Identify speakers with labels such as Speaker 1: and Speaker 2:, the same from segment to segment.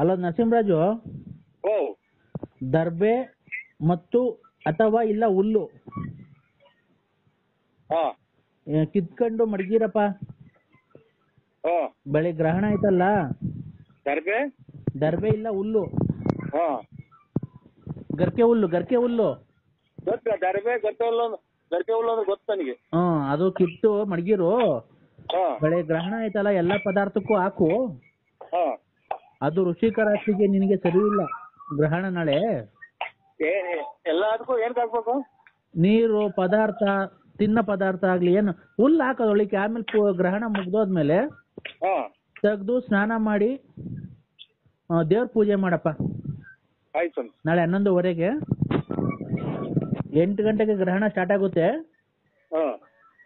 Speaker 1: ಅಲ್ಲ ನರಸಿಂಹರಾಜು? ದರ್ಬೆ ಮತ್ತು ಅಥವಾ ಇಲ್ಲ ಹುಲ್ಲು? ಕಿತ್ಕೊಂಡು ಮಡಗಿರಪ್ಪ.
Speaker 2: ಹಾ
Speaker 1: ಬೆಳೆ ಗ್ರಹಣ ಆಯ್ತಲ್ಲ?
Speaker 2: ದರ್ಬೆ?
Speaker 1: ದರ್ಬೆ ಇಲ್ಲ ಹುಲ್ಲು? ಗರ್ಕೆ ಹುಲ್ಲು ಗರ್ಕೆ ಹುಲ್ಲು?
Speaker 2: ಗೊತ್ತ ದರ್ಬೆ ಗರ್ಕೆ ಹುಲ್ಲು ಗರ್ಕೆ ಹುಲ್ಲು ಅಂದ್ರೆ ಗೊತ್ತು ನನಗೆ?
Speaker 1: ಹ್ಮ್ ಅದು ಕಿತ್ತು ಮಡಗಿರು. ಬೆಳೆ ಗ್ರಹಣ ಆಯ್ತಲ್ಲ ಎಲ್ಲಾ ಪದಾರ್ಥಕ್ಕೂ ಹಾಕು.
Speaker 2: ಹಾ.
Speaker 1: ಅದು ಋಷಿಕ ರಾಶಿಗೆ ನಿನಗೆ ಸರಿ ಇಲ್ಲ ಗ್ರಹಣ ನಾಳೆ.
Speaker 2: ಎಲ್ಲದಕ್ಕೂ ಏನ್ ಹಾಕ್ಬೇಕು
Speaker 1: ನೀರು ಪದಾರ್ಥ ತಿನ್ನ ಪದಾರ್ಥ ಆಗ್ಲಿ ಏನು ಹುಲ್ಲು ಹಾಕೋದೊಳಿಕೆ ಆಮೇಲೆ ಗ್ರಹಣ ಮುಗ್ದೋದ್ಮೇಲೆ ತೆಗ್ದು ಸ್ನಾನ ಮಾಡಿ ದೇವ್ರ ಪೂಜೆ ಮಾಡಪ್ಪ.
Speaker 2: ಆಯ್ತು
Speaker 1: ನಾಳೆ ಹನ್ನೊಂದುವರೆಗೆ ಎಂಟು ಗಂಟೆಗೆ ಗ್ರಹಣ ಸ್ಟಾರ್ಟ್ ಆಗುತ್ತೆ.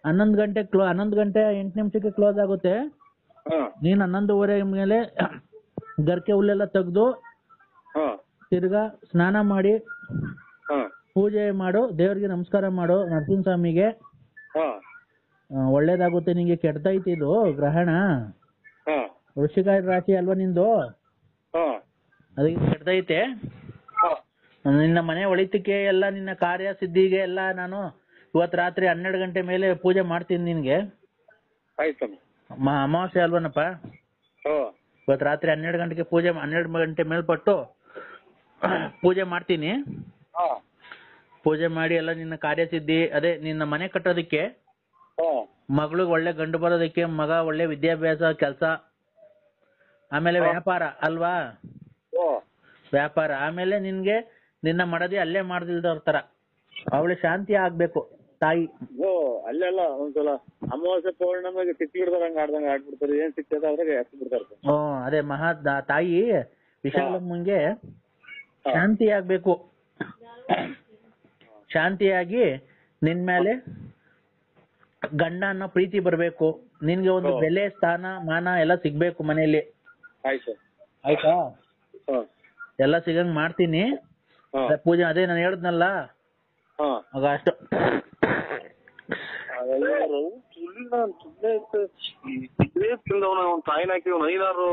Speaker 1: ಹನ್ನೊಂದು ಗಂಟೆ ಕ್ಲೋ ಹನ್ನೊಂದು ಗಂಟೆ ಎಂಟು ನಿಮಿಷಕ್ಕೆ ಕ್ಲೋಸ್ ಆಗುತ್ತೆ. ನೀನು ಹನ್ನೊಂದುವರೆ ಮೇಲೆ ಗರ್ಕೆ ಹುಲ್ಲೆಲ್ಲ ತೆಗ್ದು ತಿರ್ಗಾ ಸ್ನಾನ ಮಾಡಿ ಪೂಜೆ ಮಾಡು ದೇವ್ರಿಗೆ ನಮಸ್ಕಾರ ಮಾಡು ನರಸಿಂಹಸ್ವಾಮಿಗೆ. ಒಳ್ಳೇದಾಗುತ್ತೆ ನಿಂಗೆ ಕೆಡ್ತೈತಿ ಇದು ಗ್ರಹಣ. ವೃಷಿಕ ರಾಶಿ ಅಲ್ವಾ ನಿಂದು? ಅದಕ್ಕೆ ಕೆಡ್ತೈತೆ. ನಿನ್ನ ಮನೆ ಒಳಿತಕ್ಕೆ ಎಲ್ಲ ನಿನ್ನ ಕಾರ್ಯ ಸಿದ್ಧಿಗೆ ಎಲ್ಲ ನಾನು ಇವತ್ ರಾತ್ರಿ ಹನ್ನೆರಡು ಗಂಟೆ ಮೇಲೆ ಪೂಜೆ ಮಾಡ್ತೀನಿ ನಿನ್ಗೆ. ಅಮಾವಾಸ್ಯ ಅಲ್ವನಪ್ಪ? ಇವತ್ತು ರಾತ್ರಿ ಹನ್ನೆರಡು ಗಂಟೆಗೆ ಪೂಜೆ ಹನ್ನೆರಡು ಗಂಟೆ ಮೇಲ್ಪಟ್ಟು ಪೂಜೆ ಮಾಡ್ತೀನಿ. ಪೂಜೆ ಮಾಡಿ ಎಲ್ಲ ನಿನ್ನ ಕಾರ್ಯಸಿದ್ಧಿ ಅದೇ ನಿನ್ನ ಮನೆ ಕಟ್ಟೋದಕ್ಕೆ ಮಗಳಿಗೆ ಒಳ್ಳೆ ಗಂಡು ಬರೋದಕ್ಕೆ ಮಗ ಒಳ್ಳೆ ವಿದ್ಯಾಭ್ಯಾಸ ಕೆಲಸ ಆಮೇಲೆ ವ್ಯಾಪಾರ ಅಲ್ವಾ? ವ್ಯಾಪಾರ. ಆಮೇಲೆ ನಿನ್ಗೆ ನಿನ್ನ ಮಡದಿ ಅಲ್ಲೇ ಮಾಡ್ದಿಲ್ದವ್ರ ತರ. ಅವಳು ಶಾಂತಿ ಆಗ್ಬೇಕು. ತಾಯಿ.
Speaker 2: ಓ ಅಲ್ಲೆಲ್ಲ ಒಂದ್ಸಲ ಅಮಾವಾಸ್ಯೆ ಪೌರ್ಣಮಿಗೆ ಸಿಕ್ಕಿ ಬಿಡ್ತಾರ ಹಂಗ ಆಡ್ದಂಗ ಆಡ್ಬಿಡ್ತಾರೆ. ಏನ್ ಸಿಕ್ತದ ಅದ್ರಾಗ ಎತ್ತು ಬಿಡ್ತಾರೆ?
Speaker 1: ಓ ಅದೇ ಮಹಾ ದ- ತಾಯಿ ವಿಶಾಲಮ್ಮಂಗೆ ಶಾಂತಿ ಆಗ್ಬೇಕು ಶಾಂತಿಯಾಗಿ ನಿನ್ ಮೇಲೆ ಗಂಡ ಅನ್ನೋ ಪ್ರೀತಿ ಬರ್ಬೇಕು. ನಿನ್ಗೆ ಒಂದು. ಬೆಲೆ ಸ್ಥಾನ ಮಾನ ಎಲ್ಲ ಸಿಗ್ಬೇಕು ಮನೆಯಲ್ಲಿ.
Speaker 2: ಆಯ್ತು.
Speaker 1: ಆಯ್ತಾ?
Speaker 2: ಹಾ.
Speaker 1: ಎಲ್ಲ ಸಿಗಂಗ್ ಮಾಡ್ತೀನಿ.
Speaker 2: ಹಾ.
Speaker 1: ಅದೇ ಪೂಜೆ ಅದೇ ನಾನು ಹೇಳದ್ನಲ್ಲ?
Speaker 2: ಹಾ.
Speaker 1: ಆಗ ಅಷ್ಟು
Speaker 2: ಅವ್ನ ತಾಯಿನ ಹಾಕಿ ಅವ್ನ ಐದಾರು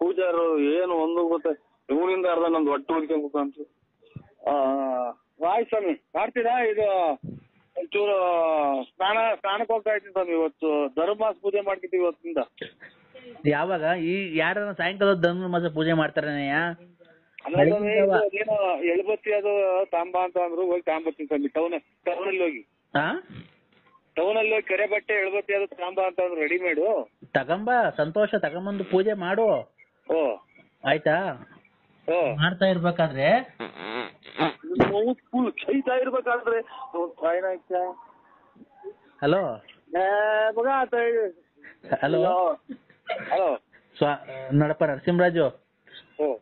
Speaker 2: ಪೂಜಾರು ಏನು ಒಂದು ಗೊತ್ತ. ಇವನಿಂದ ಅರ್ಧ ನಂದು ಹೊಟ್ಟೆ ಹೊಡ್ಕೊಂಡ್ಬಿಟ್ಟು ಅಂತ ಆಯ್ತು ಸ್ವಾಮಿ ಮಾಡ್ತೀರಾ? ಇದು ಒಂಚೂರು ಸ್ನಾನ ಸ್ನಾನಕ್ಕೆ ಹೋಗ್ತಾ ಇದ್ದೀನಿ ಸ್ವಾಮಿ ಇವತ್ತು ಧರ್ಮಾಸ ಪೂಜೆ ಮಾಡ್ಕಿದ್ದೀವಿ ಇವತ್ತಿಂದ.
Speaker 1: ಯಾವಾಗ? ಈ ಯಾರ ಸಾಯಂಕಾಲ ಧನುರ್ಮಾಸ ಪೂಜೆ ಮಾಡ್ತಾರನಯ್ಯ
Speaker 2: ಎಳ್ಬತ್ತಿ ಅದು ತಾಂಬ ಅಂತ ಅಂದ್ರು ಹೋಗಿ ತಾಂಬರ್ತೀನಿ ಸ್ವಾಮಿ ಟೌನ್ ಟೌನಲ್ಲಿ ಹೋಗಿ.
Speaker 1: ಆ?
Speaker 2: ಅಲ್ಲಿ ಕೆರೆ ಬಟ್ಟೆ ಎಳ್ಬತ್ತಿ ಅದು ತಗೊಂಬ ಅಂತ ರೆಡಿ ಮಾಡು
Speaker 1: ತಗೊಂಬ ಸಂತೋಷ ತಗೊಂಬಂದು ಪೂಜೆ ಮಾಡು.
Speaker 2: ಓ.
Speaker 1: ಆಯ್ತಾ?
Speaker 2: ಓ.
Speaker 1: ಮಾಡ್ತಾ ಇರ್ಬೇಕಾದ್ರೆ?
Speaker 2: ಫುಲ್ ಚೈತಾ ಇರ್ಬೇಕಾದ್ರೆ.
Speaker 1: ಹಲೋ?
Speaker 2: ಮಗ
Speaker 1: ಹಲೋ?
Speaker 2: ಹಲೋ.
Speaker 1: ಸ್ವಾ ನೋಡಪ್ಪ ನರಸಿಂಹರಾಜು.
Speaker 2: ಓ.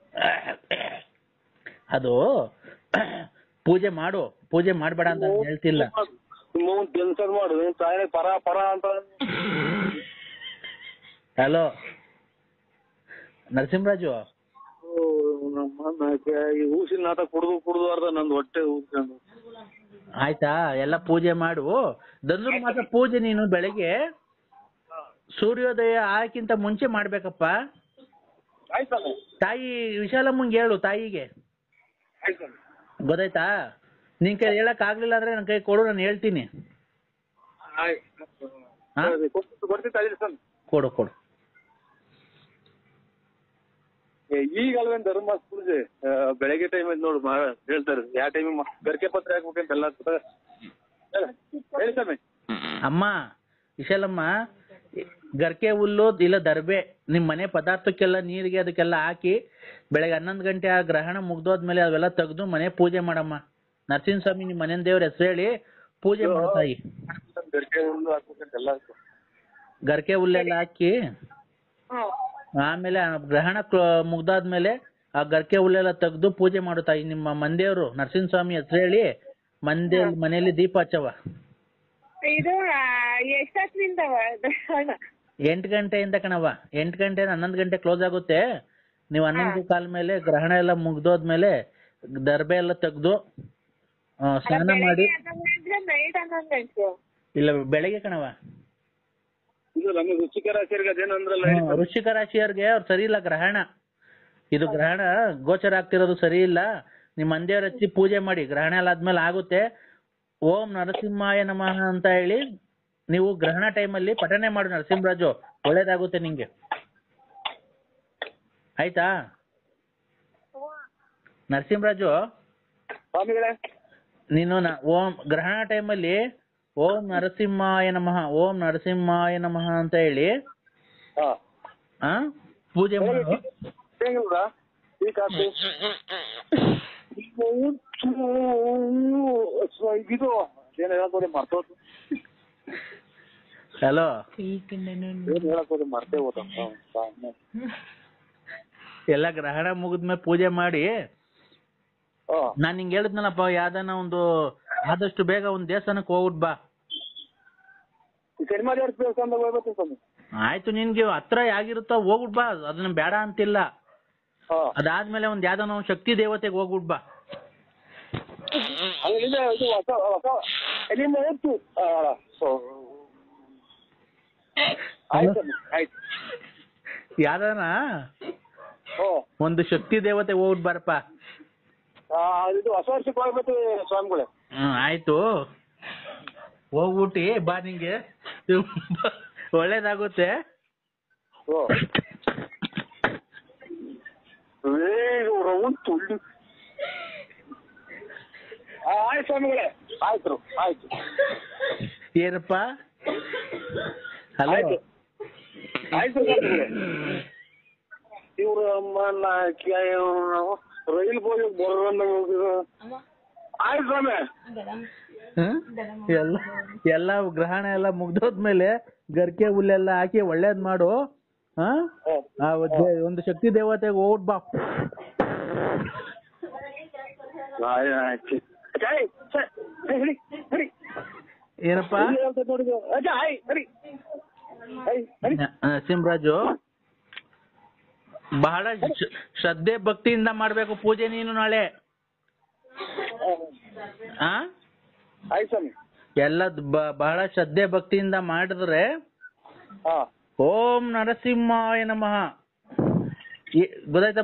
Speaker 1: ಅದು ಪೂಜೆ ಮಾಡು. ಪೂಜೆ ಮಾಡ್ಬೇಡ ಅಂತ ನಾನ್
Speaker 2: ಟೆನ್ಷನ್ ಮಾಡು ತಾಯಿನ ಪರ ಪರ ಅಂತ.
Speaker 1: ಹಲೋ ನರಸಿಂಹರಾಜು?
Speaker 2: ಈ ಹೂಸಿನ ನಾಟ ಕುಡ್ದು ಕುಡ್ದು ಅರ್ಧ ನಂದು ಹೊಟ್ಟೆ ಊದ್ಕೊಂಡು
Speaker 1: ಆಯ್ತಾ ಎಲ್ಲ ಪೂಜೆ ಮಾಡು. ಮಾತ್ರ ಪೂಜೆ ನೀನು ಬೆಳಿಗ್ಗೆ? ಸೂರ್ಯೋದಯ ಆಕಿಂತ ಮುಂಚೆ ಮಾಡ್ಬೇಕಪ್ಪ. ತಾಯಿ ವಿಶಾಲಮ್ಮಂಗೆ ಹೇಳು ತಾಯಿಗೆ. ಗೊತ್ತಾಯ್ತಾ? ನಿನ್ ಕೈ ಹೇಳಕ್ ಆಗ್ಲಿಲ್ಲ ಅಂದ್ರೆ ನನ್ ಕೈ ಕೊಡು ನಾನು ಹೇಳ್ತೀನಿ. ಹಾ? ಕೊಡು ಕೊಡು.
Speaker 2: ಈಗ ಅಲ್ವೇನ್ ಧರ್ಮಾಸ ಪೂಜೆ? ಆ, ಬೆಳಗ್ಗೆ ಟೈಮ್ ನೋಡು ಮಾ ಹೇಳ್ತಾರೆ. ಯಾವ ಟೈಮ್ ಗರ್ಕೆ ಪತ್ರ ಹಾಕ್ಬೇಕಂತ ಎಲ್ಲ ಹೇಳು. ಹೇಳಿ ಸ್ವಾಮಿ.
Speaker 1: ಅಮ್ಮ ವಿಶಾಲಮ್ಮ ಗರ್ಕೆ ಹುಲ್ಲು ಇಲ್ಲ ದರ್ಬೆ ನಿಮ್ ಮನೆ ಪದಾರ್ಥಕ್ಕೆಲ್ಲ ನೀರಿಗೆ ಅದಕ್ಕೆಲ್ಲ ಹಾಕಿ ಬೆಳಗ್ಗೆ ಹನ್ನೊಂದು ಗಂಟೆ ಆ ಗ್ರಹಣ ಮುಗ್ದೋದ್ಮೇಲೆ ಅವೆಲ್ಲ ತೆಗ್ದು ಮನೆ ಪೂಜೆ ಮಾಡಮ್ಮ. ನರಸಿಂಹ ಸ್ವಾಮಿ ನಿಮ್ಮ ಮನೆ ದೇವ್ರ ಹೆಸರು ಹೇಳಿ ಪೂಜೆ ಮಾಡು ತಾಯಿ
Speaker 2: ಗರ್ಕೆ ಹುಲ್ಲು ಹಾಕ್ಬೇಕಂತ ಎಲ್ಲ
Speaker 1: ಗರ್ಕೆ ಹುಲ್ಲೆಲ್ಲ ಹಾಕಿ ಆಮೇಲೆ ಆ ಗ್ರಹಣ ಕ್ಲ- ಮುಗ್ದಾದ್ಮೇಲೆ ಆ ಗರ್ಕೆ ಹುಲ್ಲೆಲ್ಲ ತೆಗ್ದು ಪೂಜೆ ಮಾಡು ತಾಯಿ ನಿಮ್ಮ ಮಂದೇವ್ರು ನರಸಿಂಹ ಸ್ವಾಮಿ ಹೆಸರು ಹೇಳಿ ಮಂದೇ ಮನೆಯಲ್ಲಿ ದೀಪ ಹಚ್ಚವ
Speaker 3: ಇದು ಎಷ್ಟೊತ್ತಿನಿಂದ
Speaker 1: ಎಂಟು ಗಂಟೆಯಿಂದ ಕಣವ ಎಂಟು ಗಂಟೆ ಹನ್ನೊಂದು ಗಂಟೆ ಕ್ಲೋಸ್ ಆಗುತ್ತೆ. ನೀವು ಹನ್ನೊಂದು ಕಾಲ ಮೇಲೆ ಗ್ರಹಣ ಎಲ್ಲ ಮುಗ್ದೋದ್ಮೇಲೆ ದರ್ಬೆ ಎಲ್ಲ ತೆಗ್ದು ಆ, ಸ್ನಾನ ಮಾಡಿ.
Speaker 3: ನೈಟ್ ಹನ್ನೊಂದು
Speaker 1: ಇಲ್ಲ ಬೆಳಗ್ಗೆ ಕಣವ
Speaker 2: ಇದು ನಮ್ಮ ರುಚಿಕರ
Speaker 1: ಹ್ಮ್, ವೃಶ್ಚಿಕ ರಾಶಿಯವ್ರಿಗೆ ಅವ್ರು ಸರಿ ಇಲ್ಲ ಗ್ರಹಣ. ಇದು ಗ್ರಹಣ ಗೋಚರ ಆಗ್ತಿರೋದು ಸರಿ ಇಲ್ಲ. ನಿಮ್ಮ ಮಂದಿಯವ್ರ ಹಚ್ಚಿ ಪೂಜೆ ಮಾಡಿ ಗ್ರಹಣ ಎಲ್ಲ ಆದ್ಮೇಲೆ ಆಗುತ್ತೆ. ಓಂ ನರಸಿಂಹಾಯ ನಮಃ ಅಂತ ಹೇಳಿ ನೀವು ಗ್ರಹಣ ಟೈಮಲ್ಲಿ ಪಠನೆ ಮಾಡು ನರಸಿಂಹರಾಜು ಒಳ್ಳೇದಾಗುತ್ತೆ ನಿಂಗೆ. ಆಯ್ತಾ? ನರಸಿಂಹರಾಜು?
Speaker 2: ಸ್ವಾಮಿಗಳೇ.
Speaker 1: ನೀನು ನ- ಓಂ ಗ್ರಹಣ ಟೈಮಲ್ಲಿ ಓಂ ನರಸಿಂಹಾಯ ನಮಃ ಓಂ ನರಸಿಂಹಾಯ ನಮಃ ಅಂತ ಹೇಳಿ ಆ ಪೂಜೆ ಮಾಡು.
Speaker 2: ಇದು ಮರ್ತೋದು
Speaker 1: ಹಲೋ ಎಲ್ಲ ಗ್ರಹಣ ಮುಗಿದ್ಮೇಲೆ ಪೂಜೆ ಮಾಡಿ ನಾನ್ ನಿಂಗೆ ಹೇಳಿದ್ನಲ್ಲಪ್ಪ ಯಾವ್ದಾನ ಒಂದು ಆದಷ್ಟು ಬೇಗ ಒಂದ್ ದೇವಸ್ಥಾನಕ್ ಹೋಗ್ಬಿಟ್ ಬಾ.
Speaker 2: ಹೋಗ್ಬೇಕು ಸ್ವಾಮಿ.
Speaker 1: ಆಯ್ತು ನಿನ್ಗೆ ಹತ್ರ ಯಾಗಿರುತ್ತೋ ಹೋಗ್ಬಿಟ್ ಬಾ ಅದನ್ನ ಬೇಡ ಅಂತಿಲ್ಲ.
Speaker 2: ಹಾ.
Speaker 1: ಅದಾದ್ಮೇಲೆ ಒಂದ್ ಯಾವ್ದಾನ ಒಂದ್ ಶಕ್ತಿ ದೇವತೆಗೆ ಹೋಗ್ಬಿಟ್ ಬಾ.
Speaker 2: ಅಲ್ಲಿಂದ ಇದು ಹೊಸ ಹೊಸ ಎಲ್ಲಿಂದ ಹೋಗ್ತು? ಆಯ್ತು ಸ್ವಾಮಿ, ಆಯ್ತು.
Speaker 1: ಯಾವ್ದಾನ?
Speaker 2: ಹೋ.
Speaker 1: ಒಂದು ಶಕ್ತಿ ದೇವತೆ ಹೋಗ್ಬಿಟ್ ಬಾರಪ್ಪ.
Speaker 2: ಆ, ಇದು ಹೊಸ ವರ್ಷಕ್ಕೆ ಹೋಗ್ಬೇಕು ಸ್ವಾಮಿಗಳೇ.
Speaker 1: ಹ್ಮ್ ಆಯ್ತು. ಹೋಗ್ಬಿಟ್ಟಿ ಬಾ ನಿಂಗೆ. ತುಂಬಾ ಒಳ್ಳೇದಾಗುತ್ತೆ.
Speaker 2: ಓ. ತುಳ್ಳಿ. ಆಯ್ತು ಸ್ವಾಮಿಗಳೇ. ಆಯ್ತು ಆಯ್ತು.
Speaker 1: ಏನಪ್ಪ? ಹಲೋ.
Speaker 2: ಆಯ್ತು. ಆಯ್ತು ಸ್ವಾಮಿಗಳೇ. ಇವ್ರು ರೈಲ್ ಬೋಗಿ ಬರೋಣ ಆಯ್ತು ಸ್ವಾಮಿ?
Speaker 1: ಎಲ್ಲ ಎಲ್ಲ ಗ್ರಹಣ ಎಲ್ಲ ಮುಗ್ದೋದ್ಮೇಲೆ ಗರ್ಕೆ ಹುಲ್ಲೆಲ್ಲ ಹಾಕಿ ಒಳ್ಳೇದ್ ಮಾಡು. ಹಾ? ಆ ಒಂದು- ಶಕ್ತಿ ದೇವತೆಗೆ ಹೋಗ್ಬಿಟ್ ಬಾ. ಏನಪ್ಪ? ನರಸಿಂಹರಾಜು ಬಹಳ ಶ್ರ- ಶ್ರದ್ಧೆ ಭಕ್ತಿಯಿಂದ ಮಾಡ್ಬೇಕು ಪೂಜೆ ನೀನು ನಾಳೆ. ಆ? ಎಲ್ಲ ಬಹಳ ಶ್ರದ್ಧೆ ಭಕ್ತಿಯಿಂದ ಮಾಡಿದ್ರೆ ಓಂ ನರಸಿಂಹಾಯ ನಮಃ. ಗೊತ್ತಾಯ್ತ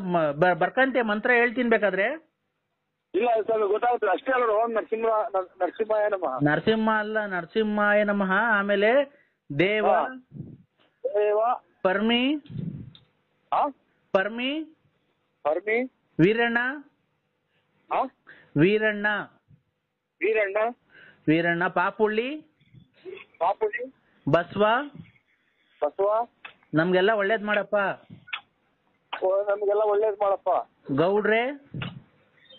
Speaker 1: ಬರ್ಕಂತೆ ಮಂತ್ರ ಹೇಳ್ತೀನಿ ಬೇಕಾದ್ರೆ?
Speaker 2: ಇಲ್ಲ ಸ್ವಾಮಿ ಗೊತ್ತಾಗ್ತದೆ ಅಷ್ಟೇ ಅಲ್ಲ ಓಂ ನರಸಿಂಹ ನಮಃ.
Speaker 1: ಅಲ್ಲ ನರಸಿಂಹಾಯ ನಮಃ. ಆಮೇಲೆ ದೇವ.
Speaker 2: ದೇವ.
Speaker 1: ಪರ್ಮಿ. ಪರ್ಮಿ?
Speaker 2: ಪರ್ಮಿ?
Speaker 1: ವೀರಣ್ಣ? ವೀರಣ್ಣ.
Speaker 2: ವೀರಣ್ಣ?
Speaker 1: ವೀರಣ್ಣ ಪಾಪುಳ್ಳಿ?
Speaker 2: ಪಾಪುಳ್ಳಿ?
Speaker 1: ಬಸವ?
Speaker 2: ಬಸವ?
Speaker 1: ನಮ್ಗೆಲ್ಲ ಒಳ್ಳೇದ್ ಮಾಡಪ್ಪ.
Speaker 2: ನಮ್ಗೆಲ್ಲ ಒಳ್ಳೇದ್ ಮಾಡಪ್ಪ.
Speaker 1: ಗೌಡ್ರೆ?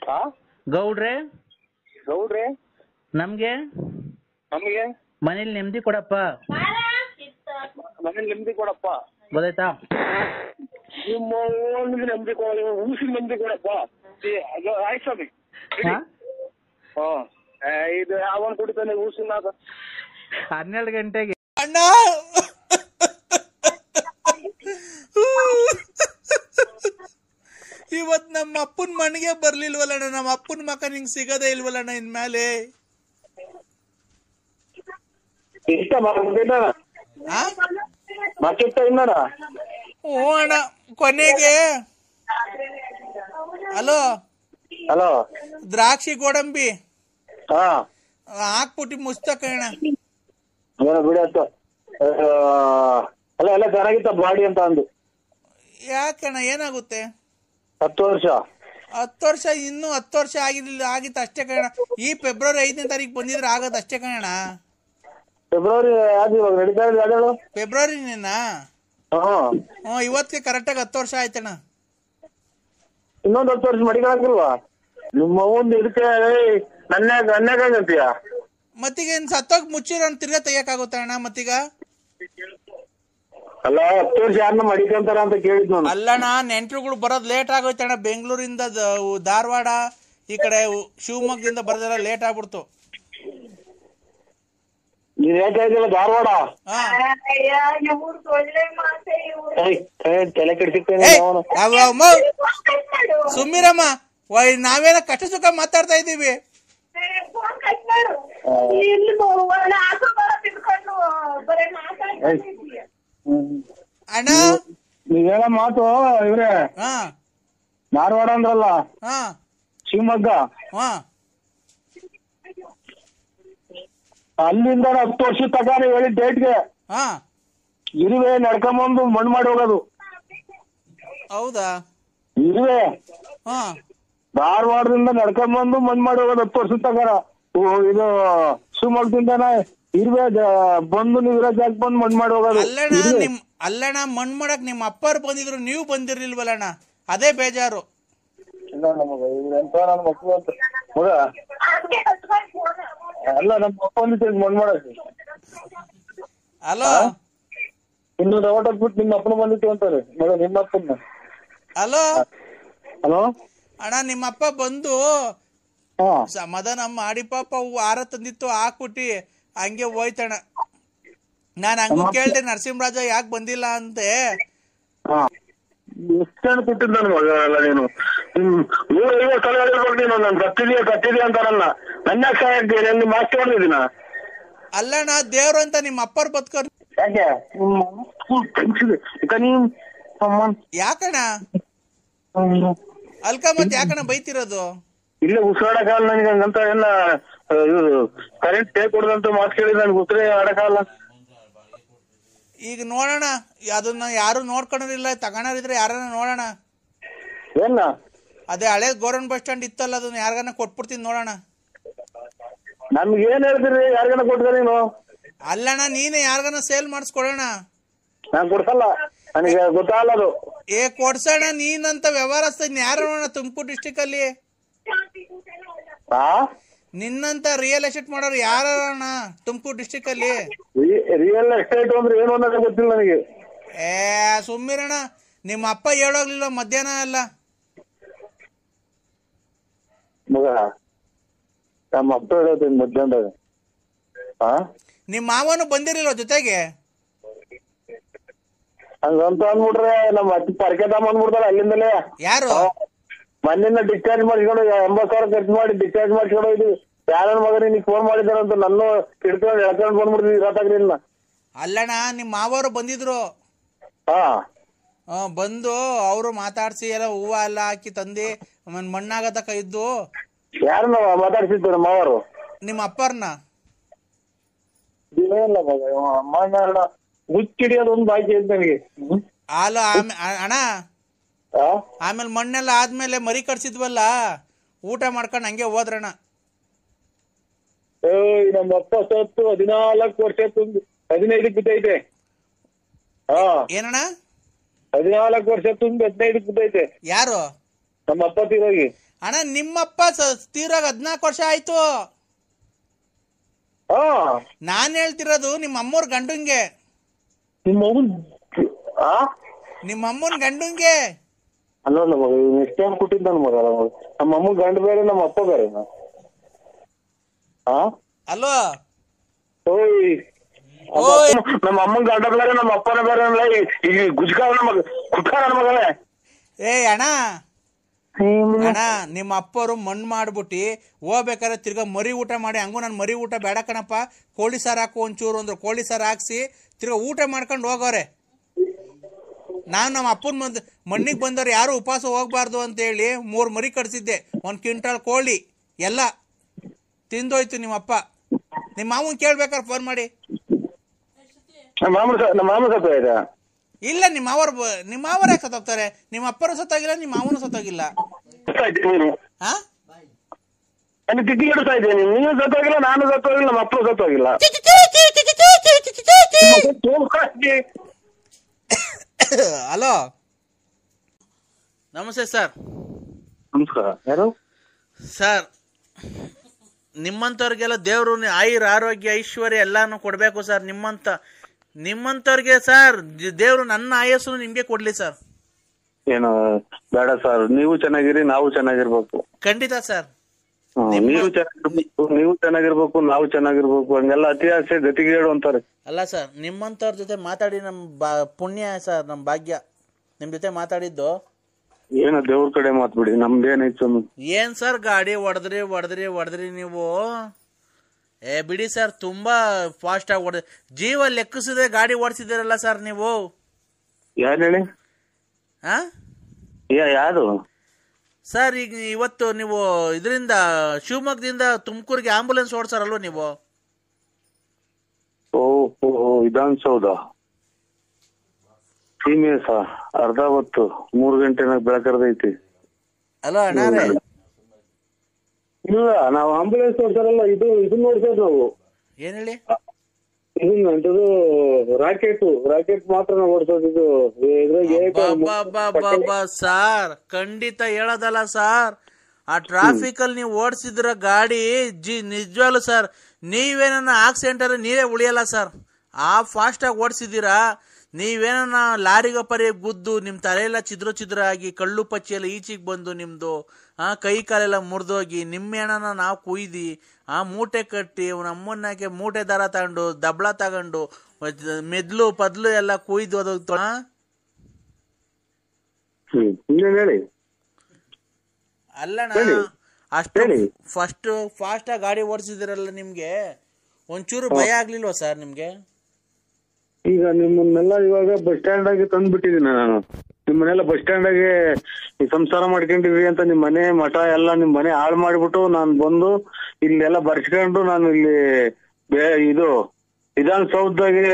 Speaker 2: ಹಾ
Speaker 1: ಗೌಡ್ರೆ?
Speaker 2: ಗೌಡ್ರೆ?
Speaker 1: ನಮ್ಗೆ?
Speaker 2: ನಮಗೆ?
Speaker 1: ಮನೇಲಿ ನೆಮ್ಮದಿ ಕೊಡಪ್ಪ.
Speaker 2: ಮನೇಲಿ ನೆಮ್ಮದಿ ಕೊಡಪ್ಪ.
Speaker 1: ಗೊತ್ತಾಯ್ತಾ?
Speaker 2: ನಿಮ್ಮ ಓಣಿಗೆ ನಂಬಿಕೆ ಕೊಡ ಊಸಿನ ನಂಬಿಕೆ ಕೊಡಪ್ಪ ಆಯ್ತು ಸ್ವಾಮಿ.
Speaker 1: ಹಾ?
Speaker 2: ಇದು ಯಾವನ್ ಕುಡಿತಾನೆ ಊಸಿನ
Speaker 1: ಹನ್ನೆರಡು ಗಂಟೆಗೆ.
Speaker 4: ಅಣ್ಣ! ಇವತ್ ನಮ್ಮ ಅಪ್ಪನ ಮನೆಗೆ ಬರ್ಲಿಲ್ವಲ್ಲಣ್ಣ ನಮ್ಮ ಅಪ್ಪನ ಮಕ ನಿಂಗೆ ಸಿಗದೇ ಇಲ್ವಲ್ಲಣ್ಣ ಇನ್ಮೇಲೆ
Speaker 2: ಇಷ್ಟ
Speaker 4: ಹ್ಮ್ ಅಣ್ಣ. ಕೊನೆಗೆ. ಹಲೋ.
Speaker 2: ಹಲೋ.
Speaker 4: ದ್ರಾಕ್ಷಿ ಗೋಡಂಬಿ.
Speaker 2: ಹಾ.
Speaker 4: ಹಾಕ್ಬಿಟ್ಟು ಮುಸ್ತಕಣ್ಣ
Speaker 2: ಏನೋ ಬಿಡತ್ತು ಅಲ್ಲ ಎಲ್ಲ ಚೆನ್ನಾಗಿತ್ತ ಬಾಡಿ ಅಂತ ಅಂದು.
Speaker 4: ಯಾಕಣ್ಣ ಏನಾಗುತ್ತೆ?
Speaker 2: ಹತ್ತು ವರ್ಷ.
Speaker 4: ಹತ್ತು ವರ್ಷ ಇನ್ನೂ ಹತ್ತು ವರ್ಷ ಆಗಿರ್ಲಿಲ್ಲ ಆಗಿತ್ತು ಅಷ್ಟೇ ಕಣ ಈ ಫೆಬ್ರವರಿ ಐದನೇ ತಾರೀಕು ಬಂದಿದ್ರೆ ಆಗೋದು ಅಷ್ಟೇ ಕಣ
Speaker 2: ಫೆಬ್ರವರಿ ಯಾವ್ದು
Speaker 4: ಫೆಬ್ರವರಿನೇನ?
Speaker 2: ಹ್ಮ್
Speaker 4: ಇವತ್ತಿಗೆ ಕರೆಕ್ಟಾಗಿ ಹತ್ತು ವರ್ಷ ಆಯ್ತಣ್ಣ.
Speaker 2: ಇನ್ನೊಂದ್ ಹತ್ತು ವರ್ಷ ಮಡಿಕೊಳಕಿಲ್ವಾ ನಿಮ್ಮ ಒಂದು ಇದಕ್ಕೆ ನನ್ನೇ ಅಂತೀಯ?
Speaker 4: ಮತ್ತೀಗ ಏನ್ ಸತ್ತೋಗ್ ಮುಚ್ಚಿರೋ ತಿರ್ಗಾ ತೆಗಿಯಕ್ಕಾಗುತ್ತಾ ಅಣ್ಣ ಮತ್ತೀಗ?
Speaker 2: ಅಲ್ಲ ಹತ್ತು ವರ್ಷ ಯಾರನ್ನ ಮಡಿಕೊಂತಾರ ಅಂತ ಕೇಳಿದ್ ನಾನು.
Speaker 4: ಅಲ್ಲಣ್ಣ ನೆಂಟ್ರುಗಳು ಬರೋದ್ ಲೇಟ್ ಆಗೋಯ್ತಣ್ಣ. ಬೆಂಗಳೂರಿಂದ ಧಾರವಾಡ ಈ ಕಡೆ ಶಿವಮೊಗ್ಗದಿಂದ ಬರೋದೆಲ್ಲ ಲೇಟ್ ಆಗ್ಬಿಡ್ತು.
Speaker 2: ನೀನ್ ಹೇಳ್ತಾ ಇದ್ದಿಲ್ಲ ಧಾರವಾಡ? ತಲೆ ಕೆಡ್ಸಿರ್ತೇನೆ
Speaker 4: ಸುಮ್ಮಿರಮ್ಮ ನಾವೇನ ಕಷ್ಟ ಸುಖ ಮಾತಾಡ್ತಾ ಇದ್ದೀವಿ.
Speaker 3: ಫೋನ್ ಕಟ್ ಮಾಡು. ಇಲ್ಲಿ ಒಳ್ಳೆ ಆಸು ಬರ ತಿಳ್ಕೊಂಡು ಬರೀ ಮಾತಾಡ್ತಿದ್ದೀಯ
Speaker 4: ಅಣ್ಣ?
Speaker 2: ನೀವೇನ ಮಾತು ಇವ್ರೆ.
Speaker 4: ಹಾ.
Speaker 2: ಧಾರವಾಡ ಅಂದ್ರಲ್ಲ
Speaker 1: ಹಾ.
Speaker 2: ಶಿವಮೊಗ್ಗ
Speaker 1: ಹಾ
Speaker 2: ಅಲ್ಲಿಂದ ಹತ್ತು ವರ್ಷ ತಗ ನೀವು ಹೇಳಿ ಡೇಟ್ಗೆ
Speaker 1: ಹಾ.
Speaker 2: ಇರುವೆ ನಡ್ಕೊಂಬಂದು ಮಣ್ಣು ಮಾಡಿ ಹೋಗೋದು.
Speaker 1: ಹೌದಾ?
Speaker 2: ಇರುವೆ.
Speaker 1: ಹಾ.
Speaker 2: ಧಾರವಾಡದಿಂದ ನಡ್ಕೊಂಬಂದು ಮಣ್ಣು ಮಾಡಿ ಹೋಗೋದು ಹತ್ತು ವರ್ಷ ತಗಾರ ಇದು ಶಿವಮೊಗ್ಗದಿಂದನ ಇರುವೆ ಬಂದು ನೀವು ಇರೋ ಜಾಗ ಬಂದು ಮಣ್ಣು ಮಾಡಿ ಹೋಗೋದು.
Speaker 1: ಅಲ್ಲಣ್ಣ
Speaker 2: ಮಣ್ಣು
Speaker 1: ನಿಮ್ ಅಲ್ಲಣ್ಣ ಮಣ್ ಮಾಡಕ್ ನಿಮ್ಮ ಅಪ್ಪರು ಬಂದಿದ್ರು ನೀವು ಬಂದಿರ್ಲಿಲ್ವಲ್ಲಣ್ಣ? ಅದೇ ಬೇಜಾರು.
Speaker 2: ಇಲ್ಲ ನಮಗ ಇವ್ರ ಎಂತ ನನ್ನ ಮಕ್ಕಳು ಅಂತ. ಮಗ ಅಲ್ಲ ನಮ್ಮ ಅಪ್ಪ ಒಂದು ಮಣ್ಣು ಮಾಡಕ್ಕೆ.
Speaker 1: ಅಲೋ?
Speaker 2: ಇನ್ನು ರವಟ್ ಹಾಕ್ಬಿಟ್ಟು ನಿಮ್ಮ ಅಪ್ಪನ ಬಂದಿತ್ತು ಅಂತಾರೆ. ಮಗ ನಿಮ್ಮ ಅಪ್ಪನ
Speaker 1: ಹಲೋ
Speaker 2: ಹಲೋ
Speaker 1: ಅಣ್ಣ ನಿಮ್ಮ ಅಪ್ಪ ಬಂದು ಸಮಾಧಾನ ಮಾಡಿ ಪಾಪ ಹಾರ ತಂದಿತ್ತು ಹಾಕ್ಬಿಟ್ಟಿ ಹಂಗೆ ಹೋಯ್ತಣ್ಣ. ನಾನು ಹಂಗೂ ಕೇಳ್ದೆ ನರಸಿಂಹರಾಜ ಯಾಕೆ ಬಂದಿಲ್ಲ ಅಂತೆ
Speaker 2: ಎಷ್ಟು ಕೊಟ್ಟಿದ್ದ ನನ್ ಮಗ ಅಲ್ಲ ನೀನು? ನೂರ ಐವತ್ತು ಸಲ ಹೇಳ್ಬೇಕು ನೀನು ನಾನು ಕತ್ತಿದೀಯ ಕತ್ತಿದೀಯ ಅಂತಾರಲ್ಲ ನನ್ನ ನನ್ನ ಅಂತೀನಿ ಮಾಸ್ಟರ್ ಮಾಸ್ತಿ ಮಾಡಿದ್ದೀನ
Speaker 1: ಅಲ್ಲಣ್ಣ ದೇವ್ರು ಅಂತ ನಿಮ್ಮ ಅಪ್ಪರ್ ಬದುಕೋರು
Speaker 2: ಯಾಕೆ? ಹ್ಮ್.
Speaker 1: ಅಲ್ಕ ಮತ್ ಯಾಕಣ್ಣ ಬೈತಿರೋದು?
Speaker 2: ಇಲ್ಲ ಉಸಿರಾಡಕ್ಕಾಗಲ್ಲ ನನಗೆ ಹಂಗಂತ ಎಲ್ಲ ಕರೆಂಟ್ ಟೇಕ್ ಹೊಡೆದಂತ ಮಾತು ಕೇಳಿದ ನನ್ಗೆ ಉಸಿರೇ ಆಡಕ್ಕಾಗಲ್ಲ
Speaker 1: ಈಗ ನೋಡೋಣ. ಅದನ್ನ ಯಾರು ನೋಡ್ಕೊಂಡಿರಿಲ್ಲ ತಗೋಣಿದ್ರೆ ಯಾರನ್ನ ನೋಡೋಣ.
Speaker 2: ಏನ?
Speaker 1: ಅದೇ ಹಳೆ ಗೋರನ್ ಬಸ್ ಸ್ಟ್ಯಾಂಡ್ ಇತ್ತಲ್ಲ ಅದನ್ನ ಯಾರಿಗಾನ ಕೊಟ್ಬಿಡ್ತೀನಿ ನೋಡೋಣ.
Speaker 2: ನಮ್ಗೆ ಏನ್ ಹೇಳ್ತೀರಿ? ಯಾರಿಗಾನ ಕೊಟ್ಟ ನೀನು?
Speaker 1: ಅಲ್ಲಣ್ಣ ನೀನೇ ಯಾರಿಗಾನ ಸೇಲ್ ಮಾಡಿಸ್ಕೊಡೋಣ.
Speaker 2: ನಾನು ಕೊಡ್ಸಲ್ಲ. ನನಗೆ ಗೊತ್ತಾಗಲ್ಲ ಅದು.
Speaker 1: ಏ ಕೊಡ್ಸೋಣ ನೀನಂತ ವ್ಯವಹಾರಸ್ಥ ಯಾರು ನೋಡೋಣ ತುಮಕೂರು ಡಿಸ್ಟಿಕ್ ಅಲ್ಲಿ?
Speaker 2: ಆ?
Speaker 1: ನಿನ್ನಂತ ರಿಯಲ್ ಎಸ್ಟೇಟ್ ಮಾಡೋರು ಯಾರಣ್ಣ ತುಮಕೂರು ಡಿಸ್ಟಿಕ್ ಅಲ್ಲಿ?
Speaker 2: ರಿಯಲ್ ಎಸ್ಟೇಟ್ ಅಂದ್ರೆ ಏನು ಅನ್ನೋದು ಗೊತ್ತಿಲ್ಲ ನನಗೆ.
Speaker 1: ಏ ಸುಮ್ಮಿರಣ್ಣ ನಿಮ್ಮ ಅಪ್ಪ ಹೇಳೋಗ್ಲಿಲ್ಲ ಮಧ್ಯಾಹ್ನ ಅಲ್ಲ
Speaker 2: ಮಗ ನಮ್ಮ ಅಪ್ಪ ಹೇಳೋದು ಮಧ್ಯಾಹ್ನದಾಗ?
Speaker 1: ನಿಮ್ಮ ಮಾವನು ಬಂದಿರಲಿಲ್ಲ ಜೊತೆಗೆ?
Speaker 2: ಹಂಗಂತ ಅಂದ್ಬಿಟ್ರೆ ನಮ್ಮ ಅತ್ತಿ ಪರ್ಕೆ ತಮ್ಮ ಅಂದ್ಬಿಡ್ತಾರ ಅಲ್ಲಿಂದಲೇ.
Speaker 1: ಯಾರು?
Speaker 2: ಮಣ್ಣಿನ ಡಿಸ್ಚಾರ್ಜ್ ಮಾಡಿಸ್ಕೊಂಡು ಎಂಬತ್ ಸಾವಿರ ಖರ್ಚು ಮಾಡಿ ಡಿಸ್ಚಾರ್ಜ್ ಮಾಡ್ಕೊಂಡು ಇದು ಯಾರ ಮಗ ನಿನಗೆ ಫೋನ್ ಮಾಡಿದಾರಂತ ನನ್ನ ಹಿಡ್ಕೊಂಡು ಎಳ್ಕೊಂಡು ಬಂದ್ಬಿಡ್ತೀವಿ ಇರತ್ತಾಗ್ಲಿಲ್ಲ
Speaker 1: ಅಲ್ಲಣ್ಣ ನಿಮ್ಮ ಮಾವರು ಬಂದಿದ್ರು.
Speaker 2: ಹಾ.
Speaker 1: ಆ, ಬಂದು ಅವರು ಮಾತಾಡ್ಸಿ ಎಲ್ಲ ಹೂವ ಎಲ್ಲ ಹಾಕಿ ತಂದಿ ಮಣ್ಣಾಗ ತಕ ಇದ್ದು.
Speaker 2: ಯಾರನ್ನ ಮಾತಾಡ್ಸಿದ್ದು ನಮ್ಮ ಮಾವರು
Speaker 1: ನಿಮ್ಮ ಅಪ್ಪರ್ನ.
Speaker 2: ಇಲ್ಲ ಮಗ ಇವ ಅಮ್ಮನ ಮುಚ್ಚಿಡಿಯೋದು ಒಂದು ಬಾಕಿ ಐತೆ ನನಗೆ. ಹ್ಮ್?
Speaker 1: ಹಾಲು ಆಮೇ ಅ- ಅಣ್ಣ.
Speaker 2: ಆ?
Speaker 1: ಆಮೇಲೆ ಮಣ್ಣೆಲ್ಲ ಆದ್ಮೇಲೆ ಮರಿ ಕಟ್ಸಿದ್ವಲ್ಲ ಊಟ ಮಾಡ್ಕೊಂಡು ಹಂಗೆ ಹೋದ್ರಣ್ಣ.
Speaker 2: ಏಯ್ ನಮ್ಮ ಅಪ್ಪ ಸತ್ತು ಹದಿನಾಲ್ಕು ವರ್ಷ ತುಂಬಿ ಹದಿನೈದಕ್ಕೆ ಬಿದ್ದೈತೆ. ಹಾ.
Speaker 1: ಏನಣ್ಣ?
Speaker 2: ಹದಿನಾಲ್ಕು ವರ್ಷ ತುಂಬಿ ಹದಿನೈದಕ್ಕೆ ಬಿದ್ದೈತೆ.
Speaker 1: ಯಾರು?
Speaker 2: ನಮ್ಮ ಅಪ್ಪ ತೀರೋಗಿ.
Speaker 1: ಅಣ್ಣ ನಿಮ್ಮಪ್ಪ ಸ- ಹದಿನಾಲ್ಕು ಹದ್ನಾಲ್ಕು ವರ್ಷ ಆಯ್ತು.
Speaker 2: ಹಾ.
Speaker 1: ನಾನ್ ಹೇಳ್ತಿರೋದು ನಿಮ್ಮ ಅಮ್ಮೋರ್ ಗಂಡಂಗೆ.
Speaker 2: ನಿಮ್ಮ ಮಗನ್ ಆ?
Speaker 1: ನಿಮ್ಮ ಅಮ್ಮನ್ ಗಂಡಂಗೆ.
Speaker 2: ಅಲ್ಲ ಕೊಟ್ಟಿದ್ದ ನನ್ನ ಮಗ? ನಮಗ ನಮ್ಮ ಅಮ್ಮ ಗಂಡ ಬೇರೆ ನಮ್ಮ ಅಪ್ಪ ಬೇರೆ. ಹಾ
Speaker 1: ಅಲ್ವಾ
Speaker 2: ಓಯ್. ನಮ್ಮ ಅಮ್ಮನ ಗಂಡ ಬೇರೆ ನಮ್ಮ ಅಪ್ಪನ ಬೇರೆ ಅಲ್ಲ ಈ- ಈ ಗುಜ್ಕ ಮಗ ಕುಟ್ಕ ನನ್ನ ಮಗನೇ.
Speaker 1: ಏ ಅಣ್ಣ. ಅಣ್ಣ ನಿಮ್ಮ ಅಪ್ಪರು ಮಣ್ಣು ಮಾಡ್ಬಿಟ್ಟು ಹೋಗ್ಬೇಕಾದ್ರೆ ತಿರ್ಗಾ ಮರಿ ಊಟ ಮಾಡಿ ಹಂಗೂ ನಾನು ಮರಿ ಊಟ ಬೇಡ ಕಣಪ್ಪ. ಕೋಳಿ ಸಾರು ಹಾಕು ಒಂಚೂರು ಅಂದ್ರೆ ಕೋಳಿ ಸಾರು ಹಾಕ್ಸಿ ತಿರ್ಗಾ ಊಟ ಮಾಡ್ಕೊಂಡು ಹೋಗೋರೆ. ನಾನು ನಮ್ಮ ಅಪ್ಪನ ಬಂದು ಮಣ್ಣಿಗೆ ಬಂದವ್ರು ಯಾರು ಉಪವಾಸ ಹೋಗ್ಬಾರ್ದು ಅಂತೇಳಿ ಮೂರು ಮರಿ ಕಟ್ಸಿದ್ದೆ ಒಂದು ಕ್ವಿಂಟಾಲ್ ಕೋಳಿ ಎಲ್ಲ. ತಿಂದೋಯ್ತು ನಿಮ್ಮ ಅಪ್ಪ ನಿಮ್ಮ ಮಾವನ್ ಕೇಳ್ಬೇಕಾರೆ ಫೋನ್ ಮಾಡಿ
Speaker 2: ನಮ್ಮ ಮಾಮನ ಸ- ನಮ್ಮ ಮಾಮನ ಸತ್ತು ಆಯ್ತಾ
Speaker 1: ಇಲ್ಲ ನಿಮ್ಮ ಮಾವರು ನಿಮ್ಮ ಮಾವರ ಯಾಕೆ ಸತ್ತೋಗ್ತಾರೆ ನಿಮ್ಮ ಅಪ್ಪರು ಸತ್ತೋಗಿಲ್ಲ ನಿಮ್ಮ ಮಾವನು ಸತ್ತೋಗಿಲ್ಲ
Speaker 2: ಸತ್ತಾಯ್ತು ನೀನು
Speaker 1: ಹಾ
Speaker 2: ನನಗೆ ತಿಕ್ಕಿ ಹಿಡಿಸ್ತಾ ಇದ್ದೀನಿ ನೀನು ಸತ್ತೋಗಿಲ್ಲ ನಾನು ಸತ್ತೋಗಿಲ್ಲ ನಮ್ಮ ಅಪ್ಪನು ಸತ್ತೋಗಿಲ್ಲ
Speaker 1: ಹಲೋ ನಮಸ್ತೆ ಸರ್
Speaker 2: ನಮಸ್ಕಾರ ಯಾರು
Speaker 1: ಸರ್ ನಿಮ್ಮಂಥವ್ರಿಗೆಲ್ಲ ದೇವರು ಆಯುರ್ ಆರೋಗ್ಯ ಐಶ್ವರ್ಯ ಎಲ್ಲಾನು ಕೊಡಬೇಕು ಸರ್. ನಿಮ್ಮಂತ ನಿಮ್ಮಂಥವ್ರಿಗೆ ಸರ್ ದೇವರು ನನ್ನ ಆಯಸ್ಸು ನಿಮ್ಗೆ ಕೊಡ್ಲಿ ಸರ್.
Speaker 2: ಏನು ಬೇಡ ಸರ್. ನೀವು ಚೆನ್ನಾಗಿರಿ ನಾವು ಚೆನ್ನಾಗಿರ್ಬೇಕು.
Speaker 1: ಖಂಡಿತ ಸರ್.
Speaker 2: ನೀವು ಚೆನ್ನಾಗಿರ್ಬೇಕು ನೀವು ಚೆನ್ನಾಗಿರ್ಬೇಕು ನಾವು ಚೆನ್ನಾಗಿರ್ಬೇಕು. ಹಂಗೆಲ್ಲ ಅತಿ ಆಸೆ ಗತಿಗೇಡು ಅಂತಾರೆ
Speaker 1: ಅಲ್ಲ ಸರ್ ನಿಮ್ಮಂಥವ್ರ ಜೊತೆ ಮಾತಾಡಿ ನಮ್ ಬಾ ಪುಣ್ಯ ಸರ್ ನಮ್ ಭಾಗ್ಯ. ನಿಮ್ ಜೊತೆ ಮಾತಾಡಿದ್ದು
Speaker 2: ಏನೋ ದೇವ್ರ ಕಡೆ ಮಾತ್ ಬಿಡಿ ನಮ್ದೇನೈತು
Speaker 1: ಏನ್ ಸರ್ ಗಾಡಿ ಹೊಡೆದ್ರಿ ಹೊಡೆದ್ರಿ ಹೊಡೆದ್ರಿ ನೀವು? ಏ ಬಿಡಿ ಸರ್ ತುಂಬಾ ಫಾಸ್ಟ್ ಆಗಿ ಹೊಡೆದ್ ಜೀವ ಲೆಕ್ಕಿಸದೆ ಗಾಡಿ ಓಡಿಸಿದಿರಲ್ಲ ಸರ್ ನೀವು?
Speaker 2: ಯಾರು ಹೇಳಿ?
Speaker 1: ಹಾ
Speaker 2: ಯಾ ಯಾರು?
Speaker 1: ಸರ್ ಈಗ ಇವತ್ತು ನೀವು ಇದರಿಂದ ಶಿವಮೊಗ್ಗದಿಂದ ತುಮಕೂರಿಗೆ ಆಂಬುಲೆನ್ಸ್ ಓಡ್ಸಾರಲ್ವ ನೀವು?
Speaker 2: ಓ ಓ ಓ, ವಿಧಾನಸೌಧ. ಸೀಮೆಸ ಅರ್ಧ ಹೊತ್ತು ಮೂರ್ ಗಂಟೆನಾಗ ಬೆಳಕರ್ದೈತಿ
Speaker 1: ಅಲೋ ಅಣ್ಣಾರೇ
Speaker 2: ಇಲ್ಲ ನಾವು ಆಂಬುಲೆನ್ಸ್ ನೋಡ್ತಾರಲ್ಲ ಇದು ಇದನ್ನ ನೋಡ್ತೇವೆ ನಾವು.
Speaker 1: ಏನ್ ಹೇಳಿ?
Speaker 2: ಇದನ್ನ ಅಂತದು ರಾಕೆಟ್ ರಾಕೆಟ್ ಮಾತ್ರ ನಾವು ಓಡಿಸೋದು ಇದು. ಇದ್ರಾಗ
Speaker 1: ಸಾರ್ ಖಂಡಿತ ಹೇಳೋದಲ್ಲ ಸಾರ್. ಆ ಟ್ರಾಫಿಕ್ ಅಲ್ಲಿ ನೀವು ಓಡಿಸಿದ್ರ ಗಾಡಿ ಜಿ ನಿಜವಾಗ್ಲು ಸರ್ ನೀವೇನ ಆಕ್ಸಿಡೆಂಟ್ ಅಲ್ಲಿ ನೀವೇ ಉಳಿಯಲ್ಲ ಸರ್. ಆ ಫಾಸ್ಟ್ ಆಗಿ ಓಡಿಸಿದ್ದೀರಾ? ನೀವೇನ ಲಾರಿಗ ಪರಿ ಗುದ್ದು ನಿಮ್ ತಲೆಯೆಲ್ಲ ಚಿದ್ರ ಚಿದ್ರ ಆಗಿ ಕಳ್ಳು ಪಚ್ಚಿ ಎಲ್ಲ ಈಚೆಗೆ ಬಂದು ನಿಮ್ದು ಆ ಕೈ ಕಾಲೆಲ್ಲ ಮುರಿದೋಗಿ ನಿಮ್ಮೆಣ್ಣನ ನಾವು ಕುಯ್ದಿ ಆ ಮೂಟೆ ಕಟ್ಟಿ ಅವ್ನ ಅಮ್ಮನ್ನಾಕೆ ಮೂಟೆ ದಾರ ತಗೊಂಡು ದಬ್ಳ ತಗೊಂಡು ಮೆದ್ಲು ಪದ್ಲು ಎಲ್ಲ ಕುಯ್ದು ಅದು ಅಲ್ಲಣ್ಣ. ಅಷ್ಟು. ಫಸ್ಟ್ ಫಾಸ್ಟ್ ಆಗಿ ಗಾಡಿ ಓಡಿಸಿದಿರಲ್ಲ ನಿಮ್ಗೆ ಒಂಚೂರು ಭಯ ಆಗ್ಲಿಲ್ವಾ ಸರ್ ನಿಮ್ಗೆ
Speaker 2: ಈಗ ನಿಮ್ಮನ್ನೆಲ್ಲ ಇವಾಗ ಬಸ್ ಸ್ಟ್ಯಾಂಡ್ ಆಗಿ ತಂದ್ಬಿಟ್ಟಿದೀನಿ ನಾನು. ನಿಮ್ಮನ್ನೆಲ್ಲ ಬಸ್ ಸ್ಟ್ಯಾಂಡ್ ಆಗಿ ಸಂಸಾರ ಮಾಡ್ಕೊಂಡಿದ್ರಿ ಅಂತ ನಿಮ್ ಮನೆ ಮಠ ಎಲ್ಲ ನಿಮ್ ಮನೆ ಹಾಳು ಮಾಡ್ಬಿಟ್ಟು ನಾನು ಬಂದು ಇಲ್ಲೆಲ್ಲ ಬರ್ಸ್ಕೊಂಡು ನಾನು ಇಲ್ಲಿ ಇದು ವಿಧಾನಸೌಧದಾಗೆ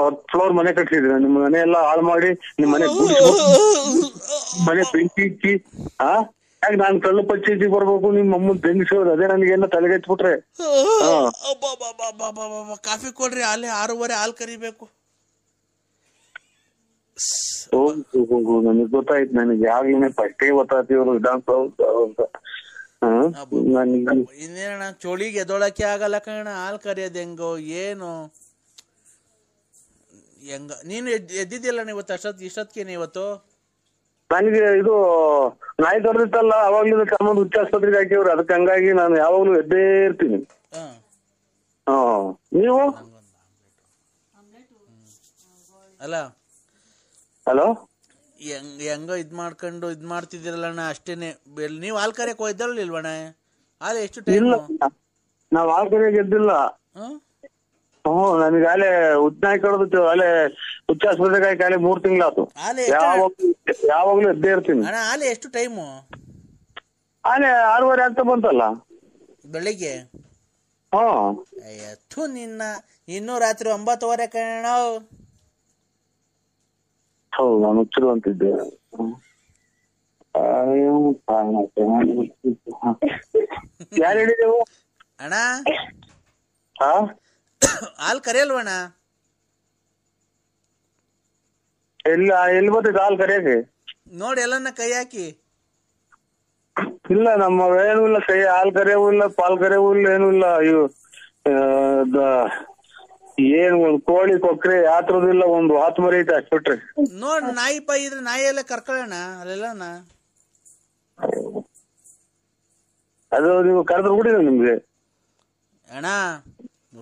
Speaker 2: ಹತ್ತು ಫ್ಲೋರ್ ಮನೆ ಕಟ್ಸಿದ್ದೀನಿ ನಿಮ್ ಮನೆ ಎಲ್ಲ ಹಾಳು ಮಾಡಿ ನಿಮ್ ಮನೆ ಮನೆ ಬೆಂಕಿ ಇಕ್ಕಿ, ಆ? ಯಾಕೆ ನಾನ್ ಕಳ್ಳು ಪಚ್ಚಿ ಬರ್ಬೇಕು ನಿಮ್ ಅಮ್ಮ ಬೆಂಗಿಸೋದು ಅದೇ ನನಗೇನ
Speaker 1: ಅಬ್ಬಬ್ಬಬ್ಬಬ್ಬಬ್ಬಬ್ಬ. ಕಾಫಿ ಕೊಡ್ರಿ ಅಲ್ಲಿ ಆರೂವರೆ ಹಾಲು ಕರಿಬೇಕು
Speaker 2: ನನಗ್ ಗೊತ್ತಾಯ್ತು ನನಗೆ ಆಗ್ಲಿನೇ ಫಸ್ಟೇ ಗೊತ್ತಾತಿವ್ರು? ನನಗೆ
Speaker 1: ಇನ್ನೇನಣ್ಣ ಚೋಳಿಗೆ ಎದೊಳಕ್ಕೆ ಆಗಲ್ಲ ಕಣ ಹಾಲ್ ಕರಿಯೋದು ಹೆಂಗೋ ಏನು ಹೆಂಗ ನೀನು ಎದ್- ಎದ್ದಿದ್ಯಲ್ಲ ಇವತ್ತು ಅಷ್ಟೊತ್ ಇಷ್ಟೊತ್ತಿಗೆ ಇವತ್ತು
Speaker 2: ನನಗೆ ಇದು ನಾಯಿ ಕರೆದಿತ್ತಲ್ಲ ಅವಾಗ್ಲಿಂದ ಕರ್ಮಂದ್ ಉಚ್ಚ ಆಸ್ಪತ್ರೆಗೆ ಹಾಕಿವ್ರಿ ಅದಕ್ಕೆ ಹಂಗಾಗಿ ನಾನು ಯಾವಾಗ್ಲೂ ಎದ್ದೇ ಇರ್ತೀನಿ.
Speaker 1: ಹಾ.
Speaker 2: ನೀವು?
Speaker 1: ಅಲ್ಲ.
Speaker 2: ಹಲೋ?
Speaker 1: ಹೆಂಗ್ ಹೆಂಗೋ ಇದ್ ಮಾಡ್ಕೊಂಡು ಇದ್ ಮಾಡ್ತಿದ್ದೀರಲ್ಲಣ್ಣ ಅಷ್ಟೇನೆ. ಬೆಲ್- ನೀವ್ ಹಾಲ್ ಕರೆಯಕ್ ಹಾಲು ಎಷ್ಟು
Speaker 2: ಇಲ್ಲ.
Speaker 1: ಟೈಮ್
Speaker 2: ನಾವ್ ಆ ಎದ್ದಿಲ್ಲ. ಹ್ಮ್ ನನಗೆ ಅಲ್ಲೇ ಉದ್ನಾಯಿ ಕಡ್ದು ಅಲ್ಲೇ ಹುಚ್ಚ ಆಸ್ಪತ್ರೆಗೆ ಹಾಕಿ ಅಲ್ಲೇ ಮೂರ್ ತಿಂಗಳಾತು.
Speaker 1: ಹಾಲು ಎಷ್ಟು
Speaker 2: ಯಾವಾಗ್ಲೂ ಎದ್ದೇ ಇರ್ತೀನಿ.
Speaker 1: ಅಣ್ಣ ಆಲೆ ಎಷ್ಟು ಟೈಮು?
Speaker 2: ಅಲ್ಲೇ ಆರೂವರೆ ಅಂತ ಬಂತಲ್ಲ.
Speaker 1: ಬೆಳಿಗ್ಗೆ?
Speaker 2: ಹಾ
Speaker 1: ಥು ನಿನ್ನ ಇನ್ನೂ ರಾತ್ರಿ ಒಂಬತ್ತುವರೆ ಕಣ
Speaker 2: ಹೌದು ನಾನು ಹುಚ್ಚರು ಅಂತಿದ್ದೆ ಹ್ಮ್. ಯಾರು ಹೇಳಿದೆವು
Speaker 1: ಅಣ್ಣ?
Speaker 2: ಹಾ?
Speaker 1: ಹಾಲು ಕರೆಯಲ್ವಣ
Speaker 2: ಎಲ್ಲ ಎಲ್ಲಿ ಬರ್ತೈತೆ ಹಾಲು ಕರೆಯಕ್ಕೆ?
Speaker 1: ನೋಡಿ ಎಲ್ಲನ್ನ ಕೈ ಹಾಕಿ.
Speaker 2: ಇಲ್ಲ ನಮ್ಮ ಏನು ಇಲ್ಲ ಕೈ ಹಾಲು ಕರೆಯವೂ ಇಲ್ಲ ಪಾಲ್ ಕರೆಯವೂ ಇಲ್ಲ ಏನೂ ಇಲ್ಲ ಇವು ಏನು ಒಂದ್ ಕೋಳಿ ಕೊಕ್ರೆ ಯಾತ್ರದಿಲ್ಲ ಇಲ್ಲ ಒಂದು ಆತ್ಮರಿ ಮರಿ ಐತೆ ಹಾಕ್ಬಿಟ್ರಿ
Speaker 1: ನೋಡ್ ನಾಯಿ ಪಾಯಿ ಇದ್ರೆ ನಾಯಿ ಎಲ್ಲ ಕರ್ಕೊಳ್ಳೋಣ ಅಲ್ಲೆಲ್ಲಣ್ಣ
Speaker 2: ಅದು ನೀವು ಕರೆದ್ರು ಬಿಡಿಲ್ಲ ನಿಮ್ಗೆ.
Speaker 1: ಅಣ್ಣ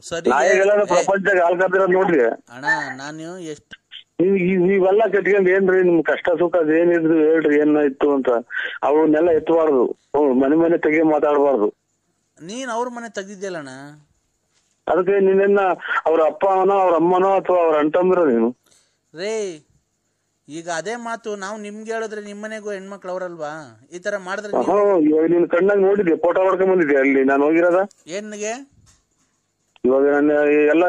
Speaker 1: ಸರಿ.
Speaker 2: ಕರೆದಿರೋದು ನೋಡ್ರಿ.
Speaker 1: ಅಣ್ಣ ನಾನು ಎಷ್ಟು
Speaker 2: ನೀವ್ ನೀವೆಲ್ಲ ಕಟ್ಕೊಂಡ್ ಏನ್ರಿ ನಿಮ್ ಕಷ್ಟ ಸುಖ ಏನಿದ್ರು ಹೇಳ್ರಿ ಏನಾಯ್ತು ಅಂತ. ಅವನ್ನೆಲ್ಲ ಎತ್ತಬಾರ್ದು ಮನೆ ಮನೆ ತೆಗಿ ಮಾತಾಡಬಾರ್ದು.
Speaker 1: ನೀನ್ ಅವ್ರ ಮನೆ ತೆಗ್ದಿದ್ಯಲ್ಲಣ್ಣ
Speaker 2: ಅದಕ್ಕೆ ನಿನ್ನ ಅವ್ರ ಅಪ್ಪನೋ ಅವ್ರ ಅಮ್ಮನೋ ಅಥವಾ ಅವ್ರ ಅಂಟಂದ್ರ ನೀನು?
Speaker 1: ರೇ ಈಗ ಅದೇ ಮಾತು ನಾವು ನಿಮ್ಗೆ ಹೇಳಿದ್ರೆ ನಿಮ್ಮನೆಗೂ ಹೆಣ್ಮಕ್ಳು ಅವ್ರಲ್ವಾ? ಈ ತರ ಮಾಡಿದ್ರೆ
Speaker 2: ನೀನ್ ಕಣ್ಣಾಗ ನೋಡಿದ್ಯಾ? ಫೋಟೋ ಹೊಡ್ಕೊಂಡ್ ಬಂದಿದ್ಯಾ ಅಲ್ಲಿ? ನಾನು ಹೋಗಿರೋದ?
Speaker 1: ಏನ್ಗೆ
Speaker 2: ಇವಾಗ ನಾನು ಎಲ್ಲ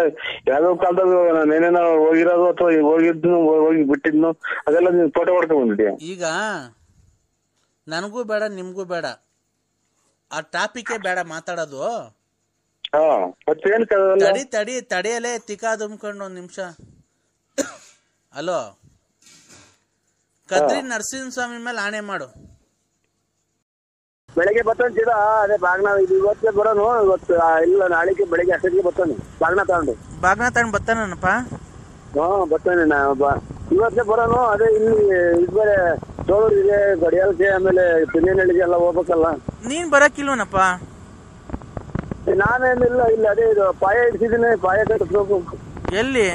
Speaker 2: ಯಾವ್ಯಾವ ಕಾಲದಾಗ ನಾನು ಏನೇನೋ ಹೋಗಿರೋದು ಅಥವಾ ಹೋಗಿದ್ನು ಹೋಗಿ ಬಿಟ್ಟಿದ್ನು ಅದೆಲ್ಲ ನೀನ್ ಫೋಟೋ ಹೊಡ್ಕೊಂಡ್ ಬಂದಿದ್ಯಾ?
Speaker 1: ಈಗ ನನಗೂ ಬೇಡ ನಿಮ್ಗೂ ಬೇಡ. ಆ ಟಾಪಿಕ್ ಬೇಡ ಮಾತಾಡೋದು.
Speaker 2: ಹಾ ಮತ್ತೇನ್ ಕದಲ್ಲ
Speaker 1: ತಡಿ ತಡಿ ತಡೆಯಲೇ ತಿಕಾ ದುಮ್ಕೊಂಡು ಒಂದ್ ನಿಮಿಷ. ಹಲೋ. ಕದ್ರಿ ನರಸಿಂಹ ಸ್ವಾಮಿ ಮೇಲೆ ಆಣೆ ಮಾಡು.
Speaker 2: ಬೆಳಗ್ಗೆ ಬರ್ತಾನೆ ಸೀದಾ ಅದೇ ಬಾಗ್ನ ಇದು ಇವತ್ತೇ ಬರೋನು ಇವತ್ತು ಆ, ಇಲ್ಲ ನಾಳೆಗೆ ಬೆಳಿಗ್ಗೆ ಅಷ್ಟೊತ್ತಿಗೆ ಬರ್ತಾನೆ ಬಾಗ್ನ ತಗೊಂಡು.
Speaker 1: ಬಾಗ್ನ ತಗೊಂಡ್ ಬರ್ತಾನಪ್ಪ
Speaker 2: ಹಾ ಬರ್ತಾನೆ ನಾ ಬ- ಇವತ್ತೇ ಬರೋನು ಅದೇ ಇಲ್ಲಿ ಇದು ಬೇರೆ ಇದೆ ಗಡಿಯಾಲಕ್ಕೆ ಆಮೇಲೆ ತಿನ್ನೇನಹಳ್ಳಿಗೆ ಎಲ್ಲ ಹೋಗ್ಬೇಕಲ್ಲ.
Speaker 1: ನೀನ್ ಬರಕ್ಕಿಲ್ವನಪ್ಪ?
Speaker 2: ನಾನೇನಿಲ್ಲ ಇಲ್ಲಿ ಅದೇ ಇದು ಪಾಯ ಇಡ್ಸಿದ್ದೀನಿ ಪಾಯ ಕಟ್ಟಿಸ್ಬೇಕು.
Speaker 1: ಎಲ್ಲಿ?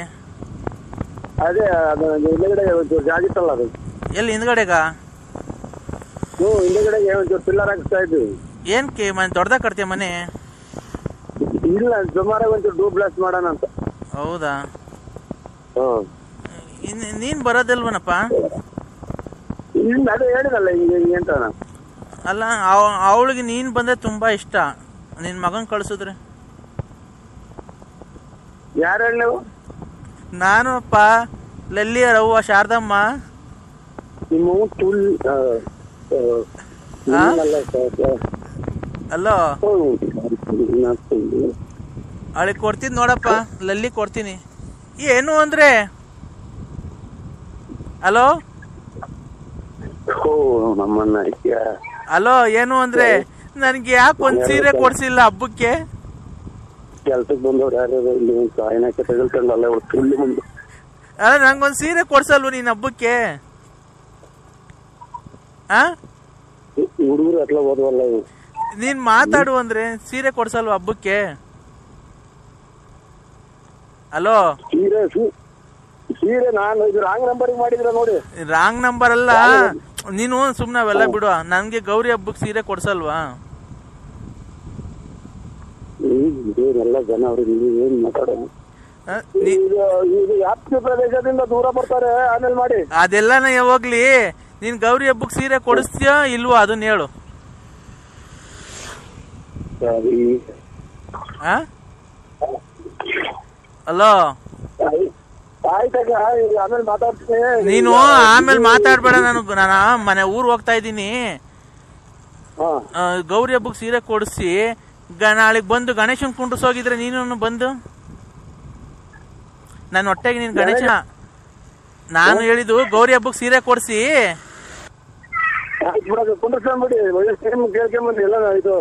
Speaker 2: ಅದೇ ಅದು ಹಿಂದ್ಗಡೆ ಒಂಚೂರು ಜಾಗಿತ್ತಲ್ಲ ಅದು.
Speaker 1: ಎಲ್ಲಿ ಹಿಂದ್ಗಡೆಗ?
Speaker 2: ಹ್ಞೂ ಹಿಂದೆಗಡೆಗೆ ಒಂಚೂರು ಪಿಲ್ಲರ್ ಹಾಕಿಸ್ತಾ ಇದ್ವಿ.
Speaker 1: ಏನ್ ಕೇ ಮನೆ ದೊಡ್ಡದಾಗ ಕಟ್ತೀಯ ಮನೆ?
Speaker 2: ಇಲ್ಲ ಸುಮಾರಾಗಿ ಒಂಚೂರು ಡೂ ಬ್ಲಾಸ್ಟ್ ಮಾಡೋಣ ಅಂತ.
Speaker 1: ಹೌದಾ?
Speaker 2: ಹ್ಮ್
Speaker 1: ಇನ್- ನೀನ್ ಬರೋದಿಲ್ವನಪ್ಪ?
Speaker 2: ಅದು ಅದೇ ಹೇಳಿದಲ್ಲ ಹಿಂಗೆ ಹಿಂಗೆ ಅಂತ ನಾನು.
Speaker 1: ಅಲ್ಲ ಅವಳಿಗೆ ನೀನ್ ಬಂದ್ರೆ ತುಂಬಾ ಇಷ್ಟ. ನಿನ್ ಮಗನ್ ಕಳ್ಸಿದ್ರೆ.
Speaker 2: ಯಾರು ಹೇಳಿ ನೀವು?
Speaker 1: ನಾನು ಅಪ್ಪ ಲಲ್ಲಿಯ ರವ್ವ ಶಾರದಮ್ಮ.
Speaker 2: ನಿಮ್ಮ ತುಲ್
Speaker 1: ಅಲ್ಲೋ ಅವಳಿಗೆ ಕೊಡ್ತೀನಿ ನೋಡಪ್ಪ ಲಲ್ಲಿ ಕೊಡ್ತೀನಿ. ಏನು ಅಂದ್ರೆ? ಹಲೋ. ಹಲೋ ಏನು ಅಂದ್ರೆ? ನನ್ಗೆ ಯಾಕೆ ಒಂದ್ ಸೀರೆ ಕೊಡ್ಸಿಲ್ಲ ಹಬ್ಬಕ್ಕೆ?
Speaker 2: ಕೆಲ್ಸಕ್ಕೆ ಬಂದವ್ರು ಇಲ್ಲಿ ಅಲ್ಲೇ
Speaker 1: ಅಲ್ಲ ನಂಗೊಂದ್ ಸೀರೆ ಕೊಡ್ಸಲ್ವ ನೀನ್ ಹಬ್ಬಕ್ಕೆ?
Speaker 2: ಹುಡುಗರು ಅಟ್ಲ ಓದುವಲ್ಲ.
Speaker 1: ನೀನ್ ಮಾತಾಡು ಅಂದ್ರೆ ಸೀರೆ ಕೊಡ್ಸಲ್ವಾ ಹಬ್ಬಕ್ಕೆ? ಹಲೋ?
Speaker 2: ಸೀರೆ ಸೀರೆ ನಾನು ಇದು ರಾಂಗ್ ನಂಬರ್ ಮಾಡಿದ್ರ ನೋಡಿ.
Speaker 1: ರಾಂಗ್ ನಂಬರ್ ಅಲ್ಲ. ನೀನು ಸುಮ್ನೆ ಅವೆಲ್ಲ ಬಿಡು. ನನ್ಗೆ ಗೌರಿ ಹಬ್ಬಕ್ಕೆ ಸೀರೆ ಕೊಡ್ಸಲ್ವಾ?
Speaker 2: ಎಲ್ಲ ಜನ ಅವ್ರು ನೀವು ಏನ್ ಮಾತಾಡೋದು? ಇದು ಪ್ರದೇಶದಿಂದ ದೂರ ಬರ್ತಾರೆ ಆಮೇಲೆ ಮಾಡಿ.
Speaker 1: ಅದೆಲ್ಲನ ಯಾವಾಗ್ಲಿ ನೀನ್ ಗೌರಿ ಹಬ್ಬಕ್ ಸೀರೆ ಕೊಡಿಸ್ತೀಯಾ ಇಲ್ವಾ? ಅದನ್ನ ಹೇಳು. ಹಲೋ ನೀನು ಆಮೇಲೆ ಮಾತಾಡ್ಬೇಡ ನಾನು ನಾನು ಮನೆ ಊರ್ ಹೋಗ್ತಾ ಇದ್ದೀನಿ. ಗೌರಿ ಹಬ್ಬಕ್ ಸೀರೆ ಕೊಡಿಸಿ ನಾಳೆಗೆ ಬಂದು ಗಣೇಶನ್ ಕುಂಡ್ರಿಸೋಗಿದ್ರೆ ನೀನು ಬಂದು? ನನ್ನ ಹೊಟ್ಟೆಗೆ ನೀನು ಗಣೇಶ ನಾನು ಹೇಳಿದ್ದು ಗೌರಿ ಹಬ್ಬಕ್ಕೆ ಸೀರೆ ಕೊಡಿಸಿ.
Speaker 2: ಕುಂಡ್ರಸ್ಕೊಂಡ್ಬಿಡಿ ಅದೆಲ್ಲ ಕುಂಡ್ರಸೋದಂದ್ರೆ ಕೇಳ್ಕೊಂಬಂದು ಎಲ್ಲ ಇದು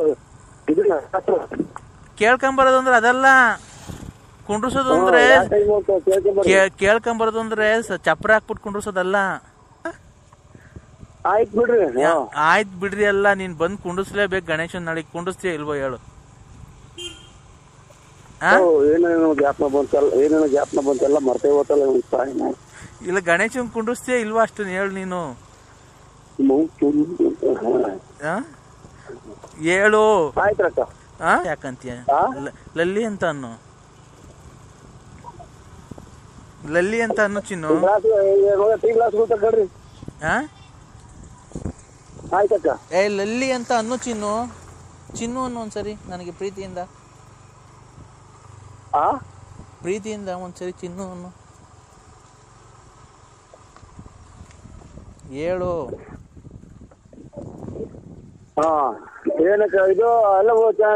Speaker 2: ಇದನ್ನ
Speaker 1: ಕೇಳ್ಕೊಂಬರೋದು ಅಂದ್ರೆ ಅದಲ್ಲ. ಕುಂಡ್ರಿಸೋದು ಅಂದ್ರೆ
Speaker 2: ಕೇಳ್ಕೊಂಬರ್ರಿ
Speaker 1: ಕೇ- ಕೇಳ್ಕೊಂಬರೋದು ಅಂದ್ರೆ ಸ- ಚಪ್ರ ಹಾಕ್ಬಿಟ್ಟು ಕುಂಡ್ರಸೋದಲ್ಲ
Speaker 2: ಆಯ್ತು ಬಿಡ್ರಿ
Speaker 1: ಆಯ್ತು ಬಿಡ್ರಿ ಅಲ್ಲ ನೀನ್ ಬಂದ್ ಕುಂಡಿಸ್ಲೇಬೇಕು ಗಣೇಶನ್ ನಾಳೆ ಕುಂಡಿಸ್ತೀಯ ಇಲ್ವೋ ಹೇಳು.
Speaker 2: ಏನೇನೋ ಜ್ಞಾಪನ ಬಂತಲ್ಲ ಏನೇನೋ ಜ್ಞಾಪನ ಬಂತಲ್ಲ ಮರ್ತೇ ಹೋತಲ್ಲ.
Speaker 1: ಇಲ್ಲ ಗಣೇಶನ್ ಕುಂಡಿಸ್ತೀಯ ಇಲ್ವಾ ಅಷ್ಟು ಹೇಳು ನೀನು.
Speaker 2: ತುಳ್ದು. ಹಾ.
Speaker 1: ಯಾಕಂತೀಯ? ಲಲ್ಲಿ ಅಂತ ಅನ್ನು. ಲಲ್ಲಿ ಅಂತ ಅನ್ನು ಚಿನ್ನು. ಏ ಲಲ್ಲಿ ಅಂತ ಅನ್ನು ಚಿನ್ನು. ಚಿನ್ನು ಅನ್ನು ಒಂದ್ಸರಿ ನನಗೆ ಪ್ರೀತಿಯಿಂದ. ಪ್ರೀತಿಯಿಂದ ಒಂದ್ಸರಿ ಚಿನ್ನು ಅನ್ನು. ಹೇಳು
Speaker 2: ಹಾ ಏನಕ್ಕ ಇದು ಎಲ್ಲ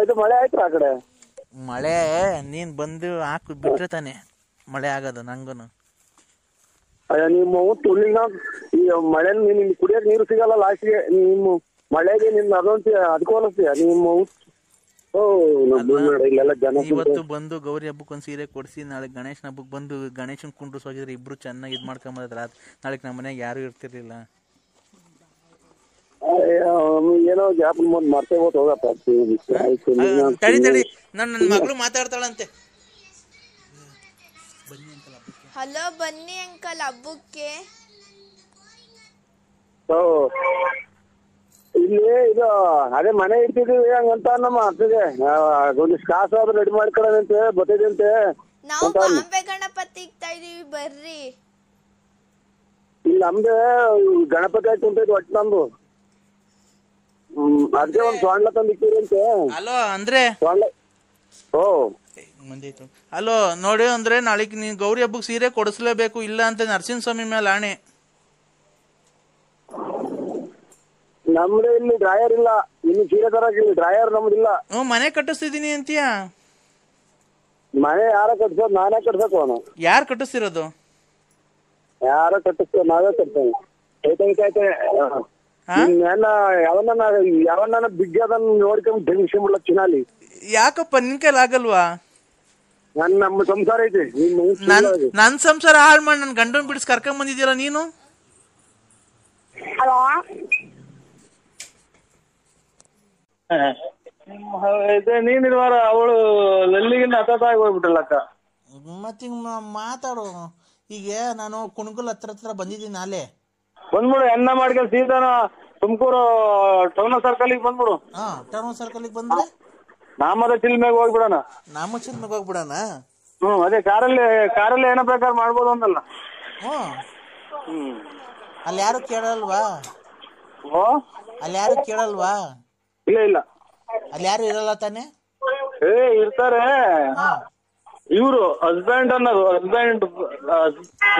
Speaker 2: ಇದು ಮಳೆ ಆಯ್ತು ಆ ಕಡೆ?
Speaker 1: ಮಳೆ ನೀನ್ ಬಂದು ಹಾಕು ಬಿಟ್ರೆ ತಾನೆ ಮಳೆ ಆಗೋದು ನಂಗೂನು.
Speaker 2: ಅಯ್ಯ ನಿಮ್ಮ ತುಳಿನ ಈ ಮಳೆ ನಿನ್ ಕುಡಿಯಕ್ ನೀರು ಸಿಗಲ್ಲ ಲಾಸ್ಟ್ಗೆ ನಿಮ್ಮ ಮಳೆಗೆ ನಿಮ್ ಅದೊಂದು ಅದಕ್ಕೂ ನಿಮ್ಮ ಓ ಇಲ್ಲೆಲ್ಲ ಜನ
Speaker 1: ಇವತ್ತು ಬಂದು ಗೌರಿ ಹಬ್ಬಕ್ಕೆ ಒಂದ್ ಸೀರೆ ಕೊಡಿಸಿ ನಾಳೆ ಗಣೇಶನ ಹಬ್ಬಕ್ಕೆ ಬಂದು ಗಣೇಶನ್ ಕುಂಡ್ರಸ್ ಹೋಗಿದ್ರೆ ಇಬ್ರು ಚೆನ್ನಾಗಿ ಇದು ಮಾಡ್ಕೊಂಬದ್ರ ನಾಳೆ ನಮ್ಮ ಮನೆಗೆ ಯಾರು ಇರ್ತಿರ್ಲಿಲ್ಲ.
Speaker 2: ಏನೋ ಜ್ಞಾಪನ ಮುಂದೆ ಮರ್ತೇ ಹೋತ್ ಹೋಗಪ್ಪ
Speaker 1: ತಡಿ ತಡಿ. ನಾನು ನನ್ನ ಮಗಳು ಮಾತಾಡ್ತಾಳಂತೆ.
Speaker 5: ಹಲೋ ಬನ್ನಿ ಅಂಕಲ್ ಹಬ್ಬಕ್ಕೆ.
Speaker 2: ಓ ಇಲ್ಲಿ ಇದು ಅದೇ ಮನೆ ಇಟ್ಟಿದೀವಿ ಹಂಗಂತ ನಮ್ಮ ಅತ್ತಿಗೆ. ಒಂದಿಷ್ಟು ಕಾಸು ಆದ್ರೆ ರೆಡಿ ಮಾಡ್ಕೊಳ್ಳೋದಂತೆ ಬರ್ತೈದಂತೆ
Speaker 5: ನಾವು ಬಾಂಬೆ ಗಣಪತಿ ಇಕ್ತಾ ಇದೀವಿ ಬರ್ರಿ.
Speaker 2: ಇಲ್ಲಿ ನಮ್ದೆ ಗಣಪತಿ ಆಯ್ತು ಉಂಟೈತಿ ಒಟ್ಟು ನಮ್ದು. ಅದಕ್ಕೆ ಒಂದ್ ಸೊಂಡ್ಲ ತಂದಿಟ್ಟಿರಂತೆ
Speaker 1: ಹಲೋ ಅಂದ್ರೆ?
Speaker 2: ಸೊಂಡ್ಲ ಓ.
Speaker 1: ಮಂದಿ ಐತು ಹಲೋ ನೋಡಿ ಅಂದ್ರೆ ನಾಳೆ ನೀ ಗೌರಿ ಹಬ್ಬಕ್ಕೆ ಸೀರೆ ಕೊಡಿಸ್ಲೇಬೇಕು ಇಲ್ಲ ಅಂತ ನರಸಿಂಹಸ್ವಾಮಿ ಮೇಲೆ ಆಣೆ.
Speaker 2: ನಮ್ದು ಇಲ್ಲಿ ಡ್ರಾಯರ್ ಇಲ್ಲ. ಇನ್ನು ಸೀರೆ ತರಕಿಲ್ಲ ಡ್ರಾಯರ್ ನಮ್ದಿಲ್ಲ.
Speaker 1: ಹ್ಞೂ ಮನೆ ಕಟ್ಟಿಸ್ತಿದೀನಿ ಅಂತೀಯ?
Speaker 2: ಮನೆ ಯಾರ ಕಟ್ಸೋದು ನಾನೇ ಕಟ್ಸಕ್ ಅವನು.
Speaker 1: ಯಾರು ಕಟ್ಟಿಸ್ತಿರೋದು?
Speaker 2: ಯಾರ ಕಟ್ಟಿಸ್ತೇವೆ ನಾವೇ ಕಟ್ತೇವೆ. ಐತೆ ಐತೆ? ನನ್ನ ಯಾವನ್ನ ಯಾವನ್ನ ಬಿಗ್ ಅದನ್ನ ನೋಡ್ಕೊಂಡ್ ಧರಿಸ್ಕೊಂಡ್ಬಿಡ್ಲ ಚಿನಾಲಿ.
Speaker 1: ಯಾಕಪ್ಪ ನಿನ್ ಕೈಲಿ ಆಗಲ್ವಾ?
Speaker 2: ನನ್ ನಮ್ಮ ಸಂಸಾರ ಐತಿ
Speaker 1: ನನ್ ನನ್ ಸಂಸಾರ ಹಾಳು ಮಾಡಿ ನನ್ ಗಂಡನ್ ಬಿಡಿಸ್ ಕರ್ಕೊಂಡ್ ಬಂದಿದ್ದೀರ ನೀನು?
Speaker 3: ಹಲೋ?
Speaker 2: ನೀನಿರುವಾರ ಅವಳು ಲಲ್ಲಿಗಿನ್ನ ಹತ್ತಾತ ಆಗಿ ಹೋಗ್ಬಿಟ್ಟಲ್ಲಕ್ಕ
Speaker 1: ಮತ್ತೆ ಮಾತಾಡು. ಈಗ ನಾನು ಕುಣಗುಲ್ ಹತ್ರ ಹತ್ರ ಬಂದಿದ್ದೀನಿ ನಾಳೆ.
Speaker 2: ಬಂದ್ಬಿಡು ಎನ್ನ ಮಾಡ್ಕೊಂಡು ಸೀದಾನ ತುಮಕೂರು ಟೌನ್ ಸರ್ಕಲ್ ಬಂದ್ಬಿಡು.
Speaker 1: ಹಾ ಸರ್ಕಲ್ ಬಂದ್ರೆ?
Speaker 2: ನಾಮದ ಚಿಲ್ಮೆಗೆ ಹೋಗ್ಬಿಡೋಣ.
Speaker 1: ನಮ್ಮ ಚಿಲ್ಮೆಗೆ ಹೋಗ್ಬಿಡಣ?
Speaker 2: ಹ್ಮ್ ಅದೇ ಕಾರಲ್ಲಿ ಕಾರಲ್ಲಿ ಏನೋ ಪ್ರಕಾರ ಮಾಡ್ಬೋದು ಅಂದಲ್ಲ. ಹ್ಮ್.
Speaker 1: ಅಲ್ಲಿ ಯಾರು ಕೇಳಲ್ವಾ?
Speaker 2: ಓ
Speaker 1: ಅಲ್ಲಿ ಯಾರು ಕೇಳಲ್ವಾ?
Speaker 2: ಇಲ್ಲ ಇಲ್ಲ.
Speaker 1: ಅಲ್ಲಿ ಯಾರು ಇರಲ್ಲ ತಾನೆ?
Speaker 2: ಏ ಇರ್ತಾರೆ. ಇವರು ಹಸ್ಬೆಂಡ್ ಅನ್ನೋದು ಹಸ್ಬೆಂಡ್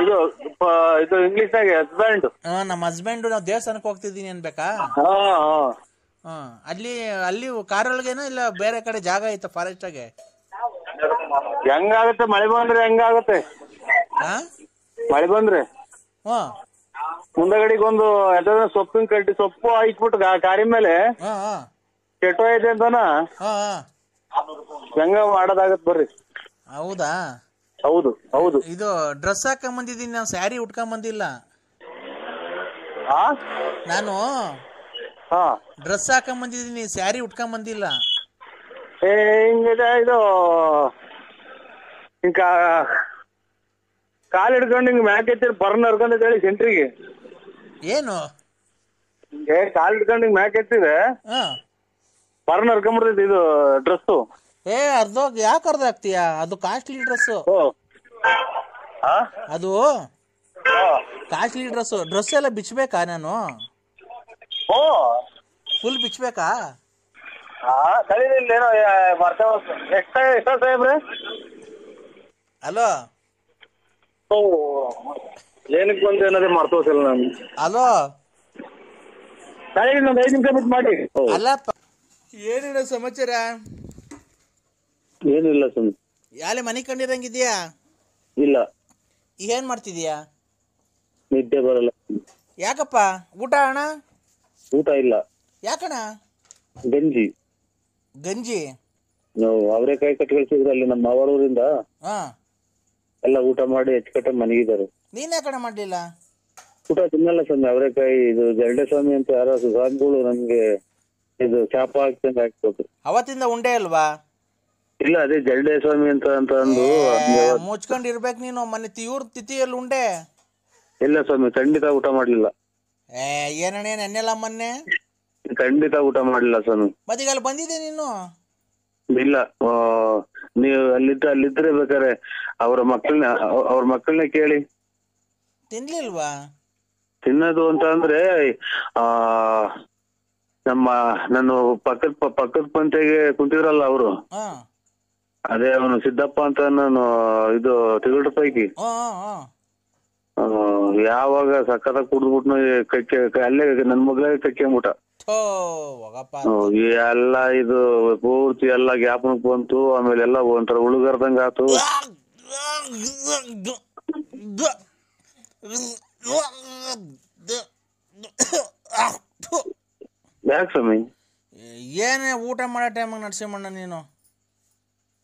Speaker 2: ಇದು ಪ- ಇದು ಇಂಗ್ಲಿಷ್ನಾಗೆ ಹಸ್ಬೆಂಡ್
Speaker 1: ಆ, ನಮ್ಮ ಹಸ್ಬೆಂಡ್ ನಾವು ದೇವಸ್ಥಾನಕ್ಕೆ ಹೋಗ್ತಿದ್ದೀನಿ ಅನ್ಬೇಕಾ?
Speaker 2: ಹಾ ಹಾ.
Speaker 1: ಹಾ ಅಲ್ಲಿ ಅಲ್ಲಿ ಕಾರೊಳಗೇನೋ ಇಲ್ಲ ಬೇರೆ ಕಡೆ ಜಾಗ ಐತ ಫಾರೆಸ್ಟ್ ಆಗಿ?
Speaker 2: ಹೆಂಗಾಗತ್ತೆ ಮಳೆ ಬಂದ್ರೆ ಹೆಂಗಾಗತ್ತೆ?
Speaker 1: ಹಾ
Speaker 2: ಮಳೆ ಬಂದ್ರೆ?
Speaker 1: ಹಾ.
Speaker 2: ಮುಂದಗಡಿಗೆ ಒಂದು ಯಾವ್ದಾದ್ರು ಸೊಪ್ಪಿನ ಕಟ್ಟಿ ಸೊಪ್ಪು ಹಾಕ್ಬಿಟ್ಟು ಗಾ- ಕಾರಿ ಮೇಲೆ
Speaker 1: ಹಾ ಹಾ.
Speaker 2: ಕೆಟ್ಟೋಯ್ತೆ ಅಂತನ?
Speaker 1: ಹಾ ಹಾ.
Speaker 2: ಹೆಂಗ ಮಾಡೋದಾಗತ್ ಬರ್ರಿ.
Speaker 1: ಹೌದಾ?
Speaker 2: ಹೌದು ಹೌದು.
Speaker 1: ಇದು ಡ್ರೆಸ್ ಹಾಕೊಂಡ್ ಬಂದಿದ್ದೀನಿ ನಾನು ಸ್ಯಾರಿ ಉಟ್ಕೊಂಡ್ ಬಂದಿಲ್ಲ
Speaker 2: ಆ?
Speaker 1: ನಾನು
Speaker 2: ಹಾ.
Speaker 1: ಡ್ರೆಸ್ ಹಾಕೊಂಡ್ ಬಂದಿದ್ದೀನಿ ಸ್ಯಾರಿ ಉಟ್ಕೊಂಡ್ ಬಂದಿಲ್ಲ
Speaker 2: ಏ ಹಿಂಗಿದೆ ಇದು ಹಿಂಗ ಕಾಲ್ ಹಿಡ್ಕೊಂಡು ಹಿಂಗ್ ಮ್ಯಾಕ್ ಎತ್ತಿರ್ ಬರ್ನ್ ಹರ್ಕೊಂಡ್ ಹೇಳಿ ಸೆಂಟ್ರಿಗೆ
Speaker 1: ಏನು?
Speaker 2: ಹಿಂಗೆ ಕಾಲ್ ಹಿಡ್ಕೊಂಡು ಹಿಂಗ್ ಮ್ಯಾಕ್ ಎತ್ತಿದೆ
Speaker 1: ಹಾ.
Speaker 2: ಬರ್ನ್ ಹರ್ಕೊಂಡ್ಬಿಡ್ತೈತಿ ಇದು ಡ್ರೆಸ್ಸು
Speaker 1: ಏ ಅರ್ಧೋಗ್ ಯಾಕೆ ಅರ್ಧ ಆಗ್ತೀಯಾ? ಅದು ಕಾಸ್ಟ್ಲಿ ಡ್ರೆಸ್
Speaker 2: ಓ. ಹಾ
Speaker 1: ಅದು ಕಾಸ್ಟ್ಲಿ ಡ್ರೆಸ್ ಡ್ರೆಸ್ ಎಲ್ಲ ಬಿಚ್ಚಬೇಕಾ ನಾನು?
Speaker 2: ಓ.
Speaker 1: ಫುಲ್ ಬಿಚ್ಚಬೇಕಾ
Speaker 2: ಹಲೋ ಏನಕ್ಕೆ ಬಂದು ಅನ್ನೋದೇ ಮರ್ತೋಸಿಲ್ಲ ನಾನು.
Speaker 1: ಅಲೋ?
Speaker 2: ನಾಳೆ ಇನ್ನೊಂದು ಐದು ನಿಮಿಷ ಬಿಟ್ಟು ಮಾಡಿ.
Speaker 1: ಅಲ್ಲಪ್ಪ. ಏನಿಲ್ಲ ಸಮಾಚಾರ?
Speaker 2: ಏನಿಲ್ಲ ಸುಮ್
Speaker 1: ಯಾಲೆ ಮನೆ ಕಂಡಿರಂಗಿದ್ಯಾ?
Speaker 2: ಇಲ್ಲ.
Speaker 1: ಏನ್ ಮಾಡ್ತಿದ್ಯಾ?
Speaker 2: ನಿದ್ದೆ ಬರಲ್ಲ.
Speaker 1: ಯಾಕಪ್ಪ? ಊಟ ಅಣ್ಣ?
Speaker 2: ಊಟ ಇಲ್ಲ.
Speaker 1: ಯಾಕಣ್ಣ?
Speaker 2: ಗಂಜಿ.
Speaker 1: ಗಂಜಿ?
Speaker 2: ನಾವು ಅವರೆಕಾಯಿ ಕಟ್ ಕಳ್ಸಿದ್ರೆ ಅಲ್ಲಿ ನಮ್ಮ ಅವರೂರಿಂದ
Speaker 1: ಹಾ.
Speaker 2: ಎಲ್ಲ ಊಟ ಮಾಡಿ ಹೆಚ್ಚುಕಟ್ಟೆ ಮನೆಗಿದ್ದಾರೆ.
Speaker 1: ನೀನ್ ಯಾಕಣ್ಣ ಮಾಡ್ಲಿಲ್ಲ?
Speaker 2: ಊಟ ತಿನ್ನಲ್ಲ ಸ್ವಾಮಿ ಅವರೆಕಾಯಿ ಇದು ಜರಡೆ ಸ್ವಾಮಿ ಅಂತ ಯಾರೋ ಸ್ವಾಮಿಗಳು ನಮ್ಗೆ ಇದು ಶಾಪ ಹಾಕ್ತಂಗೆ ಹಾಕ್ಬೇಕು
Speaker 1: ಅವತ್ತಿಂದ ಉಂಡೆ ಅಲ್ವಾ?
Speaker 2: ಇಲ್ಲ ಅದೇ ಜರಡೆ ಸ್ವಾಮಿ ಅಂತ ಅಂತ ಅಂದು
Speaker 1: ಮುಚ್ಕೊಂಡ್ ಇರ್ಬೇಕು ನೀನು ಮೊನ್ನೆ ತೀವ್ರ ತಿಥಿಯಲ್ಲಿ ಉಂಡೆ.
Speaker 2: ಇಲ್ಲ ಸ್ವಾಮಿ ಖಂಡಿತ ಊಟ ಮಾಡ್ಲಿಲ್ಲ.
Speaker 1: ಏ ಏನಣ್ಣ ನೆನ್ನೆಲ್ಲ ಮೊನ್ನೆ?
Speaker 2: ಖಂಡಿತ ಊಟ ಮಾಡ್ಲಿಲ್ಲ ಸ್ವಾಮಿ.
Speaker 1: ಮತ್ತೀಗ ಅಲ್ಲಿ ಬಂದಿದ್ದೆ ನೀನು?
Speaker 2: ಇಲ್ಲ ಆ, ನೀವು ಅಲ್ಲಿದ್ದ ಅಲ್ಲಿದ್ರೆ ಬೇಕಾರೆ ಅವ್ರ ಮಕ್ಕಳನ್ನ ಅವ್ರ ಮಕ್ಕಳನ್ನ ಕೇಳಿ.
Speaker 1: ತಿನ್ಲಿಲ್ವಾ?
Speaker 2: ತಿನ್ನೋದು ಅಂತ ಅಂದ್ರೆ ಆ ನಮ್ಮ ನಾನು ಪಕ್ಕದ ಪಕ್ಕದ ಪಂತೆಗೆ ಕುಂತಿದ್ರಲ್ಲ ಅವರು.
Speaker 1: ಹಾ.
Speaker 2: ಅದೇ ಅವನು ಸಿದ್ದಪ್ಪ ಅಂತ ನಾನು ಇದು ತಿಳಿದ ಪೈಕಿ. ಆ, ಯಾವಾಗ ಸಕ್ಕತ್ತ ಕುಡ್ದ್ಬಿಟ್ನು ಕಕ್ಕೆ ಅಲ್ಲೇ ನನ್ ಮಗಳಿಗೆ ಕಕ್ಕೆಂಬಿಟ
Speaker 1: ಥೋ ಹೋಗಪ್ಪ
Speaker 2: ಎಲ್ಲ ಇದು ಪೂರ್ತಿ ಎಲ್ಲ ಜ್ಞಾಪನಕ್ ಬಂತು ಆಮೇಲೆ ಎಲ್ಲ ಒಂಥರ ಉಳುಗರ್ದಂಗ ಆತು. ಯಾಕೆ ಸ್ವಾಮಿ?
Speaker 1: ಏನೇ ಊಟ ಮಾಡೋ ಟೈಮಾಗ ನರಸಿಂಹಣ್ಣ ನೀನು?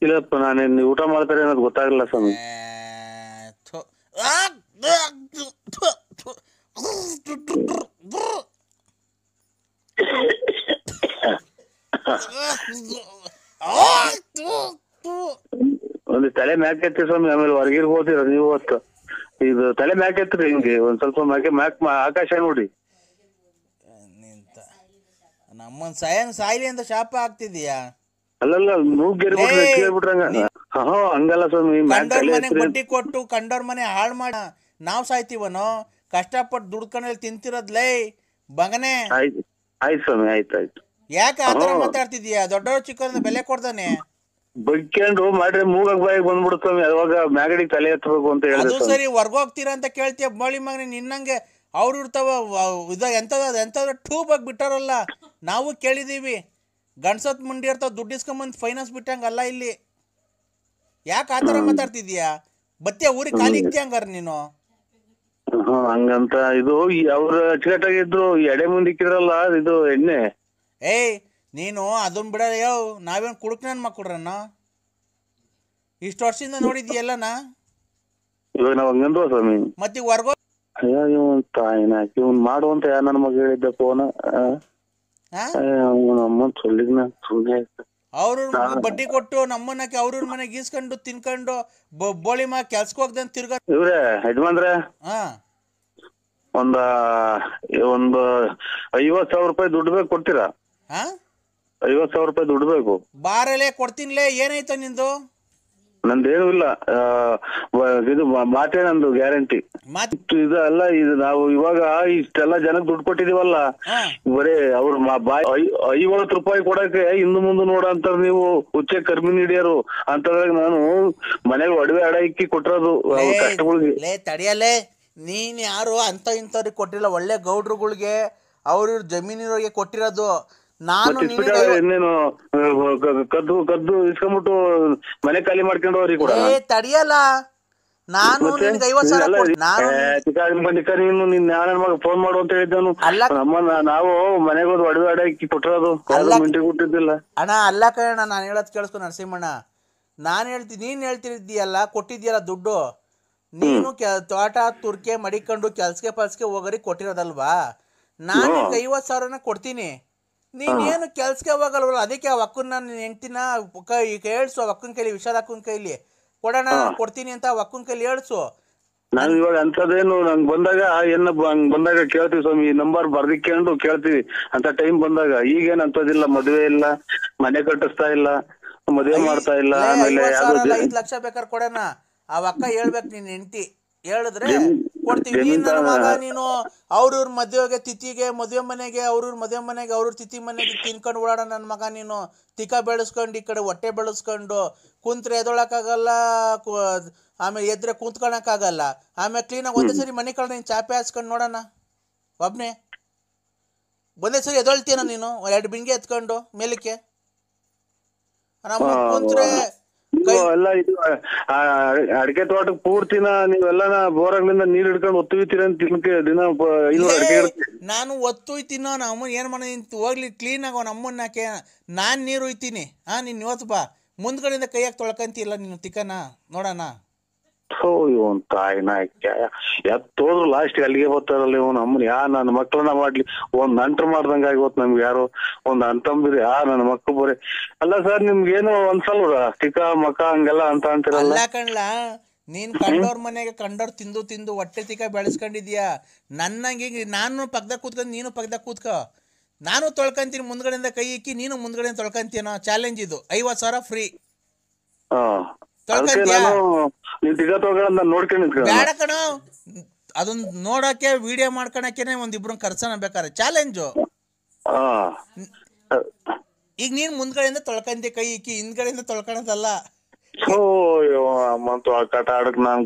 Speaker 2: ಇಲ್ಲಪ್ಪ ನಾನೇನ್ ಊಟ ಮಾಡ್ತಾರೆ ಅನ್ನೋದು ಗೊತ್ತಾಗಲ್ಲ ಸ್ವಾಮಿ. ಒಂದು ತಲೆ ಮ್ಯಾಕ್ ಎತ್ತಿ ಸ್ವಾಮಿ, ಆಮೇಲೆ ಹೊರಗಿರ್ ಹೋದಿರ ನೀವು ಹೊತ್ತು ಇದು ತಲೆ ಮ್ಯಾಕ್ ಎತ್ತಿರಿ ಹಿಂಗೆ, ಒಂದ್ ಸ್ವಲ್ಪ ಮ್ಯಾಕೆ, ಮ್ಯಾಕ್ ಆಕಾಶ ನೋಡಿ.
Speaker 1: ನಿಂತ. ನಮ್ಮನ್ ಸಾಯನ್ ಸಾಯ್ಲಿ ಅಂತ ಶಾಪ ಆಗ್ತಿದೀಯಾ
Speaker 2: ಅಲ್ಲಲ್ಲ ಮೂಗ್ಗೆರಿ ಬಿಟ್ರೆ
Speaker 1: ಲೇ,
Speaker 2: ಕೇಳ್ಬಿಟ್ರಂಗ. ಹಾ ಹಂಗಲ್ಲ ಸ್ವಾಮಿ
Speaker 1: ಕಂಡೋರ್ ಮನೆಗ್ ಬಡ್ಡಿ ಕೊಟ್ಟು ಕಂಡೋರ್ ಮನೆ ಹಾಳು ಮಾಡ. ನಾವ್ ಸಾಯ್ತೀವನೋ? ಕಷ್ಟಪಟ್ಟು ದುಡ್ಕೊಂಡಲ್ಲಿ ತಿಂತಿರೋದ್ ಬಂಗನೆ.
Speaker 2: ಆಯ್ತು ಸ್ವಾಮಿ ಆಯ್ತು ಆಯ್ತು.
Speaker 1: ಯಾಕೆ ಆತರ
Speaker 2: ಹ್ಮ್.
Speaker 1: ಮಾತಾಡ್ತಿದೀಯ? ದೊಡ್ಡವ್ರು ಚಿಕ್ಕವ್ರನ್ನ ಬೆಲೆ ಕೊಡ್ತಾನೆ
Speaker 2: ಬಗ್ಕೊಂಡು ಮಾಡ್ರೆ ಮೂಗಕ್ ಬಾಯಿಗೆ ಬಂದ್ಬಿಡುತ್ತೆ ಸ್ವಾಮಿ ಅವಾಗ ಮ್ಯಾಗಡಿಗೆ ತಲೆ ಎತ್ತಬೇಕು ಅಂತ
Speaker 1: ಅದು ಸರಿ ಹೊರ್ಗೋಗ್ತೀರಾ ಅಂತ ಕೇಳ್ತೀಯ ಬಳಿ ಮಗನ ನಿನ್ನಂಗೆ ಅವ್ರು ಇರ್ತಾವ ಇದ ಎಂತದ ಎಂತದ ಟ್ಯೂಬ್ ಆಗಿ ಬಿಟ್ಟಾರಲ್ಲ. ನಾವು ಕೇಳಿದೀವಿ. ಗಂಡ್ಸತ್ ಮುಂಡಿ ಇರ್ತಾವ ದುಡ್ಡು ಇಸ್ಕೊಂಬಂದು ಫೈನಾನ್ಸ್ ಬಿಟ್ಟಂಗ ಅಲ್ಲ ಇಲ್ಲಿ. ಯಾಕೆ ಆತರ ಮಾತಾಡ್ತಿದ್ಯಾ? ಬತ್ತೆ ಊರಿಗೆ ಖಾಲಿ ಇಕ್ತಿ ಹಂಗಾರ ನೀನು?
Speaker 2: ಹಾ ಹಂಗಂತ ಇದು ಅವ್ರ ಅಚ್ಚುಕಟ್ಟಾಗಿದ್ರು ಎಡೆ ಮುಂದೆ ಇಕ್ಕಿದ್ರಲ್ಲ ಇದು ಎಣ್ಣೆ.
Speaker 1: ಏಯ್ ನೀನು ಅದನ್ ಬಿಡ ಯೋ ನಾವೇನ್ ಕುಡುಕ್ನ ನನ್ ಮಕ್ಕಳ್ರನ್ನ ಇಷ್ಟು ವರ್ಷದಿಂದ ನೋಡಿದ್ಯಲ್ಲನ?
Speaker 2: ಇವಾಗ ನಾವ್ ಹಂಗಂದ್ವ ಸ್ವಾಮಿ.
Speaker 1: ಮತ್ತೀಗ ಹೊರ್ಗೋ
Speaker 2: ಅಯ್ಯೋ ಇವನ್ ತಾಯಿನ ಇವನ್ ಮಾಡುವಂತ ಯಾರ ನನ್ನ ಮಗ ಹೇಳಿದ್ದ ಫೋನ್ ಅಮ್ಮ ಸುಳ್ಳಿಗ್ನ ಸುಳ್ಳೆ
Speaker 1: ಅವ್ರ ಬಡ್ಡಿ ಕೊಟ್ಟು ನಮ್ಮನ್ನ ಅವ್ರ ಮನೆಗೆ ಗೀಸ್ಕೊಂಡು ತಿನ್ಕೊಂಡು ಬೋಳಿ ಮಾ ಕೆಲ್ಸಕ್ಕೆ ಹೋಗ್ದಂತ ತಿರ್ಗ
Speaker 2: ಇವ್ರೆ ಯಜಮಾನ್ರೆ?
Speaker 1: ಹಾ.
Speaker 2: ಒಂದ ಒಂದು ಐವತ್ ಸಾವಿರ ರೂಪಾಯಿ ದುಡ್ಡು ಬೇಕು ಕೊಡ್ತೀರಾ?
Speaker 1: ಹಾ?
Speaker 2: ಐವತ್ ಸಾವಿರ ರೂಪಾಯಿ ದುಡ್ಡು ಬೇಕು.
Speaker 1: ಬಾರಲೆ ಕೊಡ್ತೀನಿಲೇ ಏನೈತ ನಿಂದು?
Speaker 2: ನಂದೇನು ಇಲ್ಲ. ಇದು ಮಾತೇ ನಂದು ಗ್ಯಾರಂಟಿ.
Speaker 1: ಮತ್
Speaker 2: ಇದು ಅಲ್ಲ ಇದು ನಾವು ಇವಾಗ ಇಷ್ಟೆಲ್ಲ ಜನಕ್ಕೆ ದುಡ್ಡು ಕೊಟ್ಟಿದೀವಲ್ಲ. ಬರೇ ಅವ್ರ ಬಾಯ್ ಐವತ್ತು ರೂಪಾಯಿ ಕೊಡಕ್ಕೆ ಹಿಂದ್ ಮುಂದೆ ನೋಡ ಅಂತಾರ ನೀವು ಹುಚ್ಚೆ ಕರ್ಮಿ ನೀಡಿಯರು ಅಂತದ್ರಾಗ ನಾನು ಮನೆಗೆ ಒಡವೆ ಅಡ ಇಕ್ಕಿ ಕೊಟ್ಟಿರೋದು ಅವ್ರ
Speaker 1: ಲೇ,
Speaker 2: ಕಷ್ಟಗಳಿಗೆ.
Speaker 1: ಲೇ ತಡಿಯಲೇ ನೀನ್ ಯಾರು ಅಂತ ಇಂಥವ್ರಿಗೆ ಕೊಟ್ಟಿಲ್ಲ. ಒಳ್ಳೆ ಗೌಡ್ರುಗಳಿಗೆ ಅವ್ರ ಜಮೀನಿರೋರಿಗೆ ಕೊಟ್ಟಿರೋದು. ನಾನು
Speaker 2: ಇನ್ನೇನು ಕದ್ದು ಕದ್ದು ಇಸ್ಕೊಂಬಿಟ್ಟು ಮನೆ ಖಾಲಿ ಮಾಡ್ಕೊಂಡು ಕೂಡ.
Speaker 1: ಏ ತಡಿಯಲ್ಲ. ನಾನು ನಿನ್ಗೆ ಐವತ್ ಸಾವಿರ ನಾನು
Speaker 2: ನೀನು ನಿನ್ ಮಗ ಫೋನ್ ಮಾಡು ಅಂತ ಹೇಳಿದ್ದನು.
Speaker 1: ಅಲ್ಲ-
Speaker 2: ನಮ್ಮನ್ನ ನಾವು ಮನೆಗೆ ಹೋದ್ ಒಡವೆ ಅಡ ಇಕ್ಕಿ ಕೊಟ್ಟಿರೋದು ಮಿಂಟಿ ಕೊಟ್ಟಿದ್ದಿಲ್ಲ.
Speaker 1: ಅಣ್ಣ ಅಲ್ಲ ಕಣ ನಾನು ಹೇಳೋದು ಕೇಳಿಸ್ಕೊ ನರಸಿಂಹಣ್ಣ. ನಾನು ಹೇಳ್ತೀನಿ ನೀನ್ ಹೇಳ್ತಿದ್ದೀಯಲ್ಲ ಕೊಟ್ಟಿದ್ಯಲ್ಲ ದುಡ್ಡು. ನೀನು ತೋಟ ತುರ್ಕೆ ಮಡಿಕೊಂಡು ಕೆಲ್ಸಕ್ಕೆ ಪಲ್ಸಕ್ಕೆ ಹೋಗರಿ ಕೊಟ್ಟಿರೋದಲ್ವಾ? ನಾನು ನಿನ್ಗೆ ಐವತ್ ಸಾವಿರನ ಕೊಡ್ತೀನಿ. ನೀನೇನು ಕೆಲ್ಸಕ್ಕೆ ಹೋಗಲ್ವಲ್ಲ? ಅದಕ್ಕೆ ಆ ಅಕ್ಕನ ನಿನ್ ಹೆಂಡ್ತಿನ ಕೈ ಹೇಳ್ಸು ಅಕ್ಕನ ಕೈಲಿ ವಿಶಾಲ ಅಕ್ಕನ ಕೈಲಿ. ಕೊಡೋಣ ಕೊಡ್ತೀನಿ ಅಂತ ಅಕ್ಕನ ಕೈಲಿ ಹೇಳ್ಸು.
Speaker 2: ನಾನು ಇವಾಗ ಅಂತದೇನು ನಂಗ್ ಬಂದಾಗ ಏನ ಹಂಗ್ ಬಂದಾಗ ಕೇಳ್ತೀವಿ ಸ್ವಾಮಿ ಈ ನಂಬರ್ ಬರ್ದಿಕ್ಕೊಂಡು ಕೇಳ್ತೀವಿ. ಅಂತ ಟೈಮ್ ಬಂದಾಗ ಈಗೇನ್ ಅಂತದಿಲ್ಲ ಮದ್ವೆ ಇಲ್ಲ ಮನೆ ಕಟ್ಟಿಸ್ತಾ ಇಲ್ಲ ಮದ್ವೆ ಮಾಡ್ತಾ ಇಲ್ಲ ಆಮೇಲೆ
Speaker 1: ಐವತ್ತು
Speaker 2: ಯಾವ್ದೋ
Speaker 1: ಸಾವಿರ ಅಲ್ಲ,
Speaker 2: ಜ-
Speaker 1: ಐದು ಲಕ್ಷ ಬೇಕಾದ್ರೆ ಕೊಡೋಣ. ಆ ಅಕ್ಕ ಹೇಳ್ಬೇಕು ನಿನ್ ಹೆಂಡತಿ. ಹೇಳಿದ್ರೆ ಕೊಡ್ತೀವಿ. ನೀನ್ ನನ್ನ ಮಗ ನೀನು ಅವ್ರವ್ರ ಮದುವೆಗೆ ತಿಥಿಗೆ ಮದುವೆ ಮನೆಗೆ ಅವ್ರವ್ರ ಮದುವೆ ಮನೆಗೆ ಅವ್ರವ್ರ ತಿಥಿ ಮನೆಗೆ ತಿನ್ಕೊಂಡು ಓಡಾಡ ನನ್ನ ಮಗ ನೀನು. ತಿಕ್ಕ ಬೆಳೆಸ್ಕೊಂಡು ಈ ಕಡೆ ಹೊಟ್ಟೆ ಬೆಳೆಸ್ಕೊಂಡು ಕುಂತ್ರೆ ಎದೊಳಕ್ಕಾಗಲ್ಲ ಆಮೇಲೆ ಎದ್ರೆ ಕುಂತ್ಕೊಳಕ್ಕಾಗಲ್ಲ. ಆಮೇಲೆ ಕ್ಲೀನಾಗಿ ಒಂದೇ ಸರಿ ಮನೆ ಕಡೆ ನೀನು ಚಾಪೆ ಹಾಸ್ಕೊಂಡು ನೋಡೋಣ. ಒಬ್ನೇ. ಒಂದೇ ಸರಿ ಎದೊಳ್ತೀನ ನೀನು? ಎರಡು ಬಿಂಗೆ ಎತ್ಕೊಂಡು ಮೇಲಕ್ಕೆ. ನಮ್ಮ ಕುಂತ್ರೆ
Speaker 2: ಎಲ್ಲ ಇದು ಅಡಿಕೆ ತೋಟಕ್ಕೆ ಪೂರ್ತಿನ ನೀವೆಲ್ಲಾನ ಬೋರಾಗ್ಲಿಂದ ನೀರ್ ಹಿಡ್ಕೊಂಡು ಒತ್ತುಯ್ತೀರ ಅಂತ ದಿನಕ್ಕೆ ದಿನ ಐನೂರು ಅಡಿಕೆ
Speaker 1: ನಾನು ಒತ್ತು ಒಯ್ತೀನೋ ನಮ್ಮ ಏನ್ ಮಾಡ ಹೋಗ್ಲಿ ಕ್ಲೀನ್ ಆಗೋ ನಮ್ಮನ್ನ ಕೇ ನಾನ್ ನೀರು ಒಯ್ತೀನಿ ಹಾ ನೀನ್ ಇವತ್ತು ಬಾ. ಮುಂದ್ಗಡೆಯಿಂದ ಕೈಯಾಗ ತೊಳ್ಕಂತಿಲ್ಲ ನೀನು ತಿಕ್ಕನ? ನೋಡೋಣ.
Speaker 2: ಇವನ್ ತಾಯಿನ ಎತ್ತೋದ್ರು ಲಾಸ್ಟ್ ಅಲ್ಲಿಗೆ ಬರ್ತಾರಲ್ಲ ಇವನ್. ನಮ್ಮನ್ ಯಾ ನನ್ನ ಮಕ್ಳನ್ನ ಮಾಡ್ಲಿ. ಒಂದ್ ನಂಟ್ರು ಮಾಡ್ದಂಗ ಆಗಿವತ್ ನಮ್ಗೆ ಯಾರು. ಒಂದ್ ಅಂತಂಬಿರಿ ಯಾ ನನ್ನ ಮಕ್ಳು ಬರೀ. ಅಲ್ಲ ಸರ್ ನಿಮ್ಗೇನು ಒಂದ್ಸಲ ಟಿಕ ಮಕ ಹಂಗೆಲ್ಲ ಅಂತ ಅಂತಿರಲ್ಲ?
Speaker 1: ಕಣ್ಲ ನೀನ್ ಕಂಡೋರ್ ಮನೆಗೆ ಕಂಡೋರ್ ತಿಂದು ತಿಂದು ಹೊಟ್ಟೆ ತಿಕ್ಕ ಬೆಳೆಸ್ಕೊಂಡಿದ್ಯಾ? ನನ್ನಂಗೆ ನಾನು ಪಕ್ಕದಾಗ ಕೂತ್ಕೊಂಡು ನೀನು ಪಕ್ಕದಾಗ ಕೂತ್ಕೋ. ನಾನು ತೊಳ್ಕೊಂತೀನಿ ಮುಂದ್ಗಡೆಯಿಂದ ಕೈ ಇಕ್ಕಿ ನೀನು ಮುಂದ್ಗಡೆ ತೊಳ್ಕೊಂತೀನೋ ಚಾಲೆಂಜ್ ಇದು. ಐವತ್ತು ಸಾವಿರ ಫ್ರೀ
Speaker 2: ಅದಕ್ಕೆ? ನಾನು ನೋಡ್ಕೊಂಡು ನಿಂತ್ಕೊಳ್ಳ
Speaker 1: ಬೇಡ ಕಣೋ. ಅದನ್ನ ನೋಡಕ್ಕೆ ವಿಡಿಯೋ ಮಾಡ್ಕೊಳಕ್ಕೇನೆ ಒಂದಿಬ್ರು ಕರ್ಸೋಣ ಬೇಕಾದ್ರೆ. ಚಾಲೆಂಜು. ಈಗ ನೀನ್ ಮುಂದ್ಗಡೆಯಿಂದ ತೊಳ್ಕಂತೆ ಕೈ ಇಕ್ಕಿ ಹಿಂದ್ಗಡೆಯಿಂದ ತೊಳ್ಕೊಳದಲ್ಲ
Speaker 2: ಆ ಕಟ ಆಡಕ್ ನಾನ್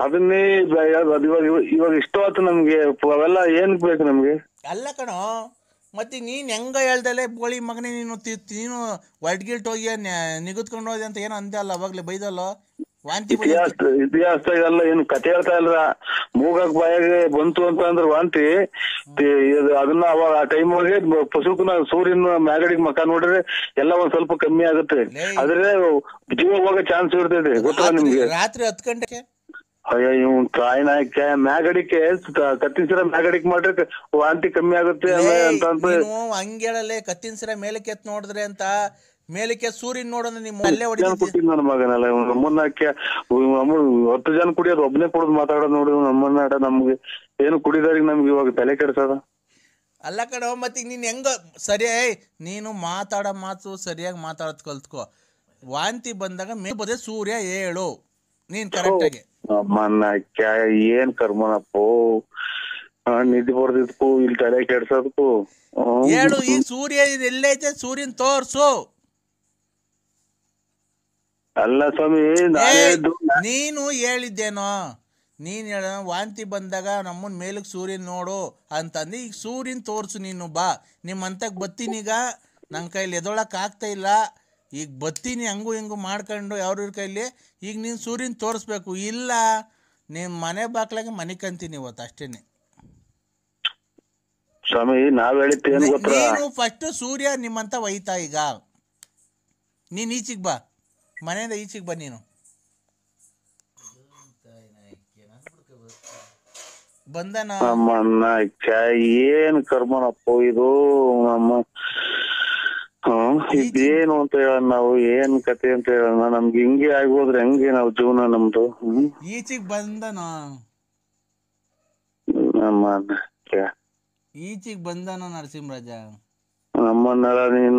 Speaker 2: ಅದನ್ನೇ ಇವಾಗ ಇವಾಗ ನಮ್ಗೆ ಅವೆಲ್ಲ ಏನ್ ಬೇಕು ನಮ್ಗೆ?
Speaker 1: ಅಲ್ಲ ಕಣೋ. ಮತ್ತೆ ನೀನ್ ಹೆಂಗ ಹೇಳ್ದಲೆ ಬೋಳಿ ಮಗನೇ ನೀನು ನೀನು ನೀನು ಗಿಲ್ಟ್ ಹೋಗಿ ನಿಗದ್ಕೊಂಡು ಹೋದೆ ಅಂತ ಏನೋ ಅಂದೆ ಅಲ್ಲ ಅವಾಗ್ಲೇ ಬೈದಲ್ಲ? ವಾಂತಿ
Speaker 2: ಇತಿಹಾಸದಾಗೆಲ್ಲ ಏನು ಕತೆ ಹೇಳ್ತಾ ಇಲ್ಲ ಮೂಗಕ್ ಬಾಯಾಗೆ ಬಂತು ಅಂತ ಅಂದ್ರೆ ವಾಂತಿ. ಅದನ್ನ ಅವಾಗ ಆ ಟೈಮ್ ಒಳಗೆ ಪಶುಕನ ಸೂರ್ಯನ ಮ್ಯಾಗಡಿಗೆ ಮಕ ನೋಡಿದ್ರೆ ಎಲ್ಲ ಒಂದ್ ಸ್ವಲ್ಪ ಕಮ್ಮಿ ಆಗುತ್ತೆ. ಆದ್ರೆ ಜೀವ ಹೋಗೋ ಚಾನ್ಸ್ ಇರ್ತೈತೆ ಗೊತ್ತಾ ನಿಮ್ಗೆ?
Speaker 1: ರಾತ್ರಿ ಹತ್ತು ಗಂಟೆಗೆ?
Speaker 2: ಅಯ್ಯ ಇವ್ ತಾಯಿನಾಯ್ಕೆ ಮ್ಯಾಗಡಿಕೆ ಕತ್ತಿಸಿರ ಮ್ಯಾಗಡಿಕ್ ಮಾಡ್ರೆ ವಾಂತಿ ಕಮ್ಮಿ ಆಗುತ್ತೆ ಅಂತ
Speaker 1: ಹಂಗ ಕತ್ತಿನ ಸಿರ ಮೇಲಕ್ಕೆ ಎತ್ ನೋಡಿದ್ರೆ ಅಂತ ಮೇಲಕ್ಕೆ ಸೂರ್ಯನ್ ನೋಡೋಣ ನಿಮ್ಮ ಅಲ್ಲೇ
Speaker 2: ಹೊಡಿತೀನಿ ನನ್ನ ಮಗನಲ್ಲ ನಮ್ಮನ್ನ ಹತ್ತು ಜನ ಕುಡಿಯೋದು ಒಬ್ನೇ ಕುಡಿದು ಮಾತಾಡೋದು ನೋಡಿ ನಮ್ಮನ್ನ ಆಡ ನಮ್ಗೆ ಏನು ಕುಡಿದಾರಿಗೆ ನಮ್ಗೆ ಇವಾಗ ತಲೆ ಕೆಡ್ಸದ?
Speaker 1: ಅಲ್ಲ ಕಡೆ ಮತ್ತೆ ನೀನ್ ಹೆಂಗ ಸರಿ ನೀನು ಮಾತಾಡೋ ಮಾತು ಸರಿಯಾಗಿ ಮಾತಾಡೋದ್ ಕಲ್ತ್ಕೋ. ವಾಂತಿ ಬಂದಾಗ ಮೇ ಬದೇ ಸೂರ್ಯ ಏಳು. ನೀನ್
Speaker 2: ಕ್ಯಾ ಏನ್ ಕರ್ಮನಪ್ಪೋ? ನಿದ್ದೆ ಬರ್ದಿದ್ಕು ಇಲ್ಲಿ ತಲೆ ಕೆಡ್ಸೋದಕ್ಕೂ.
Speaker 1: ಹೇಳು ಈ ಸೂರ್ಯ ಇದು ಎಲ್ಲೈತೆ ಸೂರ್ಯನ್ ತೋರ್ಸು.
Speaker 2: ಅಲ್ಲ ಸ್ವಾಮಿ ನಾನೇ
Speaker 1: ನೀನು ಹೇಳಿದ್ದೇನೋ? ನೀನ್ ಹೇಳ ವಾಂತಿ ಬಂದಾಗ ನಮ್ಮನ್ ಮೇಲಕ್ ಸೂರ್ಯನ್ ನೋಡು ಅಂತಂದು ಈಗ ಸೂರ್ಯನ್ ತೋರ್ಸು ನೀನು ಬಾ. ನಿಮ್ಮ ಅಂತಕ್ ಬತ್ತೀನಿ ಈಗ. ನನ್ನ ಕೈಲಿ ಎದೊಳಕ್ ಆಗ್ತಾ ಇಲ್ಲ. ಈಗ ಬತ್ತೀನಿ ಹಂಗು ಹಿಂಗು ಮಾಡ್ಕೊಂಡು ಯಾವ್ರ ಕೈಲಿ ಈಗ ನೀನು ಸೂರ್ಯನ ತೋರಿಸ್ಬೇಕು. ಇಲ್ಲ ನಿಮ್ಮ ಮನೆ ಬಾಕ್ಲಾಗೆ ಮನೆ ಕಂತೀನಿ ಇವತ್ತು ಅಷ್ಟೇನೆ.
Speaker 2: ಸ್ವಾಮಿ ನಾವ್
Speaker 1: ನೀನು ಫಸ್ಟ್ ಸೂರ್ಯ ನಿಮ್ಮಂತ ಒಯ್ತಾ ಈಗ. ನೀನ್ ಈಚಿಗೆ ಬಾ. ಮನೆಯಿಂದ ಈಚಿಗೆ ಬಾ ನೀನು. ಬಂದನ?
Speaker 2: ಏನ್ ಕರ್ಮನಪ್ಪ ಇದು? ನಮ್ಮ ಹ್ಮ್ ಇದೇನು ಅಂತ ಹೇಳೋಣ ನಾವು ಏನ್ ಕತೆ ಅಂತ ಹೇಳೋಣ ನಮ್ಗೆ ಹಿಂಗೆ ಆಗೋದ್ರೆ ಹೆಂಗೆ ನಾವು ಜೀವನ ನಮ್ದು? ಹ್ಮ್?
Speaker 1: ಈಚಿಗೆ ಬಂದನ?
Speaker 2: ಕ್ಯಾ
Speaker 1: ಈಚಿಗೆ ಬಂದನ ನರಸಿಂಹರಾಜ?
Speaker 2: ನಮ್ಮ ನಮ್ಮನ್ನ ನೀನ್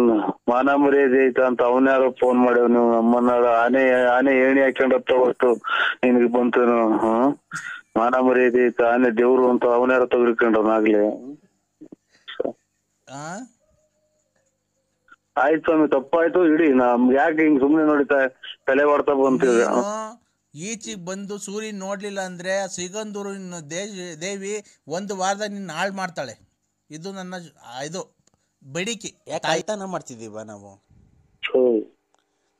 Speaker 2: ಮಾನ ಮರ್ಯಾದೆ ಐತ ಅಂತ ಅವನ್ಯಾರೋ ಫೋನ್ ಮಾಡ್ಯಾವ ನೀವು ನಮ್ಮನ್ನ ಆನೆ ಆನೆ ಏಣಿ ಹಾಕೊಂಡ್ ತಗೊಟ್ಟು ನಿನಗೆ ಬಂತೇನು ಹ? ಮಾನ ಮರ್ಯಾದೆ ಐತ ಆನೆ ದೇವ್ರು ಅಂತ ಅವನ್ಯಾರೋ ತೆಗೆದುಕೊಂಡವನಾಗ್ಲಿ
Speaker 1: ಆ?
Speaker 2: ಆಯ್ತು ಸ್ವಾಮಿ ತಪ್ಪಾಯ್ತು ಇಡಿ ನಮ್ ಯಾಕೆ ಹಿಂಗ್ ಸುಮ್ನೆ ನೋಡಿತಾ ತಲೆ ಹೊಡ್ತಾ ಬಂತೀವಿ
Speaker 1: ಈಚಿಗ್ ಬಂದು ಸೂರ್ಯ ನೋಡ್ಲಿಲ್ಲ ಅಂದ್ರೆ ಸಿಗಂದೂರು ದೇವಿ ಒಂದು ವಾರದಾಗ ನಿನ್ನ ಹಾಳು ಮಾಡ್ತಾಳೆ. ಇದು ನನ್ನ ಇದು ಬೇಡಿಕೆ. ಕಳ್ತನ ಮಾಡ್ತಿದ್ದೀವ ನಾವು?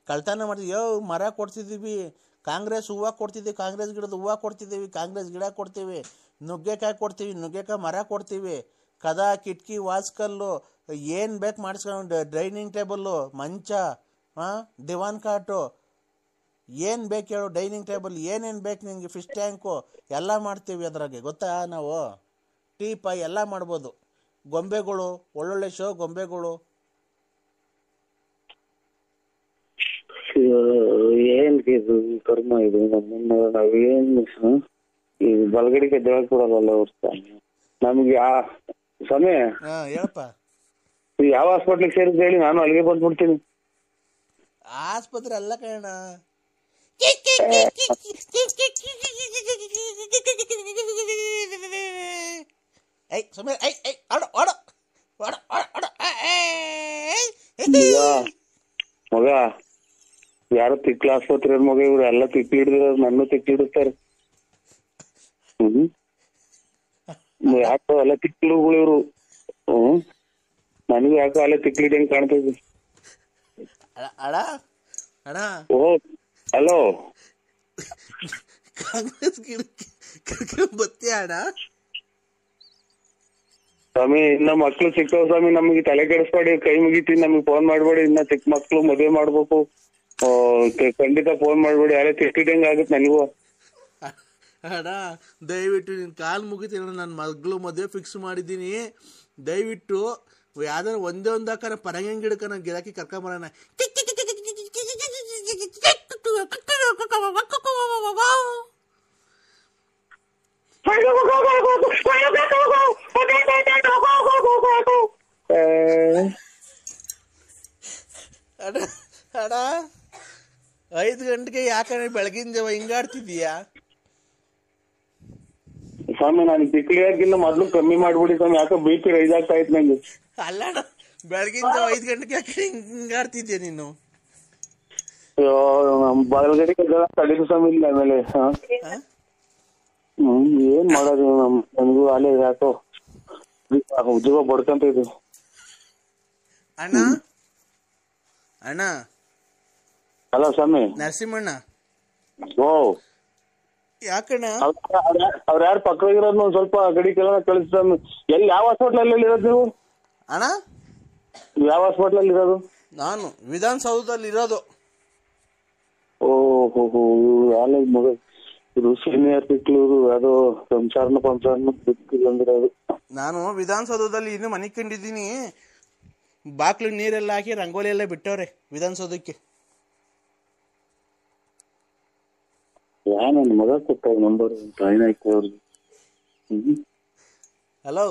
Speaker 1: ಕಳ್ತನ ಮಾಡ್ತೀವಿ ಯೋ ಮರ ಕೊಡ್ತಿದ್ದೀವಿ ಕಾಂಗ್ರೆಸ್ ಹೂವು ಕೊಡ್ತಿದ್ದೀವಿ ಕಾಂಗ್ರೆಸ್ ಗಿಡದ ಹೂವು ಕೊಡ್ತಿದ್ದೀವಿ ಕಾಂಗ್ರೆಸ್ ಗಿಡ ಕೊಡ್ತೀವಿ ನುಗ್ಗೆಕಾಯಿ ಕೊಡ್ತೀವಿ ನುಗ್ಗೆಕಾಯಿ ಮರ ಕೊಡ್ತೀವಿ ಕದ ಕಿಟಕಿ ವಾಸ್ಕಲ್ಲು ಏನು ಬೇಕು ಮಾಡಿಸ್ಕೊಂಡು ಡೈನಿಂಗ್ ಟೇಬಲ್ಲು ಮಂಚ ಹಾಂ ದಿವಾನ್ ಕಾಟು. ಏನು ಬೇಕು ಹೇಳು? ಡೈನಿಂಗ್ ಟೇಬಲ್ ಏನೇನು ಬೇಕು ನಿಮಗೆ ಫಿಶ್ ಟ್ಯಾಂಕು ಎಲ್ಲ ಮಾಡ್ತೀವಿ ಅದರಾಗೆ. ಗೊತ್ತಾ ನಾವು? ಟೀ ಪೈ ಎಲ್ಲ ಮಾಡ್ಬೋದು. ಗೊಂಬೆಗಳು ಒಳ್ಳೊಳ್ಳೆ ಶೋ ಗೊಂಬೆಗಳು.
Speaker 2: ಏನ್ ಇದು ಕರ್ಮ ಇದು? ನಮ್ಮನ್ನ ನಾವೇನ್? ಈ ಬಲಗಡಿಗೆ ದೇವ ಕೊಡಲ್ಲ ಅವ್ರ ನಮ್ಗೆ ಆ ಸಮಯ?
Speaker 1: ಹಾಂ
Speaker 2: ಯಾವ ಹಾಸ್ಪಿಟ್ಲಿಗೆ ಸೇರಿದ್ ಹೇಳಿ ನಾನು ಅಲ್ಲಿಗೆ ಬಂದ್ಬಿಡ್ತೀನಿ
Speaker 1: ಆಸ್ಪತ್ರೆ ಅಲ್ಲ ಕಣ ಐ ಸುಮ್ಮನೆ ಐ ಐ ಆಡು ಆಡು ಆಡು ಆಡು ಆಡು
Speaker 2: ಈಗ ಮಗ ಯಾರು ತಿಕ್ಲ ಆಸ್ಪತ್ರೆ ಮಗ ಇವ್ರು ಎಲ್ಲ ತಿಕ್ಲಿ ಹಿಡಿದಿರೋರು ನನ್ನ ತಿಕ್ಲಿ ಹಿಡಿಸ್ತಾರೆ ಹ್ಮ್ ಯಾಕೋ ಎಲ್ಲ ತಿಕ್ಲುಗಳು ಇವ್ರು ಹ್ಮ್ ನನಗೂ ಯಾಕೋ ಅಲ್ಲೇ ತಿಕ್ಲಿ
Speaker 1: ಕಾಣ್ತದೆ ಅಣ್ಣ
Speaker 2: ಓ ಹಲೋ?
Speaker 1: ಕಾಂಗ್ರೆಸ್ ಗಿಡಕ್ಕೆ ಅಣ್ಣ?
Speaker 2: ಸ್ವಾಮಿ ಇನ್ನ ಮಕ್ಳು ಸಿಕ್ತಾವ ಸ್ವಾಮಿ ನಮಗೆ ತಲೆ ಕೆಡಿಸ್ಬೇಡಿ ಕೈ ಮುಗಿತಿ ನಮಗೆ ಫೋನ್ ಮಾಡ್ಬೇಡಿ ಇನ್ನ ಚಿಕ್ಕ ಮಕ್ಳು ಮದುವೆ ಮಾಡ್ಬೇಕು. ಖಂಡಿತ ಫೋನ್ ಮಾಡ್ಬೇಡಿ ಯಾರೇ ತಿಕ್ಕಿದಂಗ ಆಗುತ್ತೆ ನನಗೂ.
Speaker 1: ಅಣ್ಣ ದಯವಿಟ್ಟು ನೀನು ಕಾಲ್ ಮುಗಿತೀನಿ ನನ್ನ ಮಗ್ಳು ಮದುವೆ ಫಿಕ್ಸ್ ಮಾಡಿದ್ದೀನಿ. ದಯವಿಟ್ಟು ಯಾವ್ದಾರು ಒಂದೇ ಒಂದು ಹಾಕನ ಪರಂಗಿ ಗಿಡಕ್ಕೆ ನಾನು ಗಿರಾಕಿ ಕರ್ಕೊಂಬರೋಣ ಅಣ್ಣ ಐದು ಗಂಟೆಗೆ ಯಾಕಣ್ಣ ಬೆಳಗಿನ ಜಾವ ಹಿಂಗಾಡ್ತಿದ್ದೀಯಾ
Speaker 2: ಸ್ವಾಮಿ ನಾನು ತಿಕ್ಲಿಯಾಗಿನ್ನ ಮೊದ್ಲು ಕಮ್ಮಿ ಮಾಡ್ಬಿಡಿ ಸ್ವಾಮಿ ಯಾಕೋ ಬಿ ಪಿ ರೈಸ್ ಆಗ್ತಾ ಇತ್ತು ನಂಗೆ.
Speaker 1: ಅಲ್ಲ ಬೆಳಗಿಂದ ಐದು ಗಂಟೆಗೆ ಯಾಕೆ ಹಿಂಗಾಡ್ತಿದ್ಯಾ ನೀನು?
Speaker 2: ಜನ ತಡೀತು ಸ್ವಾಮಿ ಇಲ್ಲ ಆಮೇಲೆ? ಏನ್ ಮಾಡೋದು ನಮ್ ನಮಗೂ ಅಲ್ಲೇ ಯಾಕೋ ಉದ್ಯೋಗ ಬಡ್ಕಂತ ಇದು
Speaker 1: ಅಣ್ಣ? ಅಣ್ಣ?
Speaker 2: ಹಲೋ ಸ್ವಾಮಿ.
Speaker 1: ನರಸಿಂಹಣ್ಣ?
Speaker 2: ಓ.
Speaker 1: ಯಾಕಣ್ಣ?
Speaker 2: ಅವ್ರ ಯಾರು ಪಕ್ಕದಾಗಿರೋದ್ ಒಂದ್ ಸ್ವಲ್ಪ ಗಡಿ ಕೆಲ ಕಳಿಸ್ತಾನ. ಎಲ್ಲಿ ಯಾವ ಹಾಸ್ಪಿಟ್ಲ್ ಅಲ್ಲಿ ಇರೋದು ನೀವು?
Speaker 1: ಅಣ್ಣ?
Speaker 2: ಯಾವ ಹಾಸ್ಪಿಟ್ಲ್ ಅಲ್ಲಿ ಇರೋದು?
Speaker 1: ನಾನು ವಿಧಾನಸೌಧದಲ್ಲಿ ಇರೋದು.
Speaker 2: ಓಹೋ ಯಾಲ ಮಗ ಇದು ಸೀನಿಯರ್ ತಿಕ್ಲೂರು ಅದು ಸಂಸಾರನ ಪಂಚಾರನ ಅಂದ್ರೆ ಅದು.
Speaker 1: ನಾನು ವಿಧಾನಸೌಧದಲ್ಲಿ ಇನ್ನು ಮನೆ ಕಂಡಿದ್ದೀನಿ. ಬಾಕ್ಲು ನೀರೆಲ್ಲ ಹಾಕಿ ರಂಗೋಲಿ ಎಲ್ಲ ಬಿಟ್ಟವ್ರೆ ವಿಧಾನಸೌಧಕ್ಕೆ.
Speaker 2: ಯಾ ನನ್ನ ಮಗ ಕೊಟ್ಟ ನಂಬರ್ ಟ್ರೈನ್ ಹಾಕಿ ಅವ್ರಿಗೆ
Speaker 1: ಹಲೋ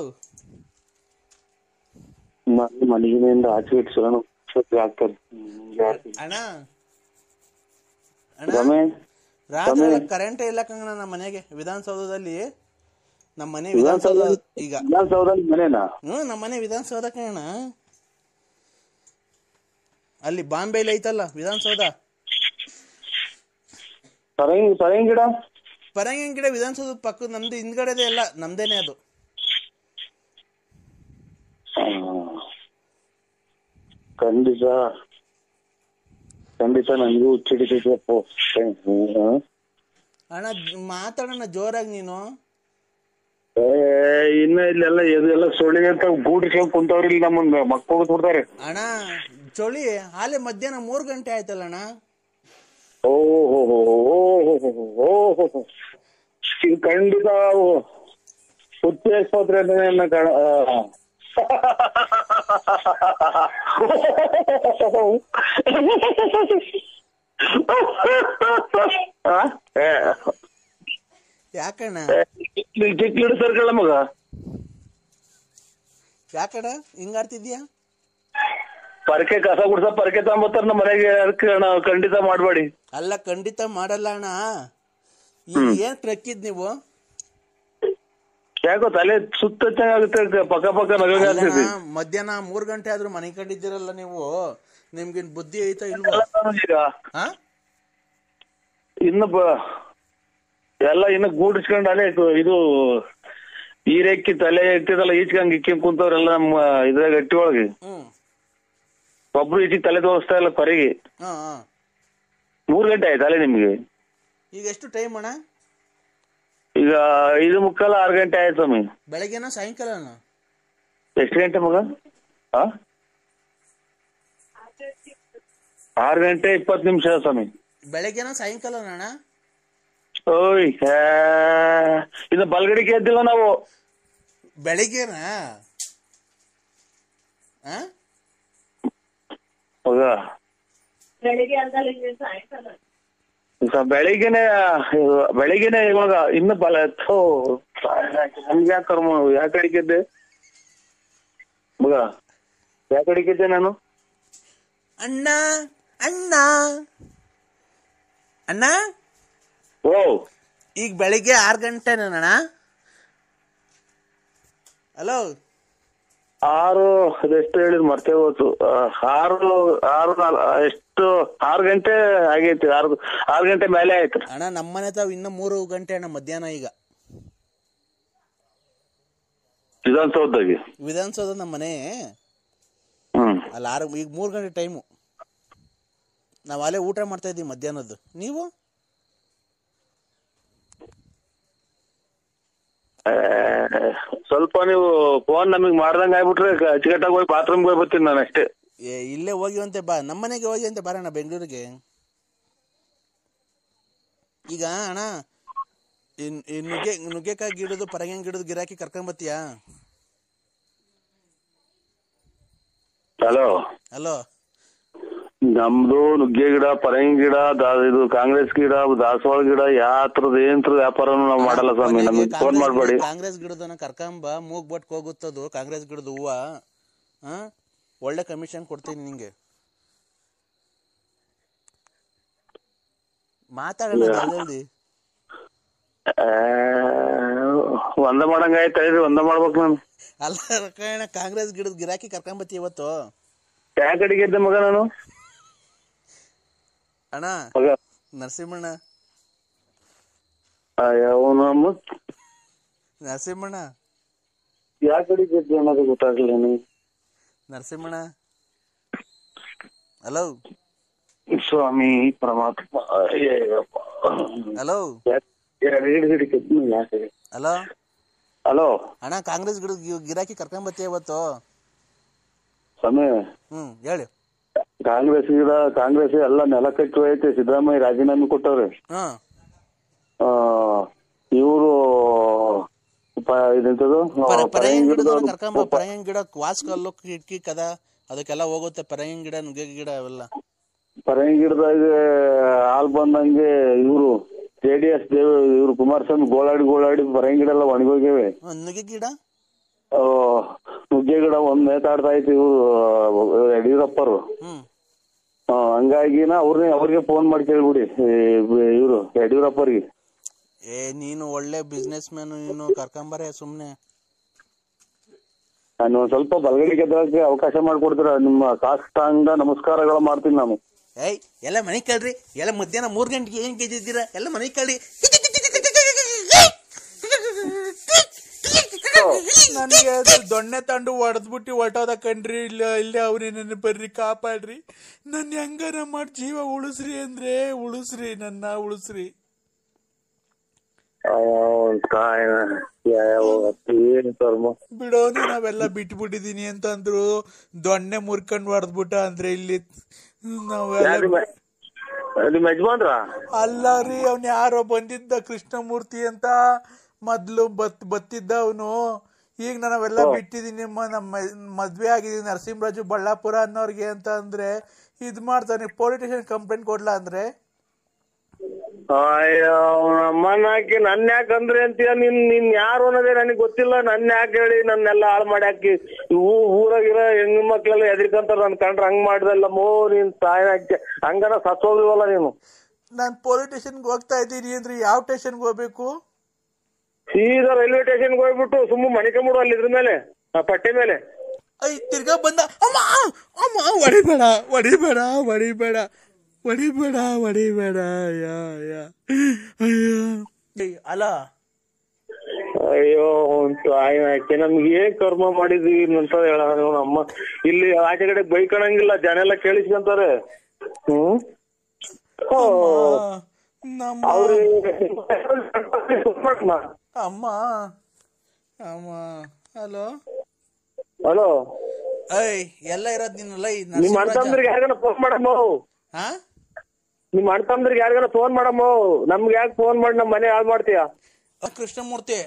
Speaker 2: ಮನೆ ಮನೆಗಿನಿಂದ ಆಚೆ ಇಟ್ಸೋಣ ಹ್ಮ್, ಯಾಕೆ?
Speaker 1: ಅಣ್ಣ? ರಾತ್ರಿ ಕರೆಂಟೇ ಇಲ್ಲ ಕಂಗಣ ನಮ್ಮ ಮನೆಗೆ ವಿಧಾನಸೌಧದಲ್ಲಿ. ನಮ್ಮ ಮನೆ ವಿಧಾನಸೌಧ ಈಗ. ಹ್ಞೂ ನಮ್ಮ ಮನೆ ವಿಧಾನಸೌಧ ಕಣ ಅಲ್ಲಿ ಬಾಂಬೆಲಿ ಐತಲ್ಲ ವಿಧಾನಸೌಧ?
Speaker 2: ಸರಂಗಿ ಪರಂಗಿ ಗಿಡ?
Speaker 1: ಪರಂಗಿನ ಗಿಡ ವಿಧಾನಸೌಧ ಪಕ್ಕ ನಮ್ದು ಹಿಂದ್ಗಡೆದೇ ಎಲ್ಲ ನಮ್ದೇನೆ ಅದು.
Speaker 2: ಖಂಡಿತ. ಖಂಡಿತ ನನಗೂ ಹುಚ್ಚಿಡಿತೈತಪ್ಪ.
Speaker 1: ಅಣ್ಣ ಮಾತಾಡೋಣ ಜೋರಾಗಿ ನೀನು.
Speaker 2: ಏ ಇನ್ನ ಇಲ್ಲೆಲ್ಲ ಇದೆಲ್ಲ ಸೊಳಿ ಅಂತ ಗೂಡಿಸ್ಕೊಂಡು ಕುಂತವ್ರಿ ನಮ್ಮ ನಮ್ಮನ್ನ ಮಕ್ಕಳು ಬಿಡ್ತಾರೆ.
Speaker 1: ಅಣ್ಣ ಚಳಿ ಹಾಲೆ ಮಧ್ಯಾಹ್ನ ಮೂರು ಗಂಟೆ ಆಯ್ತಲ್ಲ ಅಣ್ಣ?
Speaker 2: ಓಹೋ ಓಹೋ ಖಂಡಿತ ಹುಚ್ಚಿ ಆಸ್ಪತ್ರೆ ಅಂತಾನೆ ಕಾಣ
Speaker 1: ಯಾಕಣ್ಣ
Speaker 2: ನೀನ್ ಚಿಕ್ಕ ಹಿಡಿಸ್ತಾರ ಕಳ್ಳ ಮಗ
Speaker 1: ಯಾಕಣ್ಣ ಹಿಂಗಾಡ್ತಿದ್ಯಾ
Speaker 2: ಪರಕೆ ಕಸ ಗುಡ್ಸ ಪರಕೆ ತಗೊಂಬತ್ತಾರ ನಮ್ಮ ಮನೆಗೆ ಅದಕ್ಕೆ ನಾವು ಖಂಡಿತ ಮಾಡಬೇಡಿ.
Speaker 1: ಅಲ್ಲ ಖಂಡಿತ ಮಾಡಲ್ಲ ಅಣ್ಣ. ಈಗ ಏನ್ ಟ್ರಕ್ಕಿದ್ ನೀವು?
Speaker 2: ಯಾಕೋ ತಲೆ ಸುತ್ತ ಆಗುತ್ತೆ ಪಕ್ಕ ಪಕ್ಕ ನಗಗೆ ಆಗ್ತೈತಿ.
Speaker 1: ಮಧ್ಯಾಹ್ನ ಮೂರ್ ಗಂಟೆ ಆದ್ರೂ ಮನೆ ಕಂಡಿದ್ದೀರಲ್ಲ ನೀವು? ನಿಮ್ಗಿನ್ ಬುದ್ಧಿ ಐತಾ ಇಲ್ವಾ?
Speaker 2: ಈಗ
Speaker 1: ಹಾ?
Speaker 2: ಇನ್ನು ಬ- ಎಲ್ಲ ಇನ್ನು ಗೂಡಿಸ್ಕೊಂಡು ಅಲ್ಲೇ ಇದು- ಇದು ಈರೆಕ್ಕಿ ತಲೆ ಇಟ್ಟಿದಲ್ಲ ಈಚ್ಕಂಗ್ ಇಕ್ಕಿಂಗ್ ಕುಂತವ್ರೆಲ್ಲ ನಮ್ಮ ಇದ್ರಾಗ ಗಟ್ಟಿ ಒಳಗೆ
Speaker 1: ಹ್ಮ್.
Speaker 2: ಒಬ್ರು ಈಚಿಗೆ ತಲೆ ತೋರಿಸ್ತಾ ಇಲ್ಲ ಪರಿಗೆ
Speaker 1: ಹಾ ಹಾ.
Speaker 2: ಮೂರ್ ಗಂಟೆ ಆಯ್ತು ಅಲ್ಲೇ ನಿಮ್ಗೆ.
Speaker 1: ಈಗ ಎಷ್ಟು ಟೈಮ್ ಅಣ್ಣ?
Speaker 2: ಈಗ ಐದು ಮುಕ್ಕಾಲ ಆರು ಗಂಟೆ ಆಯ್ತು ಸ್ವಾಮಿ.
Speaker 1: ಬೆಳಗ್ಗೆನ ಸಾಯಂಕಾಲನ?
Speaker 2: ಎಷ್ಟು ಗಂಟೆ ಮಗ? ಆ? ಆರು ಗಂಟೆ ಇಪ್ಪತ್ತು ನಿಮಿಷ ಸ್ವಾಮಿ.
Speaker 1: ಬೆಳಗ್ಗೆನ ಸಾಯಂಕಾಲನ ಅಣ್ಣ?
Speaker 2: ಓಯ್ ಹೇ. ಇದು ಬಲ್ಗಡಿಗೆ ಎದ್ದಿಲ್ಲ ನಾವು.
Speaker 1: ಬೆಳಗ್ಗೆನಾ? ಆ?
Speaker 3: ಬೆಳಿಗ್ಗೆ ಸಾಯಂಕಾಲ.
Speaker 2: ಸ- ಬೆಳಿಗ್ಗೆನೆ ಬೆಳಿಗ್ಗೆನೆ ಇವಾಗ ಇನ್ನು ಬಲ ಥೋ ನಮ್ಗೆ ಯಾಕೆ ಕರ್ಮ ಯಾಕೆ ಅಡಿಕಿದ್ದೆ ಮಗ ಯಾಕೆ ಅಡಿಕಿದ್ದೆ ನಾನು?
Speaker 1: ಅಣ್ಣ ಅಣ್ಣ. ಅಣ್ಣ?
Speaker 2: ಓ.
Speaker 1: ಈಗ ಬೆಳಿಗ್ಗೆ ಆರು ಗಂಟೆನ ಅಣ್ಣ ಹಲೋ?
Speaker 2: ಆರು ಅದೆಷ್ಟು ಹೇಳಿದ್ ಮರ್ತೇ ಹೋಯ್ತು ಆರು ಆರು ಎಷ್ಟು ಆರು ಗಂಟೆ ಆಗೈತಿ ಆರು ಆರು ಗಂಟೆ ಮೇಲೆ ಆಯ್ತು.
Speaker 1: ಅಣ್ಣ ನಮ್ಮನೆ ತಾವ್ ಇನ್ನ ಮೂರು ಗಂಟೆ ಅಣ್ಣ ಮಧ್ಯಾಹ್ನ ಈಗ.
Speaker 2: ವಿಧಾನಸೌಧದಾಗೆ?
Speaker 1: ವಿಧಾನಸೌಧ ನಮ್ಮ ಮನೆ
Speaker 2: ಹ್ಮ್.
Speaker 1: ಅಲ್ಲಿ ಆರು ಈಗ ಮೂರು ಗಂಟೆ ಟೈಮು. ನಾವು ಅಲ್ಲೇ ಊಟ ಮಾಡ್ತಾ ಇದ್ದೀವಿ ಮಧ್ಯಾಹ್ನದ್ದು. ನೀವು?
Speaker 2: ಸ್ವಲ್ಪ ನೀವು ಫೋನ್ ನಮಗ್ ಮಾಡ್ದಂಗ ಆಗ್ಬಿಟ್ರೆ ಅಚ್ಚುಕಟ್ಟಾಗಿ ಹೋಗಿ ಬಾತ್ರೂಮ್ಗೆ ಹೋಗಿ ಬರ್ತೀನಿ ನಾನು ಅಷ್ಟೇ.
Speaker 1: ಏ ಇಲ್ಲೇ ಹೋಗಿವಂತೆ ಬಾ ನಮ್ಮನೆಗೆ ಅಂತ ಬರೋಣ ಬೆಂಗಳೂರಿಗೆ. ಈಗ ಅಣ್ಣ ಈ ನುಗ್ಗೆ ನುಗ್ಗೆಕಾಯಿ ಗಿಡದು ಪರಂಗಿ ಗಿಡದ್ ಗಿರಾಕಿ ಕರ್ಕೊಂಬತ್ತೀಯಾ
Speaker 2: ಹಲೋ
Speaker 1: ಹಲೋ
Speaker 2: ನಮ್ದು ನುಗ್ಗೆ ಗಿಡ ಪರಂಗಿ ಗಿಡ ದಾ- ಇದು ಕಾಂಗ್ರೆಸ್ ಗಿಡ ದಾಸವಾಳ ಗಿಡ ಯಾತ್ರದ ಏನ್ ವ್ಯಾಪಾರನು ನಾವು ಮಾಡಲ್ಲ ಸ್ವಾಮಿ. ನಮಗೆ ಫೋನ್ ಮಾಡ್ಬೇಡಿ.
Speaker 1: ಕಾಂಗ್ರೆಸ್ ಗಿಡದನ್ನ ಕರ್ಕಂಬ ಮೂಗ್ ಬಟ್ ಹೋಗುತ್ತದು ಕಾಂಗ್ರೆಸ್ ಗಿಡದ ಹೂವ ಹಾ ಒಳ್ಳೆ ಕಮಿಷನ್ ಕೊಡ್ತೀನಿ ನಿಂಗೆ. ಮಾತಾಡೋಣ ಜಲ್ದಿ
Speaker 2: ಆ, ಒಂದ ಮಾಡಂಗ ಆಯ್ತು ಒಂದ ಮಾಡ್ಬೇಕು ನಾನು.
Speaker 1: ಅಲ್ಲ ಕಾಂಗ್ರೆಸ್ ಗಿಡದ ಗಿರಾಕಿ ಕರ್ಕೊಂಬತ್ತಿ ಇವತ್ತು.
Speaker 2: ಕಡೆಗೆ ಇದ್ದೆ ಮಗ ನಾನು?
Speaker 1: ಅಣ್ಣ? ನರಸಿಂಹಣ್ಣ? ನರಸಿಂಹಣ್ಣ?
Speaker 2: ಯಾಕೆ ಕಡೆಗೆ ಇದ್ದೆ ಅನ್ನೋದು ಗೊತ್ತಾಗ್ಲಿಲ್ಲ ನನಗೆ
Speaker 1: ನರಸಿಂಹಣ್ಣ? ಹಲೋ
Speaker 2: ಸ್ವಾಮಿ ಪರಮಾತ್ಮ.
Speaker 1: ಹಲೋ ಹಲೋ
Speaker 2: ಹಲೋ
Speaker 1: ಅಣ್ಣ ಕಾಂಗ್ರೆಸ್ ಗಿಡ ಗಿರಾಕಿ ಕರ್ಕೊಂಬತ್ತಿ ಇವತ್ತು?
Speaker 2: ಸ್ವಾಮಿ.
Speaker 1: ಹ್ಮ್ ಹೇಳಿ.
Speaker 2: ಕಾಂಗ್ರೆಸ್ ಗಿಡ ಕಾಂಗ್ರೆಸ್ ಎಲ್ಲ ನೆಲ ಕಟ್ಟಿ ಹೋಯ್ತೆ ಸಿದ್ದರಾಮಯ್ಯ ರಾಜೀನಾಮೆ ಕೊಟ್ಟವ್ರೆ. ಇವರು ಇದೆಂತದು?
Speaker 1: ಪರ- ಪರಂಗಿ ಗಿಡದ
Speaker 2: ಗಿಡದವ್ರು-
Speaker 1: ಗಿಡ ವಾಸ್ ಕಿಟಕಿ ಕದ. ಅದಕ್ಕೆಲ್ಲ ಹೋಗುತ್ತೆ ಪರಂಗಿ ಗಿಡ ನುಗ್ಗೆ ಗಿಡ ಅವೆಲ್ಲ.
Speaker 2: ಪರಂಗಿ ಗಿಡದಾಗ ಹಾಲ್ ಬಂದಂಗೆ ಇವರು ಜೆ ಡಿ ಎಸ್ ದೇವ್ ಇವ್ರು ಕುಮಾರಸ್ವಾಮಿ ಗೋಳಾಡಿ ಗೋಳಾಡಿ ಪರಂಗಿ ಗಿಡ ಎಲ್ಲ
Speaker 1: ಒಣಗೋಗಿವೆ ನುಗ್ಗೆ ಗಿಡ?
Speaker 2: ನುಗ್ಗೆ ಗಿಡ ಒಂದ್ ನೇತಾಡ್ತಾ ಇತ್ತು ಇವರು ಯಡಿಯೂರಪ್ಪರು.
Speaker 1: ಹ್ಮ್.
Speaker 2: ಹಂಗಾಗಿನ ಅವ್ರನ್ನೇ ಅವ್ರಿಗೆ ಫೋನ್ ಮಾಡಿ ಕೇಳ್ಬಿಡಿ ಇವರು ಯಡಿಯೂರಪ್ಪರಿಗೆ.
Speaker 1: ಏ ನೀನು ಒಳ್ಳೆ ಬಿಸ್ನೆಸ್ ಮ್ಯಾನ್ ನೀನು ಕರ್ಕೊಂಬರೇ ಸುಮ್ನೆ.
Speaker 2: ನಾನು ಒಂದ್ ಸ್ವಲ್ಪ ಬಲಗಡೆಗೆ ಗೆದ್ದಕ್ಕೆ ಅವಕಾಶ ಮಾಡ್ಕೊಡ್ತೀರ? ನಿಮ್ಮ ಕಾಷ್ಟಾಂಗ ನಮಸ್ಕಾರಗಳು ಮಾಡ್ತೀನಿ ನಾನು.
Speaker 1: ಏಯ್ ಎಲ್ಲ ಮನೆ ಕೇಳ್ರಿ. ಎಲ್ಲ ಮಧ್ಯಾಹ್ನ ಮೂರ್ ಗಂಟೆಗೆ ಏನ್ ಗೆದ್ದಿದ್ದೀರಾ ಎಲ್ಲ ಮನೆ ಕೇಳಿ ನನಗೆ ದೊಣ್ಣೆ ತಂಡು ಹೊಡೆದ್ಬಿಟ್ಟು ಹೊರಟೋದ ಕಣ್ರಿ. ಇಲ್ಲ ಇಲ್ಲೇ ಅವ್ರಿ ನನ್ನ ಬರ್ರಿ ಕಾಪಾಡ್ರಿ. ನನ್ನ ಹೆಂಗಾರ ಮಾಡಿ ಜೀವ ಉಳಿಸ್ರಿ ಅಂದ್ರೆ ಉಳಿಸ್ರಿ ನನ್ನ ಉಳಿಸ್ರಿ. ಬಿಡೋನು ನಾವೆಲ್ಲ ಬಿಟ್ಬಿಟ್ಟಿದೀನಿ ಅಂತ ಅಂದ್ರು ದೊಣ್ಣೆ ಮುರ್ಕೊಂಡ್ ಹೊಡೆದ್ಬಿಟ್ಟ ಅಂದ್ರೆ ಇಲ್ಲಿ ನಾವೆಲ್ಲ ಅಲ್ಲ ರೀ ಅವ್ನ ಯಾರೋ ಬಂದಿದ್ದ ಕೃಷ್ಣಮೂರ್ತಿ ಅಂತ. ಮೊದ್ಲು ಬತ್ ಬತ್ತಿದ್ದ ಅವನು ಈಗ ನಾವೆಲ್ಲ ಬಿಟ್ಟಿದೀನಿ. ನಿಮ್ಮ ಮದ್ವೆ ಆಗಿದೀನಿ. ನರಸಿಂಹರಾಜು ಬಳ್ಳಾಪುರ ಅನ್ನೋರ್ಗೆ ಅಂತ ಅಂದ್ರೆ ಇದ್ ಮಾಡ್ತಾನೆ. ಪೊಲಿಟಿಷಿಯನ್ ಕಂಪ್ಲೇಂಟ್ ಕೊಡ್ಲಾ ಅಂದ್ರೆ?
Speaker 2: ಅಮ್ಮನ ಹಾಕಿ ನನ್ ಯಾಕಂದ್ರೆ ಅಂತೀಯ? ನಿನ್ ನಿನ್ ಯಾರು ಅನ್ನೋದೇ ನನಗೆ ಗೊತ್ತಿಲ್ಲ. ನನ್ ಯಾಕೆ ಹೇಳಿ ನನ್ನೆಲ್ಲ ಹಾಳು ಮಾಡಿ ಹಾಕಿ? ಊ ಊರಾಗಿರೋ ಹೆಣ್ಣು ಮಕ್ಳೆಲ್ಲ ಎದ್ರಿಕಂತಾರ ನನ್ ಕಂಡ್ರೆ ಹಂಗ್ ಮಾಡ್ದಲ್ಲ. ಮೋ ನೀನ್ ತಾಯಿ ಹಾಕಿ ಹಂಗನ ಸತ್ತೋಗಿವಲ್ಲ ನೀನು.
Speaker 1: ನಾನ್ ಪೊಲೀಸ್ ಸ್ಟೇಷನ್ಗೆ ಹೋಗ್ತಾ ಇದ್ದೀನಿ ಅಂದ್ರೆ ಯಾವ ಸ್ಟೇಷನ್ಗೆ ಹೋಗ್ಬೇಕು?
Speaker 2: ಸೀದಾ ರೈಲ್ವೆ ಸ್ಟೇಷನ್ ಹೋಗ್ಬಿಟ್ಟು ಸುಮ್ಮ ಮಣಿಕೊಂಬಿಡು ಅಲ್ಲಿ ಇದ್ರ ಮೇಲೆ ಆ ಪಟ್ಟೆ ಮೇಲೆ.
Speaker 1: ಐ ತಿರ್ಗಾ ಬಂದ ಅಮ್ಮ ಅಮ್ಮ ಹೊಡಿಬೇಡ ಹೊಡಿಬೇಡ ಹೊಡಿಬೇಡ ಹೊಡಿಬೇಡ ಹೊಡಿಬೇಡ ಯಾ ಯಾ ಅಯ್ಯೋ. ಅಲ್ಲ.
Speaker 2: ಅಯ್ಯೋ ತಾಯಿ ಹಾಕಿ ನಮ್ಗೆ ಏನ್ ಕರ್ಮ ಮಾಡಿದ್ವಿ ಅಂತ ಹೇಳ ನಮ್ಮ ಇಲ್ಲಿ ಆಚೆ ಕಡೆ ಬೈಕಣಂಗಿಲ್ಲ ಜನ ಎಲ್ಲ ಕೇಳಿಸ್ಕೊಂತಾರೆ. ಹ್ಮ್? ಓ.
Speaker 1: ನಮ್ಮ
Speaker 2: ಅವ್ರು
Speaker 1: ಅಮ್ಮ. ಅಮ್ಮ. ಹಲೋ
Speaker 2: ಹಲೋ
Speaker 1: ಐ ಎಲ್ಲ ಇರೋದ್ ನೀನು ಲೈ
Speaker 2: ನಿಮ್ ಅಣ್ತಂದ್ರಿಗೆ ಯಾರಿಗಾನ ಫೋನ್ ಮಾಡಮ್ಮ
Speaker 1: ಹಾ?
Speaker 2: ನಿಮ್ ಅಣ್ತಂದ್ರಿಗೆ ಯಾರಿಗಾನ ಫೋನ್ ಮಾಡಮ್ಮ ನಮ್ಗೆ ಯಾಕೆ ಫೋನ್ ಮಾಡಿ ನಮ್ಮ ಮನೆ ಹಾಳು ಮಾಡ್ತೀಯ?
Speaker 1: ಕೃಷ್ಣಮೂರ್ತಿ.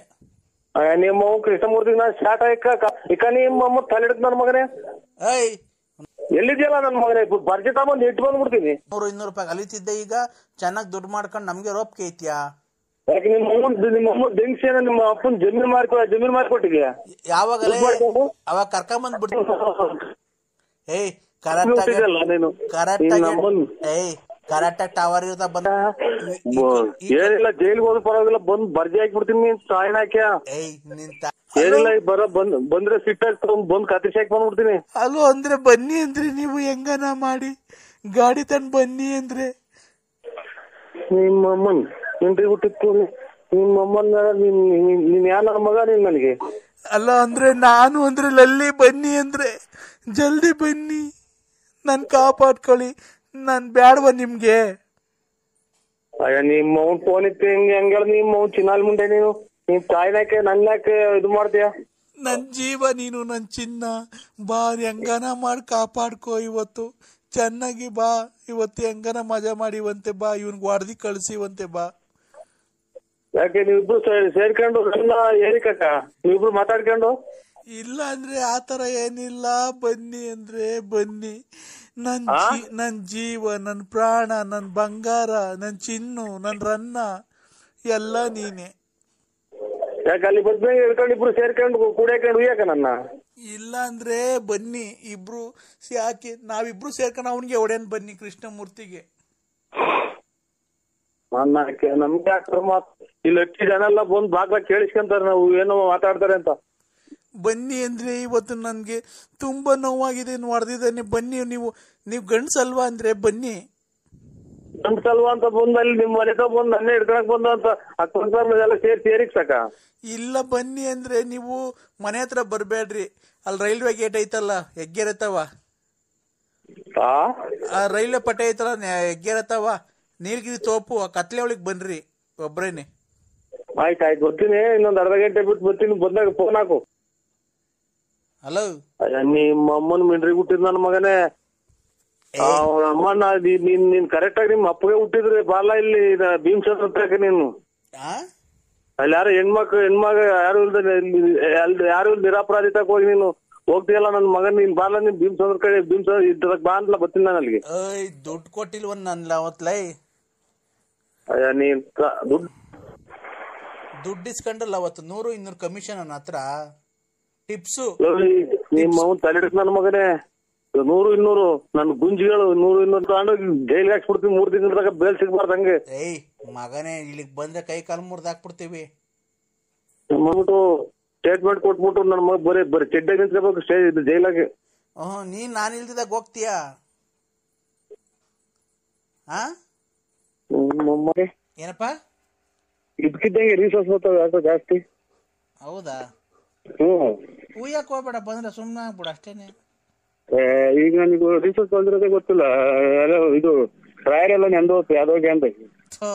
Speaker 2: ನಿಮ್ಮ ಕೃಷ್ಣಮೂರ್ತಿಗೆ ನಾ ಶಾಟ್ ಇಕ್ಕ ಇಕ್ಕ ನಿಮ್ಮ ಅಮ್ಮ ತಲೆ ಹಿಡಿದ್ ನನ್ನ ಮಗನೇ?
Speaker 1: ಐ
Speaker 2: ಎಲ್ಲಿದ್ಯಲ್ಲ ನನ್ನ ಮಗನೇ? ಬರ್ಜಿತ ಬಂದು ಇಟ್ಟು ಬಂದ್ಬಿಡ್ತೀನಿ.
Speaker 1: ನೂರು ಇನ್ನೂರು ರೂಪಾಯಿ ಕಲಿತಿದ್ದೆ ಈಗ ಚೆನ್ನಾಗಿ ದುಡ್ಡು ಮಾಡ್ಕೊಂಡು ನಮ್ಗೆ ರೋಪ್ಕೆ ಐತಿಯಾ?
Speaker 2: ಯಾಕೆ ನಿಮ್ಮ ಅಮ್ಮನ್ ನಿಮ್ಮ ಅಮ್ಮ ಏನ ನಿಮ್ಮ ಅಪ್ಪನ ಜಮೀನ್ ಮಾರ್ಕೊ ಜಮೀನ್ ಮಾರ್ಕೊಟ್ಟಿದ್ಯಾ ಯಾವಾಗ?
Speaker 1: ಅವಾಗ ಕರ್ಕೊಂಬಂದ್ ಬಿಡ್ತೀನಿ. ಏಯ್ ಕರೆಕ್ಟ್ ಆಗಿ
Speaker 2: ನೀನು.
Speaker 1: ಕರೆಕ್ಟ್ ಆಗಿ ಏಯ್ ಕರೆಕ್ಟ್ ಆಗಿ ಟವರ್ ಇರ್ತಾ ಬಂದ
Speaker 2: ಏನಿಲ್ಲ ಜೈಲಿಗೆ ಹೋದ ಪರವಾಗಿಲ್ಲ ಬಂದ್ ಬರ್ಜಿ ಹಾಕ್ಬಿಡ್ತೀನಿ ನೀನ್ ಸಾಯನ್ ಹಾಕ್ಯ.
Speaker 1: ಏಯ್ ನಿಂತ
Speaker 2: ಏನಿಲ್ಲ ಬರ ಬಂದ್ ಬಂದ್ರೆ ಸಿಟ್ಟಾಗಿ ತಗೊಂಡ್ ಬಂದ್ ಕತ್ರಿಸಿ ಹಾಕಿ ಬಂದ್ಬಿಡ್ತೀನಿ.
Speaker 1: ಅಲ್ಲ ಅಂದ್ರೆ ಬನ್ನಿ ಅಂದ್ರೆ ನೀವು ಹೆಂಗನ ಮಾಡಿ? ಗಾಡಿ ತಂದ್ ಬನ್ನಿ ಅಂದ್ರೆ.
Speaker 2: ನಿಮ್ಮ ಅಮ್ಮನ್ ಏನ್ರಿ ಹುಟ್ಟಿತ್ತು. ನಿಮ್ಮ ಅಮ್ಮನ ನಿನ್ ನೀನ್- ನನ್ನ ಮಗ ನೀನ್ ನನಗೆ
Speaker 1: ಅಲ್ಲ ಅಂದ್ರೆ ನಾನು ಅಂದ್ರೆ ಲಲ್ಲಿ ಬನ್ನಿ ಅಂದ್ರೆ ಜಲ್ದಿ ಬನ್ನಿ. ನನ್ ಕಾಪಾಡ್ಕೊಳ್ಳಿ. ನಾನ್ ಬ್ಯಾಡ್ವ ನಿಮ್ಗೆ.
Speaker 2: ಅಯ್ಯ ನಿಮ್ಮ ಅವ್ನ್ ಫೋನ್ ಇತ್ತು ಹಿಂಗೆ ಹೆಂಗ್ ನಿಮ್ಮ ಅವ್ನ್ ಚಿನ್ನಾಲ್ ಮುಂದೆ ನೀನು? ನೀನ್ ತಾಯಿನಾಕೆ ನನ್ನಾಕೆ ಇದು ಮಾಡ್ತೀಯ?
Speaker 1: ನನ್ ಜೀವ ನೀನು ನನ್ ಚಿನ್ನ. ಬಾ ಹೆಂಗನ ಮಾಡಿ ಕಾಪಾಡ್ಕೋ ಇವತ್ತು. ಚೆನ್ನಾಗಿ ಬಾ ಇವತ್ತು ಹೆಂಗನ ಮಜಾ ಮಾಡಿವಂತೆ ಬಾ ಇವನ್ಗೆ ಹೊಡ್ದಿ ಕಳಿಸಿವಂತೆ ಬಾ.
Speaker 2: ಯಾಕೆ ನೀವಿಬ್ರು ಸೇರ್ಕೊಂಡು ನನ್ನ ಏರಿಕಕ್ಕ ನೀವಿಬ್ರು ಮಾತಾಡ್ಕೊಂಡು?
Speaker 1: ಇಲ್ಲ ಅಂದ್ರೆ ಆತರ ಏನಿಲ್ಲ. ಬನ್ನಿ ಅಂದ್ರೆ ಬನ್ನಿ. ನನ್ ನನ್ ಜೀವ ನನ್ ಪ್ರಾಣ ನನ್ ಬಂಗಾರ ನನ್ ಚಿನ್ನು ನನ್ ರನ್ನ ಎಲ್ಲ ನೀನೆ.
Speaker 2: ಯಾಕೆ ಅಲ್ಲಿ ಬದ್ಮೇಲೆ ಇಬ್ರು ಸೇರ್ಕೊಂಡು ಕುಡಿಯಾಕೊಂಡು ಉಯ್ಯಾಕ ನನ್ನ?
Speaker 1: ಇಲ್ಲ ಅಂದ್ರೆ ಬನ್ನಿ. ಇಬ್ರು ಯಾಕೆ ನಾವಿಬ್ರು ಸೇರ್ಕೊಂಡು ಅವನಿಗೆ ಒಡೆಯನ್ ಬನ್ನಿ ಕೃಷ್ಣಮೂರ್ತಿಗೆ.
Speaker 2: ನಮ್ಗೆ ಮಾತ್ ಇಲ್ಲಿ ಹೆಚ್ಚು ಜನ ಎಲ್ಲ ಬಂದ್ ಬಾಗ್ಲ ಕೇಳಿಸ್ಕೊಂತಾರೆ ನಾವು ಏನೋ ಮಾತಾಡ್ತಾರೆ ಅಂತ.
Speaker 1: ಬನ್ನಿ ಅಂದ್ರೆ ಇವತ್ತು ನನ್ಗೆ ತುಂಬಾ ನೋವಾಗಿದೆ ಹೊಡೆದಿದ್ದಾನೆ ಬನ್ನಿ ನೀವು ನೀವು ಗಂಡ್ಸಲ್ವಾ ಅಂದ್ರೆ ಬನ್ನಿ.
Speaker 2: ಗಂಡ್ಸಲ್ವಾ ಅಂತ ಬಂದ ಅಲ್ಲಿ ನಿಮ್ ಮನೆ ಹತ್ರ ಬಂದ್ ನನ್ನೇ ಹಿಡ್ಕೊಳಕ್ ಬಂದ ಅಂತ ಆ ಎಲ್ಲ ಸೇರಿ ಸೇರಿಕ್ ಸಾಕ
Speaker 1: ಇಲ್ಲ ಬನ್ನಿ ಅಂದ್ರೆ ನೀವು ಮನೆ ಹತ್ರ ಬರ್ಬೇಡ್ರಿ ಅಲ್ಲಿ ರೈಲ್ವೆ ಗೇಟ್ ಐತಲ್ಲ ಹೆಗ್ಗೆರತವ.
Speaker 2: ಆ?
Speaker 1: ರೈಲ್ವೆ ಪಟ್ಟೆ ಐತಲ್ಲ ಹೆಗ್ಗೆರತವ. ನೀಲಗಿರಿ ತೋಪು ಆ ಕತ್ಲೆ ಒಳಗ್ ಬನ್ರಿ ಒಬ್ರೇನೆ.
Speaker 2: ಆಯ್ತು ಆಯ್ತು ಬರ್ತೀನಿ. ಇನ್ನೊಂದ್ ಅರ್ಧ ಗಂಟೆ ಬಿಟ್ಟು ಬರ್ತೀನಿ. ಬಂದಾಗ ಫೋನ್ ಹಾಕು.
Speaker 1: ಹಲೋ
Speaker 2: ನಿಮ್ಮ ಅಮ್ಮನ ಮಿಂಡ್ರಿ ಹುಟ್ಟಿದ್ ನನ್ನ ಮಗನೇ. ಅವ್ರ ಅಮ್ಮನ ನೀನ್ ನೀನ್ ಕರೆಕ್ಟ್ ಆಗಿ ನಿಮ್ಮ ಅಪ್ಪಗೆ ಹುಟ್ಟಿದ್ರೆ ಬಾಲ ಇಲ್ಲಿ ಹತ್ರಕ್ಕೆ ನೀನು. ಅಲ್ಲಿ ಯಾರು ಹೆಣ್ಮಕ್ಳು ಹೆಣ್ಮಗ ಯಾರು ಇಲ್ದೆ ಇಲ್ಲಿ- ಅಲ್ಲಿ ಯಾರು ಇಲ್ದ ನಿರಾಪರಾಧಿತಕ್ಕೆ ಹೋಗಿ ನೀನು ಹೋಗ್ತೀಯಲ್ಲ ನನ್ನ ಮಗನ್ ನೀನ್ ಬಾಲ ನೀನ್ ಭೀಮಸಂದ್ರ ಕಡೆ ಭೀಮಸಂದ್ರ ಇದ್ರ ಬಾ ಅಂತ ಬರ್ತೀನಿ ನಾನು ಅಲ್ಲಿಗೆ.
Speaker 1: ದುಡ್ಡು ಕೊಟ್ಟಿಲ್ವ ನನ್ ಅವತ್ಲೈ.
Speaker 2: ನೀನ್ ದುಡ್ಡು
Speaker 1: ದುಡ್ಡು ಇಸ್ಕೊಂಡ್ರಲ್ಲ ಅವತ್ತು ನೂರು ಇನ್ನೂರು ಕಮಿಷನ್ ಅವನ ಹತ್ರ. ಟಿಪ್ಸ್
Speaker 2: ನಿಮ್ಮ ಅವ್ನು ತಲೆ ನನ್ನ ಮಗನೇ. ನೂರು ಇನ್ನೂರು. ನನ್ನ ಗುಂಜಿಗಳು ನೂರು ಇನ್ನೂರು ತಗೊಂಡು ಜೈಲ್ಗೆ ಹಾಕ್ಸ್ಬಿಡ್ತೀವಿ ಮೂರ್ ತಿಂಗಳದಾಗ ಬೇಲ್ ಸಿಗ್ಬಾರ್ದು ಹಂಗೆ.
Speaker 1: ಏಯ್ ಮಗನೇ ಇಲ್ಲಿಗೆ ಬಂದ್ರೆ ಕೈ ಕಾಲು ಮುರ್ದು ಹಾಕ್ಬಿಡ್ತೀವಿ.
Speaker 2: ಬಂದ್ಬಿಟ್ಟು ಸ್ಟೇಟ್ಮೆಂಟ್ ಕೊಟ್ಬಿಟ್ಟು ನನ್ನ ಮಗ ಬರೀ ಬರೀ ಚೆಡ್ಡಾಗಿ ನಿಂತ್ಕೋಬೇಕು ಸ್ಟೇಜ್ ಇದ್ದು ಜೈಲಾಗೆ.
Speaker 1: ಹ್ಮ್ ನೀನ್ ನಾನು ಇಲ್ದಿದಾಗ ಹೋಗ್ತೀಯಾ? ಹಾ
Speaker 2: ನಮ್ಮನೆ
Speaker 1: ಏನಪ್ಪ?
Speaker 2: ಇದ್ಕಿದ್ದಂಗೆ ರೀಸೋರ್ಸ್ ಬರ್ತಾವೆ ಯಾಕೋ ಜಾಸ್ತಿ.
Speaker 1: ಹೌದಾ?
Speaker 2: ಹ್ಮ್
Speaker 1: ಉಯ್ಯಕ್ ಹೋಗ್ಬೇಡ ಬಂದ್ರೆ ಸುಮ್ನೆ ಆಗ್ಬಿಡ ಅಷ್ಟೇನೆ.
Speaker 2: ಏ, ಈಗ ನನಗೆ ರೀಸೋರ್ಸ್ ಬಂದಿರೋದೇ ಗೊತ್ತಿಲ್ಲ. ಯಾರೋ ಇದು ಟ್ರಯರ್ ಎಲ್ಲ ನೆಂದು ಹೋಗ್ತು ಯಾವ್ದೋಗೆ ಅಂತ.
Speaker 1: ಥೋ.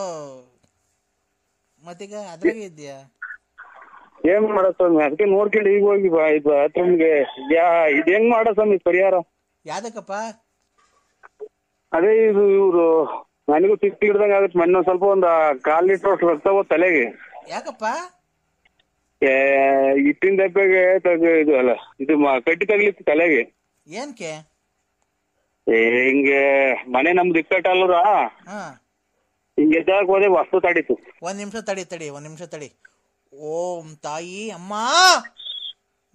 Speaker 1: ಮತ್ತೀಗ ಅದ್ರಾಗೆ ಇದ್ಯಾ
Speaker 2: ಏನ್ ಮಾಡೋ ಸ್ವಾಮಿ ಅದಕ್ಕೆ ನೋಡ್ಕೊಂಡು ಈಗ ಹೋಗಿ ಬಾ ಇದು ಬಾತ್ರೂಮ್ಗೆ ಯಾ ಇದು ಹೆಂಗ್ ಮಾಡೋ ಸ್ವಾಮಿ ಪರಿಹಾರ?
Speaker 1: ಯಾವ್ದಕ್ಕಪ್ಪ?
Speaker 2: ಅದೇ ಇದು ಇವ್ರು ನನಗೂ ತಿಕ್ಕಿ ಹಿಡ್ದಂಗ ಆಗುತ್ತೆ ಮೊನ್ನೆ ಸ್ವಲ್ಪ ಒಂದ್ ಕಾಲ್ ಲೀಟರ್ ಅಷ್ಟು ರಕ್ತ ತಲೆಗೆ.
Speaker 1: ಯಾಕಪ್ಪ?
Speaker 2: ಏ, ಹಿಟ್ಟಿನ ದಪ್ಪೆಗೆ ಇದು ಅಲ್ಲ ಇದು ಮ- ಕಟ್ಟಿ ತಗಲಿತ್ತು ತಲೆಗೆ.
Speaker 1: ಏನ್ಕೆ?
Speaker 2: ಏ, ಹಿಂಗೆ ಮನೆ ನಮ್ದು ಇಕ್ಕಟ್ಟಲ್ರ
Speaker 1: ಹಾ.
Speaker 2: ಹಿಂಗೆ ಎದ್ದಾಗ ಹೋದೆ ವಸ್ತು ತಡೀತು.
Speaker 1: ಒಂದ್ ನಿಮಿಷ ತಡಿ ತಡಿ ಒಂದ್ ನಿಮಿಷ ತಡಿ. ಓಂ ತಾಯಿ ಅಮ್ಮ!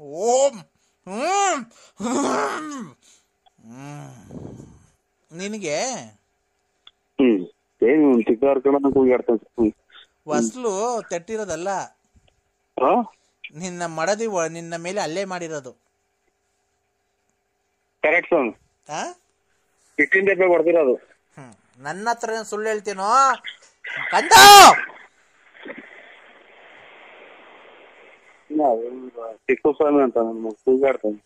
Speaker 1: ಓಂ! ಹ್ಮ್! ಹ್ಮ್. ಹ್ಮ್. ನಿನಗೆ
Speaker 2: ಹ್ಮ್. ಏನು ಕೂಗಾಡ್ತಾನೆ
Speaker 1: ಹೊಸ್ಲು ತೆಟ್ಟಿರೋದಲ್ಲ? ನಿನ್ನ ಮಡದಿ ನಿನ್ನ ಮೇಲೆ ಅಲ್ಲೇ ಮಾಡಿರೋದು.
Speaker 2: ಕರೆಕ್ಟ್ ಹೊಡೆದಿರೋದು.
Speaker 1: ನನ್ನ ಹತ್ರ ಏನ್ ಸುಳ್ಳು ಹೇಳ್ತೀನೋ? ಕಂದ!
Speaker 2: ಚಿಕ್ಕ ಸ್ವಾಮಿ ಅಂತ ನನ್ನ ಕೂಗಾಡ್ತಾನೆ.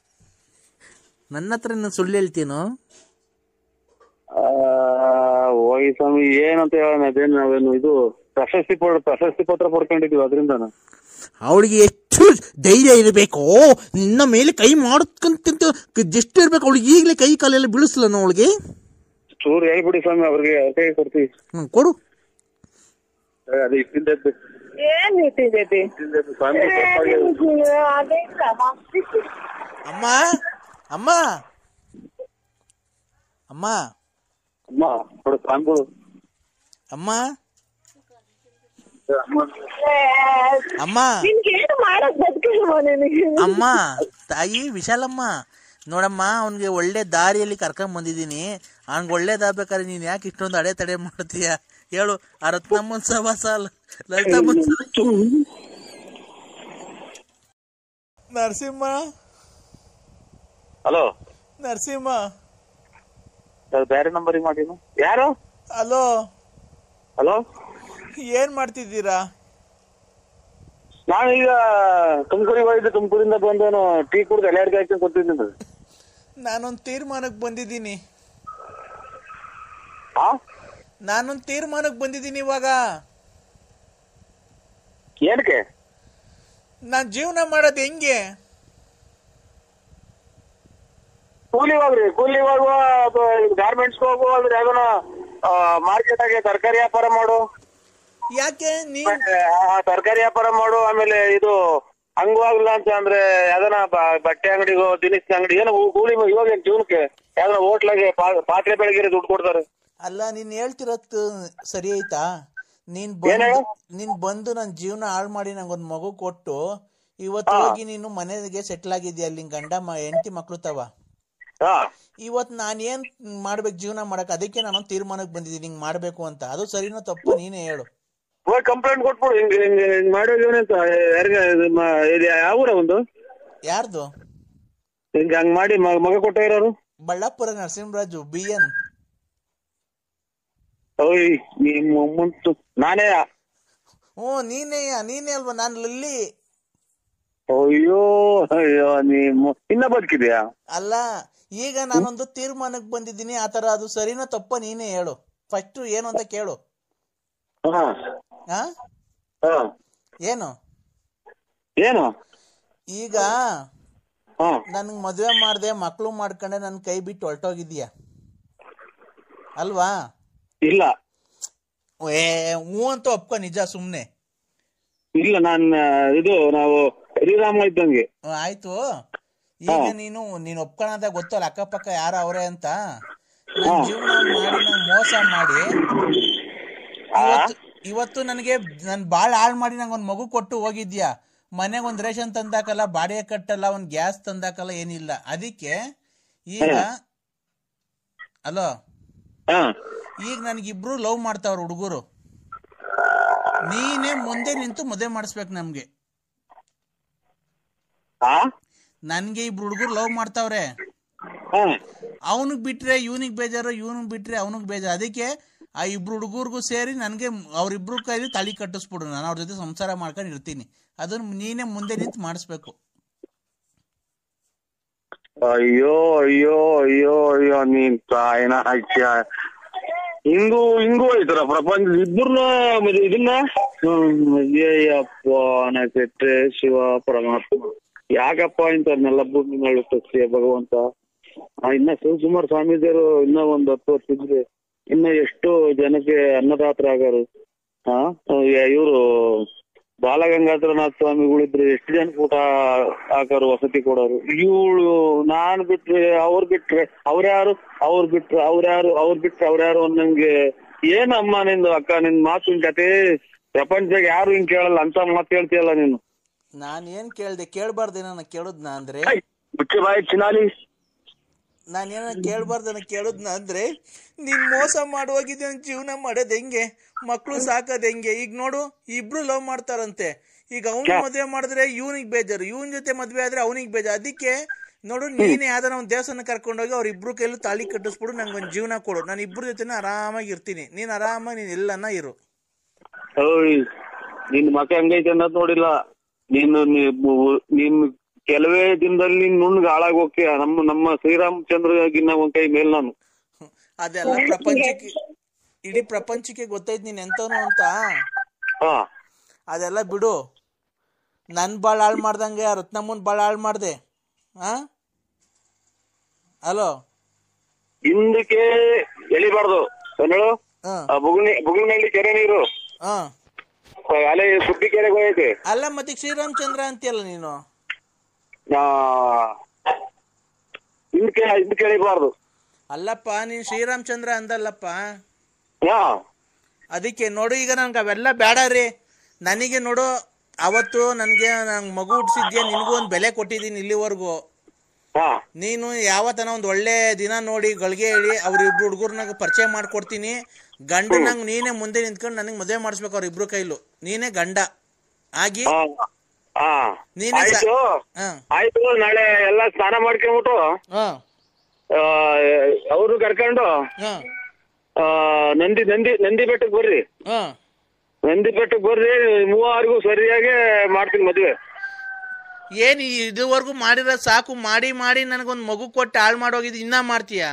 Speaker 1: ನನ್ನ ಹತ್ರ ಸುಳ್ಳು ಹೇಳ್ತೀನೋ?
Speaker 2: ಹೋಗಿ ಸ್ವಾಮಿ ಏನಂತ ಹೇಳೋಣ ಅದೇನು ನಾವೇನು ಇದು ಪ್ರಶಸ್ತಿ ಪಡ ಪ್ರಶಸ್ತಿ ಪತ್ರ ಪಡ್ಕೊಂಡಿದೀವಿ ಅದರಿಂದ
Speaker 1: ಅವಳಿಗೆ ಎಷ್ಟು ಧೈರ್ಯ ಇರಬೇಕು ನಿನ್ನ ಮೇಲೆ ಕೈ ಮಾಡ್ಕಂತ ಜಸ್ಟ್ ಇರ್ಬೇಕು ಅವಳಿಗೆ ಈಗಲೇ ಕೈ ಕಾಲೆಲ್ಲ ಬೀಳಿಸಲ್ಲ ಅವಳಿಗೆ?
Speaker 2: ಚೂರು ಹೇಳ್ಬಿಡಿ ಸ್ವಾಮಿ ಅವ್ರಿಗೆ ಕೈ ಕೊಡ್ತೀವಿ.
Speaker 1: ಹ್ಮ್ ಕೊಡು.
Speaker 2: ಅದು
Speaker 3: ಏನ್
Speaker 2: ಸ್ವಾಮಿ
Speaker 3: ಅದೇ
Speaker 1: ಅಮ್ಮ ಅಮ್ಮ. ಅಮ್ಮ
Speaker 2: ಅಮ್ಮ ನೋಡು ಸ್ವಾಮಿಗಳು
Speaker 1: ಅಮ್ಮ? ಅಮ್ಮ.
Speaker 3: ನಿನ್ಗೇನು ಮಾಡಕ್ ಬದುಕಿಲ್ವ ನಿನಗೆ?
Speaker 1: ಅಮ್ಮ ತಾಯಿ ವಿಶಾಲಮ್ಮ. ನೋಡಮ್ಮ ಅವನಿಗೆ ಒಳ್ಳೆ ದಾರಿಯಲ್ಲಿ ಕರ್ಕೊಂಡ್ ಬಂದಿದ್ದೀನಿ. ಅವ್ನಿಗೆ ಒಳ್ಳೇದಾಗ್ಬೇಕಾದ್ರೆ ನೀನ್ ಯಾಕೆ ಇಷ್ಟೊಂದು ಅಡೆ ತಡೆ ಮಾಡ್ತೀಯ? ಹೇಳು ಆ ರತ್ನಮ್ಮನ್ ಸವಾಸ ಲಲಿತಮ್ಮನ್ ನರಸಿಂಹ?
Speaker 2: ಹಲೋ?
Speaker 1: ನರಸಿಂಹ?
Speaker 2: ಬೇರೆ ನಂಬರಿಗೆ ಮಾಡಿನು ಯಾರು?
Speaker 1: ಹಲೋ?
Speaker 2: ಹಲೋ?
Speaker 1: ಏನ್ ಮಾಡ್ತಿದ್ದೀರಾ?
Speaker 2: ನಾನು ಈಗ ತುಮಕೂರಿಗೆ ಹೋಗಿದ್ದೆ ತುಮಕೂರಿಂದ ಬಂದೇನು ಟೀ ಕುಡ್ದು ಎಲೆ ಅಡಿಗೆ ಹಾಕಿ ಕೂತಿದ್ದೀನಿ
Speaker 1: ನಾನೊಂದು ತೀರ್ಮಾನಕ್ಕೆ ಬಂದಿದ್ದೀನಿ. ನಾನೊಂದು ತೀರ್ಮಾನಕ್ಕೆ ಬಂದಿದ್ದೀನಿ ಇವಾಗ.
Speaker 2: ಏನಕ್ಕೆ?
Speaker 1: ನಾನ್ ಜೀವನ ಮಾಡೋದು ಹೆಂಗೆ?
Speaker 2: ಕೂಲಿ ಹೋಗ್ರಿ ಕೂಲಿ ಹೋಗುವ ಗಾರ್ಮೆಂಟ್ಸ್ ಹೋಗು ಅಂದ್ರೆ ಯಾವ್ದನ ಮಾರ್ಕೆಟ್ ಆಗಿ ತರಕಾರಿ ವ್ಯಾಪಾರ ಮಾಡು.
Speaker 1: ಯಾಕೆ?
Speaker 2: ತರಕಾರಿ ವ್ಯಾಪಾರ ಮಾಡು ಆಮೇಲೆ ಇದು ಹಂಗೂ ಆಗ್ಲಿಲ್ಲ ಅಂತ ಅಂದ್ರೆ ಯಾವ್ದನ ಬಟ್ಟೆ ಅಂಗಡಿಗೋ ದಿನಸಿ ಅಂಗಡಿ ಏನೋ ಕೂಲಿ ಇವಾಗ ಜೀವನಕ್ಕೆ? ಯಾವ್ದನ ಹೋಟ್ಲಾಗೆ ಪಾತ್ರೆ ಬೆಳಗ್ಗೆ ದುಡ್ಡು ಕೊಡ್ತಾರೆ.
Speaker 1: ಅಲ್ಲ ನೀನ್ ಹೇಳ್ತಿರತ್ ಸರಿ ಐತಾ ನೀನ್ ನೀನ್ ಬಂದು ನನ್ ಜೀವನ ಹಾಳು ಮಾಡಿ ನಂಗೊಂದ್ ಮಗು ಕೊಟ್ಟು ಇವತ್ತು ಹೋಗಿ ನೀನು ಮನೆಗೆ ಸೆಟ್ಲ್ ಆಗಿದ್ಯಾ ಅಲ್ಲಿ? ಗಂಡ ಹೆಂಡತಿ ಮಕ್ಳು ತವ. ಇವತ್ ನಾನ್ ಏನ್ ಮಾಡ್ಬೇಕು ಜೀವನ ಮಾಡಕ್ ಅದಕ್ಕೆ ನಾನು ತೀರ್ಮಾನಕ್ಕೆ ಬಂದಿದ್ದೀನಿ ಹಿಂಗ್ ಮಾಡ್ಬೇಕು ಅಂತ. ಅದು ಸರಿನೋ ತಪ್ಪು ನೀನೇ ಹೇಳು.
Speaker 2: ಹೋಗಿ ಕಂಪ್ಲೇಂಟ್ ಕೊಟ್ಬಿಡು ಹಿಂಗ್ ಹಿಂಗ್ ಹಿಂಗ್ ಮಾಡಿದ್ವಿ ಅಂತ. ಯಾರಿಗೆ ಇದು ಯಾವ ಊರ ಒಂದು?
Speaker 1: ಯಾರ್ದು?
Speaker 2: ಹಿಂಗ್ ಹಂಗ್ ಮಾಡಿ ಮ- ಮಗ ಕೊಟ್ಟ ಇರೋರು?
Speaker 1: ಬಳ್ಳಾಪುರ ನರಸಿಂಹರಾಜು ಬಿ ಎನ್
Speaker 2: ಓಯ್ ನಿಮ್ಮ ಮುಂತು ನಾನೇ
Speaker 1: ಹ್ಞೂ ನೀನೇ ನೀನೇ ಅಲ್ವಾ? ನಾನು ಲಲ್ಲಿ.
Speaker 2: ಅಯ್ಯೋ ಅಯ್ಯೋ ನಿಮ್ಮ ಇನ್ನ ಬದುಕಿದ್ಯಾ
Speaker 1: ಅಲ್ಲ ಈಗ ನಾನೊಂದು ತೀರ್ಮಾನಕ್ಕೆ ಬಂದಿದ್ದೀನಿ. ಆತರ ಅದು ಸರಿನೋ ತಪ್ಪ ನೀನೇ ಹೇಳು. ಫಸ್ಟ್ ಏನು ಅಂತ ಕೇಳು.
Speaker 2: ಹಾ.
Speaker 1: ಏನು?
Speaker 2: ಏನು?
Speaker 1: ಈಗ ನನ್ಗ್ ಮದ್ವೆ ಮಾಡ್ದೆ ಮಕ್ಳು ಮಾಡ್ಕೊಂಡೆ ನನ್ ಕೈ ಬಿಟ್ಟು ಹೊರಟೋಗಿದ್ಯಾ ಅಲ್ವಾ?
Speaker 2: ಇಲ್ಲ.
Speaker 1: ಏ ಹ್ಞೂ ಅಂತ ಒಪ್ಕೊ ನಿಜ ಸುಮ್ನೆ.
Speaker 2: ಇಲ್ಲ ನಾನ್ ಇದು ನಾವು ಶ್ರೀರಾಮ ಇದ್ದಂಗೆ.
Speaker 1: ಆಯ್ತು. ಈಗ ನೀನು ನೀನ್ ಒಪ್ಕೊಳದ ಗೊತ್ತಲ್ಲ ಅಕ್ಕಪಕ್ಕ ಯಾರ ಅವರೇ ಅಂತ. ನನ್ ಜೀವನ ಮಾಡಿ ನಂಗ್ ಮೋಸ ಮಾಡಿ ಇವತ್ತು ಇವತ್ತು ನನಗೆ ನನ್ ಬಾಳ್ ಹಾಳ್ ಮಾಡಿ ನಂಗೆ ಒಂದ್ ಮಗು ಕೊಟ್ಟು ಹೋಗಿದ್ಯಾ? ಮನೆಗೆ ಒಂದ್ ರೇಷನ್ ತಂದಾಕಲ್ಲ ಬಾಡಿಗೆ ಕಟ್ಟಲ್ಲ ಒಂದ್ ಗ್ಯಾಸ್ ತಂದಾಕಲ್ಲ ಏನಿಲ್ಲ. ಅದಕ್ಕೆ ಈಗ ಅಲೋ? ಈಗ ನನ್ಗಿಬ್ರು ಲವ್ ಮಾಡ್ತಾವ್ರ ಹುಡುಗರು. ನೀನೇ ಮುಂದೆ ನಿಂತು ಮದುವೆ ಮಾಡಿಸ್ಬೇಕು ನಮ್ಗೆ. ನನ್ಗೆ ಇಬ್ರು ಹುಡುಗರು ಲವ್ ಮಾಡ್ತಾವ್ರೆ.
Speaker 2: ಹಾ
Speaker 1: ಅವನಿಗೆ ಬಿಟ್ರೆ ಇವನಿಗೆ ಬೇಜಾರು ಇವನಿಗೆ ಬಿಟ್ರೆ ಅವನಿಗೆ ಬೇಜಾರು. ಅದಕ್ಕೆ ಆ ಇಬ್ರು ಹುಡುಗರಿಗೂ ಸೇರಿ ನನಗೆ ಅವ್ರಿಬ್ರು ಕೈಲಿ ತಳಿ ಕಟ್ಟಿಸ್ಬಿಡು ನಾನು ಅವ್ರ ಜೊತೆ ಸಂಸಾರ ಮಾಡ್ಕೊಂಡು ಇರ್ತೀನಿ. ಅದನ್ನ ನೀನೇ ಮುಂದೆ ನಿಂತು ಮಾಡಿಸ್ಬೇಕು.
Speaker 2: ಅಯ್ಯೋ ಅಯ್ಯೋ ಅಯ್ಯೋ ಅಯ್ಯೋ ನೀನ್ ತಾಯಿನ ಹಾಕ್ಯ ಹಿಂಗೂ ಹಿಂಗೂ ಐತರ ಪ್ರಪಂಚ ಇಬ್ಬರನ್ನ ಇದನ್ನ? ಅಯ್ಯಪ್ಪ ನಾ ಶಿವ ಪರಮಾತ್ಮ. ಯಾಕಪ್ಪ ಇಂಥವ್ರನ್ನೆಲ್ಲ ಭೂಮಿ ಮೇಲೆ ಸೃಷ್ಟಿಯ ಭಗವಂತ. ಇನ್ನ ಶಿವಕುಮಾರ್ ಸ್ವಾಮೀಜಿಯವರು ಇನ್ನ ಒಂದ್ ಹತ್ತು ವರ್ಷ ಇದ್ರೆ ಇನ್ನ ಎಷ್ಟು ಜನಕ್ಕೆ ಅನ್ನದಾತರಾಗರು ಹಾ ಇವರು ಬಾಲಗಂಗಾಧರನಾಥ ಸ್ವಾಮಿಗಳಿದ್ರೆ ಎಷ್ಟು ಜನ ಊಟ ಹಾಕೋರು, ವಸತಿ ಕೊಡೋರು? ಇವಳು ನಾನ್ ಬಿಟ್ರೆ ಅವ್ರ್ ಬಿಟ್ರೆ ಅವ್ರ್ಯಾರು ಅವ್ರ್ ಬಿಟ್ರೆ ಅವ್ರ್ಯಾರು ಅವ್ರ್ ಬಿಟ್ರೆ ಅವ್ರ್ಯಾರು ಅನ್ನಂಗೆ ಏನಮ್ಮ ನಿಂದು ಅಕ್ಕ ನಿನ್ ಮಾತಿನ ಕತೆ? ಪ್ರಪಂಚದಾಗ ಯಾರು ಹಿಂಗ್ ಕೇಳಲ್ಲ, ಅಂತ ಮಾತು ಹೇಳ್ತೀಯಲ್ಲ ನೀನು.
Speaker 1: ನಾನು ಏನ್ ಕೇಳ್ದೆ ಕೇಳಬಾರ್ದೇನ ಕೇಳುದ್ನ ಅಂದ್ರೆ?
Speaker 2: ಐ, ಮುಚ್ಚೆ ಬಾಯಿ ಚಿನಾಲಿ
Speaker 1: ನಾನು ಏನ ಕೇಳ್ಬಾರ್ದನ್ನ ಕೇಳುದ್ನ ಅಂದ್ರೆ ನೀನ್ ಮೋಸ ಮಾಡುವಾಗಿದ್ದ ಜೀವನ ಮಾಡೋದ್ ಹೆಂಗೆ? ಮಕ್ಳು ಸಾಕೋದ್ ಹೆಂಗೆ? ಈಗ ನೋಡು ಇಬ್ರು ಲವ್ ಮಾಡ್ತಾರಂತೆ. ಈಗ ಅವ್ನ್ ಮದ್ವೆ ಮಾಡಿದ್ರೆ ಇವನಿಗ್ ಬೇಜಾರು. ಇವನ್ ಜೊತೆ ಮದ್ವೆ ಆದ್ರೆ ಅವನಿಗ್ ಬೇಜಾರು. ಅದಕ್ಕೆ ನೋಡು ನೀನೇ ಯಾವ್ದಾರ ಒಂದ್ ದೇವಸ್ಥಾನ ಕರ್ಕೊಂಡೋಗಿ ಅವ್ರ ಇಬ್ರು ಕೈಲೂ ತಾಳಿ ಕಟ್ಟಿಸ್ಬಿಡು ನಂಗೊಂದ್ ಜೀವನ ಕೊಡು. ನಾನು ಇಬ್ರು ಜೊತೆನ ಆರಾಮಾಗಿ ಇರ್ತೀನಿ. ನೀನ್ ಆರಾಮಾಗಿ ನೀನ್ ಎಲ್ಲನ ಇರು.
Speaker 2: ನಿನ್ ಮಕ್ಕ ಹೆಂಗೈತೆ ಅನ್ನೋದ್ ನೋಡಿಲ್ಲ. ನೀನು ನೀನು ಕೆಲವೇ ದಿನದಲ್ಲಿ ನುಣ್ಣಗ ನುಣ್ಣಗ್ ಹಾಳಾಗ್ ಹೋಗ್ತೀಯ ನಮ್ಮ ನಮ್ಮ ಶ್ರೀರಾಮಚಂದ್ರಗಿನ್ನ ಒಂದ್ ಕೈ ಮೇಲ್ ನಾನು.
Speaker 1: ಅದೆಲ್ಲ ಪ್ರಪಂಚಕ್ಕೆ ಇಡೀ ಪ್ರಪಂಚಕ್ಕೆ ಗೊತ್ತೈತ್ ನೀನ್ ಎಂತನು ಅಂತ.
Speaker 2: ಹಾ.
Speaker 1: ಅದೆಲ್ಲ ಬಿಡು. ನನ್ ಬಾಳ್ ಹಾಳ್ ಮಾಡ್ದಂಗೆ ರತ್ನಮ್ಮನ್ ಬಾಳ್ ಹಾಳ್ ಮಾಡ್ದೆ. ಆ? ಹಲೋ?
Speaker 2: ಹಿಂದಕ್ಕೆ ಎಳಿಬಾರ್ದು. ಬುಗುಣಿ ಬುಗುಣಿನಲ್ಲಿ ಕೆರೆ ನೀರು.
Speaker 1: ಹ.
Speaker 2: ಅಲೆ ಸುದ್ದಿ ಕೆರೆಗೆ ಹೋಗೈತೆ
Speaker 1: ಅಲ್ಲ ಮತ್ತೆ ಶ್ರೀರಾಮಚಂದ್ರ ಅಂತೀಯಲ್ಲ ನೀನು?
Speaker 2: ಎಳಿಬಾರ್ದು
Speaker 1: ಅಲ್ಲಪ್ಪ ನೀನ್ ಶ್ರೀರಾಮಚಂದ್ರ ಅಂದಲ್ಲಪ್ಪ. ಅದಕ್ಕೆ ನೋಡು ಈಗ ನನ್ಗೆ ಅವೆಲ್ಲ ಬೇಡ ರೀ. ನನಗೆ ನೋಡು ಅವತ್ತು ನನಗೆ ನಂಗೆ ಮಗು ಹುಟ್ಟಿಸಿದ್ಯಾ ನಿನಗೂ ಒಂದು ಬೆಲೆ ಕೊಟ್ಟಿದ್ದೀನಿ ಇಲ್ಲಿವರೆಗೂ. ನೀನು ಯಾವತ್ತನ ಒಂದ್ ಒಳ್ಳೆ ದಿನ ನೋಡಿ ಗಳಿಗೆ ಹೇಳಿ ಅವ್ರಿಬ್ರು ಹುಡುಗರ್ನಾಗ ಪರಿಚಯ ಮಾಡ್ಕೊಡ್ತೀನಿ. ಗಂಡ ನಂಗೆ ನೀನೇ ಮುಂದೆ ನಿಂತ್ಕೊಂಡು ನನಗೆ ಮದುವೆ ಮಾಡಿಸ್ಬೇಕು ಅವ್ರ ಇಬ್ರು ಕೈಲು. ನೀನೇ ಗಂಡ. ಆಗಿ? ನೀನೇ
Speaker 2: ಆಯ್ತು. ಆಯ್ತು ನಾಳೆ ಎಲ್ಲಾ ಸ್ನಾನ
Speaker 1: ಮಾಡ್ಕೊಂಡ್ಬಿಟ್ಟು
Speaker 2: ಅವ್ರು ಕರ್ಕೊಂಡು ನಂದಿ ನಂದಿ ನಂದಿ ಬೆಟ್ಟಕ್ಕೆ ಬರ್ರಿ. ನಂದಿ ಬೆಟ್ಟಕ್ಕೆ ಬರ್ರಿ ಮೂವರಿಗೂ ಸರಿಯಾಗಿ ಮಾಡ್ತೀನಿ ಮದ್ವೆ.
Speaker 1: ಏನ್ ಇದುವರೆಗೂ ಮಾಡಿರೋ ಸಾಕು ಮಾಡಿ ಮಾಡಿ ನನಗೊಂದು ಮಗು ಕೊಟ್ಟು ಹಾಳು ಮಾಡೋಗಿದ್ ಇನ್ನ ಮಾಡ್ತೀಯಾ?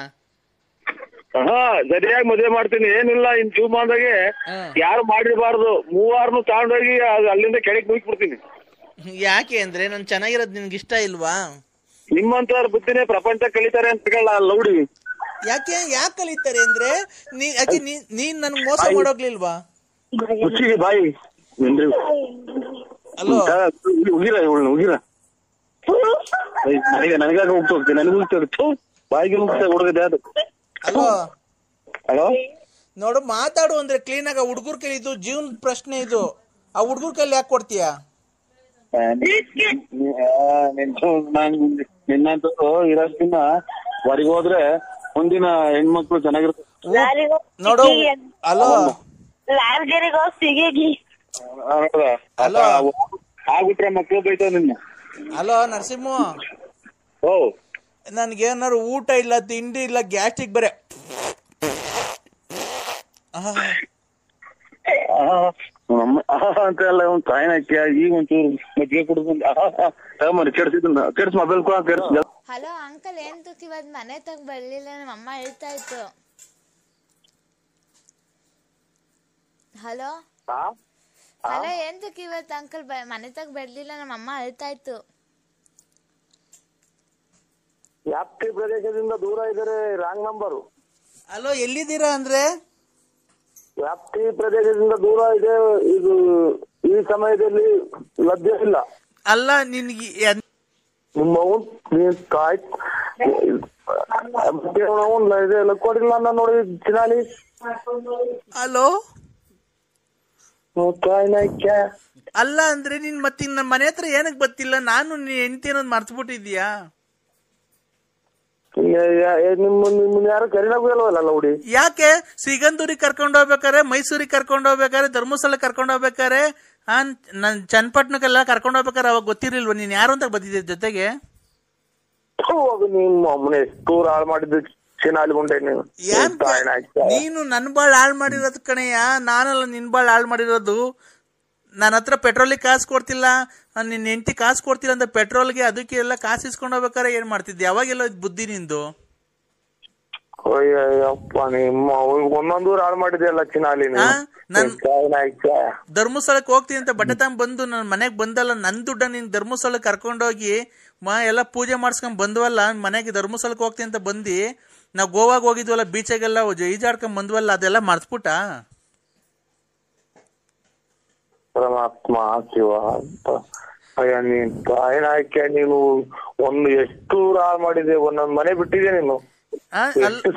Speaker 2: ಹಾ ಸರಿಯಾಗಿ ಮದುವೆ ಮಾಡ್ತೀನಿ. ಏನಿಲ್ಲ ಇನ್ ಜೀವಮಾನದಾಗೆ
Speaker 1: ಹಾ.
Speaker 2: ಯಾರು ಮಾಡಿರಬಾರ್ದು. ಮೂವಾರ್ನು ತಗೊಂಡೋಗಿ ಹೋಗಿ ಅಲ್ಲಿಂದ ಕೆಳಗೆ ಮುಗಿಸ್ಬಿಡ್ತೀನಿ.
Speaker 1: ಯಾಕೆ ಅಂದ್ರೆ ನಾನು ಚೆನ್ನಾಗಿರೋದು ನಿನ್ಗೆ ಇಷ್ಟ ಇಲ್ವಾ?
Speaker 2: ನಿಮ್ಮಂತವ್ರ ಬುದ್ಧಿನೇ ಪ್ರಪಂಚ ಕಲಿತಾರೆ ಅಂತ ಲೌಡಿ.
Speaker 1: ಯಾಕೆ ಯಾಕೆ ಕಲಿತಾರೆ ಅಂದ್ರೆ ನೀ ಯಾಕೆ ನೀ ನೀನ್ ನನ್ಗೆ ಮೋಸ ಮಾಡೋಗ್ಲಿಲ್ವಾ?
Speaker 2: ಬಾಯಿ ಏನ್ರಿ
Speaker 1: ಅಲ್ಲೋ
Speaker 2: ಉಗಿರ ಇವಳು ಉಗಿರ. ನನಗೆ ನನಗಾಗ ಹೋಗ್ತಾ. ಹೋಗ್ತೀನಿ ನನಗೆ ಹೋಗ್ತಾರೆ ಥು, ಬಾಯಿಗೆ ಹೋಗ್ತಾ ಹುಡುಗದೆ ಅದು.
Speaker 1: ಅಲ್ಲೋ
Speaker 2: ಹಲೋ?
Speaker 1: ನೋಡು ಮಾತಾಡು ಅಂದ್ರೆ ಕ್ಲೀನ್ ಆಗ ಹುಡುಗರ ಕೈ ಇದು ಜೀವನ ಪ್ರಶ್ನೆ ಇದು. ಆ ಹುಡುಗರ ಕೈಲಿ ಯಾಕೆ ಕೊಡ್ತೀಯಾ?
Speaker 2: ನಿನ್ನಂತದ್ದು ಇರೋದ್ಕಿನ್ನ ಹೊರಗೆ ಹೋದ್ರೆ ಮುಂದಿನ ಹೆಣ್ಮಕ್ಳು ಚೆನ್ನಾಗಿರ್ತಾರೆ.
Speaker 1: ನೋಡು ಹಲೋ
Speaker 3: ಲಾಲ್ಗೆರೆಗೆ ಹೋಗಿ ಸಿಗಿಗಿ
Speaker 1: ಹಲೋ.
Speaker 2: ಆಗ್ಬಿಟ್ರೆ ಮಕ್ಳು ಬೈತಾವ ನಿನ್ನ.
Speaker 1: ಹಲೋ ನರಸಿಂಹ?
Speaker 2: ಓ
Speaker 1: ನನ್ಗೇನಾರು ಊಟ ಇಲ್ಲ ತಿಂಡಿ ಇಲ್ಲ ಗ್ಯಾಸ್ಟಿಕ್ ಬರೆ.
Speaker 2: ಅಂತ ಎಲ್ಲ ಒಂದ್ ಹಾಕಿ ಈಗ ಒಂಚೂರು ಮಜ್ಜಿಗೆ ಕುಡಿದು ಮರಿ ಕೆಡ್ಸಿದ್ನ ಕೆಡ್ಸ್ ಮೊಬೈಲ್ ಕೂಡ ಕೆಡ್ಸ್
Speaker 5: ಹಲೋ ಅಂಕಲ್ ಏನ್ ತುಕ್ ಇವತ್ ಮನೆ ತಗ ಬರ್ಲಿಲ್ಲ ನಮ್ಮ ಅಮ್ಮ ಹೇಳ್ತಾ ಇತ್ತು. ಹಲೋ? ಹಲೋ ಎಂತಕ್ಕೆ ಇವತ್ತು ಇವತ್ ಅಂಕಲ್ ಮನೆ ತಗ ಬರ್ಲಿಲ್ಲ ನಮ್ಮ ಅಮ್ಮ ಅಳ್ತಾ ಇತ್ತು
Speaker 2: ವ್ಯಾಪ್ತಿ ಪ್ರದೇಶದಿಂದ ದೂರ ಇದ್ದಾರೆ ರಾಂಗ್ ನಂಬರು
Speaker 1: ಅಲೋ ಎಲ್ಲಿದ್ದೀರಾ ಅಂದ್ರೆ?
Speaker 2: ವ್ಯಾಪ್ತಿ ಪ್ರದೇಶದಿಂದ ದೂರ ಇದೆ ಇದು ಈ ಸಮಯದಲ್ಲಿ ಲಭ್ಯ ಇಲ್ಲ.
Speaker 1: ಅಲ್ಲ ನಿನ್ಗೆ ಎನ್-
Speaker 2: ನಿಮ್ಮ ಮತ್ತೆ ಅವ್ನ್ ಇದೆ ಕೊಡಿಲ್ಲ ಅನ್ನ ನೋಡಿ ಚಿನಾಲಿ.
Speaker 1: ಅಲೋ? ಅಲ್ಲ ಅಂದ್ರೆ ನೀನ್ ಮತ್ತೆ ನಮ್ಮ ಮನೆ ಹತ್ರ ಏನಕ್ ಬತ್ತಿಲ್ಲ? ನಾನು ನೀನ್ ಹೆಂಡತಿ ಅನ್ನೋದು ಮರ್ತು ಬಿಟ್ಟಿದ್ಯಾ ಯಾಕೆ? ಸಿಗಂದೂರಿಗೆ ಕರ್ಕೊಂಡು ಹೋಗ್ಬೇಕಾರೆ ಮೈಸೂರಿಗೆ ಕರ್ಕೊಂಡು ಹೋಗ್ಬೇಕಾರೆ ಧರ್ಮಸ್ಥಳ ಕರ್ಕೊಂಡು ಹೋಗ್ಬೇಕಾರೆ ನನ್ ಚನ್ನಪಟ್ಟಣಕ್ಕೆಲ್ಲ ಕರ್ಕೊಂಡು ಹೋಗ್ಬೇಕಾರೆ ಅವಾಗ ಗೊತ್ತಿರ್ಲಿಲ್ವ? ನೀನ್ ಯಾರು ಅಂತ ಬಂದಿದ್ದೆ ಜೊತೆಗೆ?
Speaker 2: ನಿಮ್ಮ ಮನೆ ಟೂರ್ ಹಾಳು ಮಾಡಿದ್ದು. ನೀನು.
Speaker 1: ನೀನು ಬಾಳ್ ಹಾಳ್ ಮಾಡಿರೋದು ಕಣಯ್ಯ. ನಾನಲ್ಲ ನಿನ್ ಬಾಳ್ ಹಾಳ್ ಮಾಡಿರೋದು. ನನ್ನ ಹತ್ರ ಪೆಟ್ರೋಲಿಗೆ ಕಾಸು ಕೊಡ್ತಿಲ್ಲ. ನಾನ್ ಹೆಂಡತಿ ಕಾಸು ಕೊಡ್ತಿಲ್ಲ ಅಂತ ಪೆಟ್ರೋಲ್ಗೆ ಅದಕ್ಕೆ ಎಲ್ಲ ಕಾಸು ಇಸ್ಕೊಂಡು ಹೋಗ್ಬೇಕಾರೆ ಏನ್ ಮಾಡ್ತಿದ್ದೆ? ಯಾವಾಗೆಲ್ಲ ಬುದ್ಧಿ ನಿಂದು?
Speaker 2: ಅಯ್ಯಪ್ಪ ನಿಮ್ಮ ಒಂದೊಂದು ಹಾಳು ಮಾಡಿದೆಯಲ್ಲ ಚಿನಾಲಿ?
Speaker 1: ನನ್- ಧರ್ಮಸ್ಥಳಕ್ಕೆ ಹೋಗ್ತೀನಿ ಅಂತ ಬಟ್ಟೆ ತಗೊಂಡ್ ಬಂದು ನನ್ನ ಮನೆಗೆ ಬಂದಲ್ಲ ನನ್ ದುಡ್ಡ ನೀನ್ ಧರ್ಮಸ್ಥಳಕ್ಕೆ ಕರ್ಕೊಂಡೋಗಿ ಮಾ ಎಲ್ಲ ಪೂಜೆ ಮಾಡಿಸ್ಕೊಂಡ್ ಬಂದ್ವಲ್ಲ ಮನೆಗೆ ಧರ್ಮಸ್ಥಳಕ್ಕೆ ಹೋಗ್ತೀನಿ ಅಂತ ಬಂದು ನಾವು ಗೋವಾಗ ಹೋಗಿದ್ವಲ್ಲ ಬೀಚಾಗೆಲ್ಲ ಈಜಾಡ್ಕೊಂಡ್ ಬಂದ್ವಲ್ಲ ಅದೆಲ್ಲ ಮರ್ತ್ಬಿಟ್ಟ?
Speaker 2: ಪರಮಾತ್ಮ ಶಿವ ಅಂತ. ಅಯ್ಯ ನಾಯ್ಕ ನೀನು ಒಂದು ಎಷ್ಟು ಹಾಳು ಮಾಡಿದೆ ಒಂದೊಂದ್ ಮನೆ ಬಿಟ್ಟಿದೆ ನೀನು.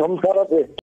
Speaker 2: ಸಂಸಾರ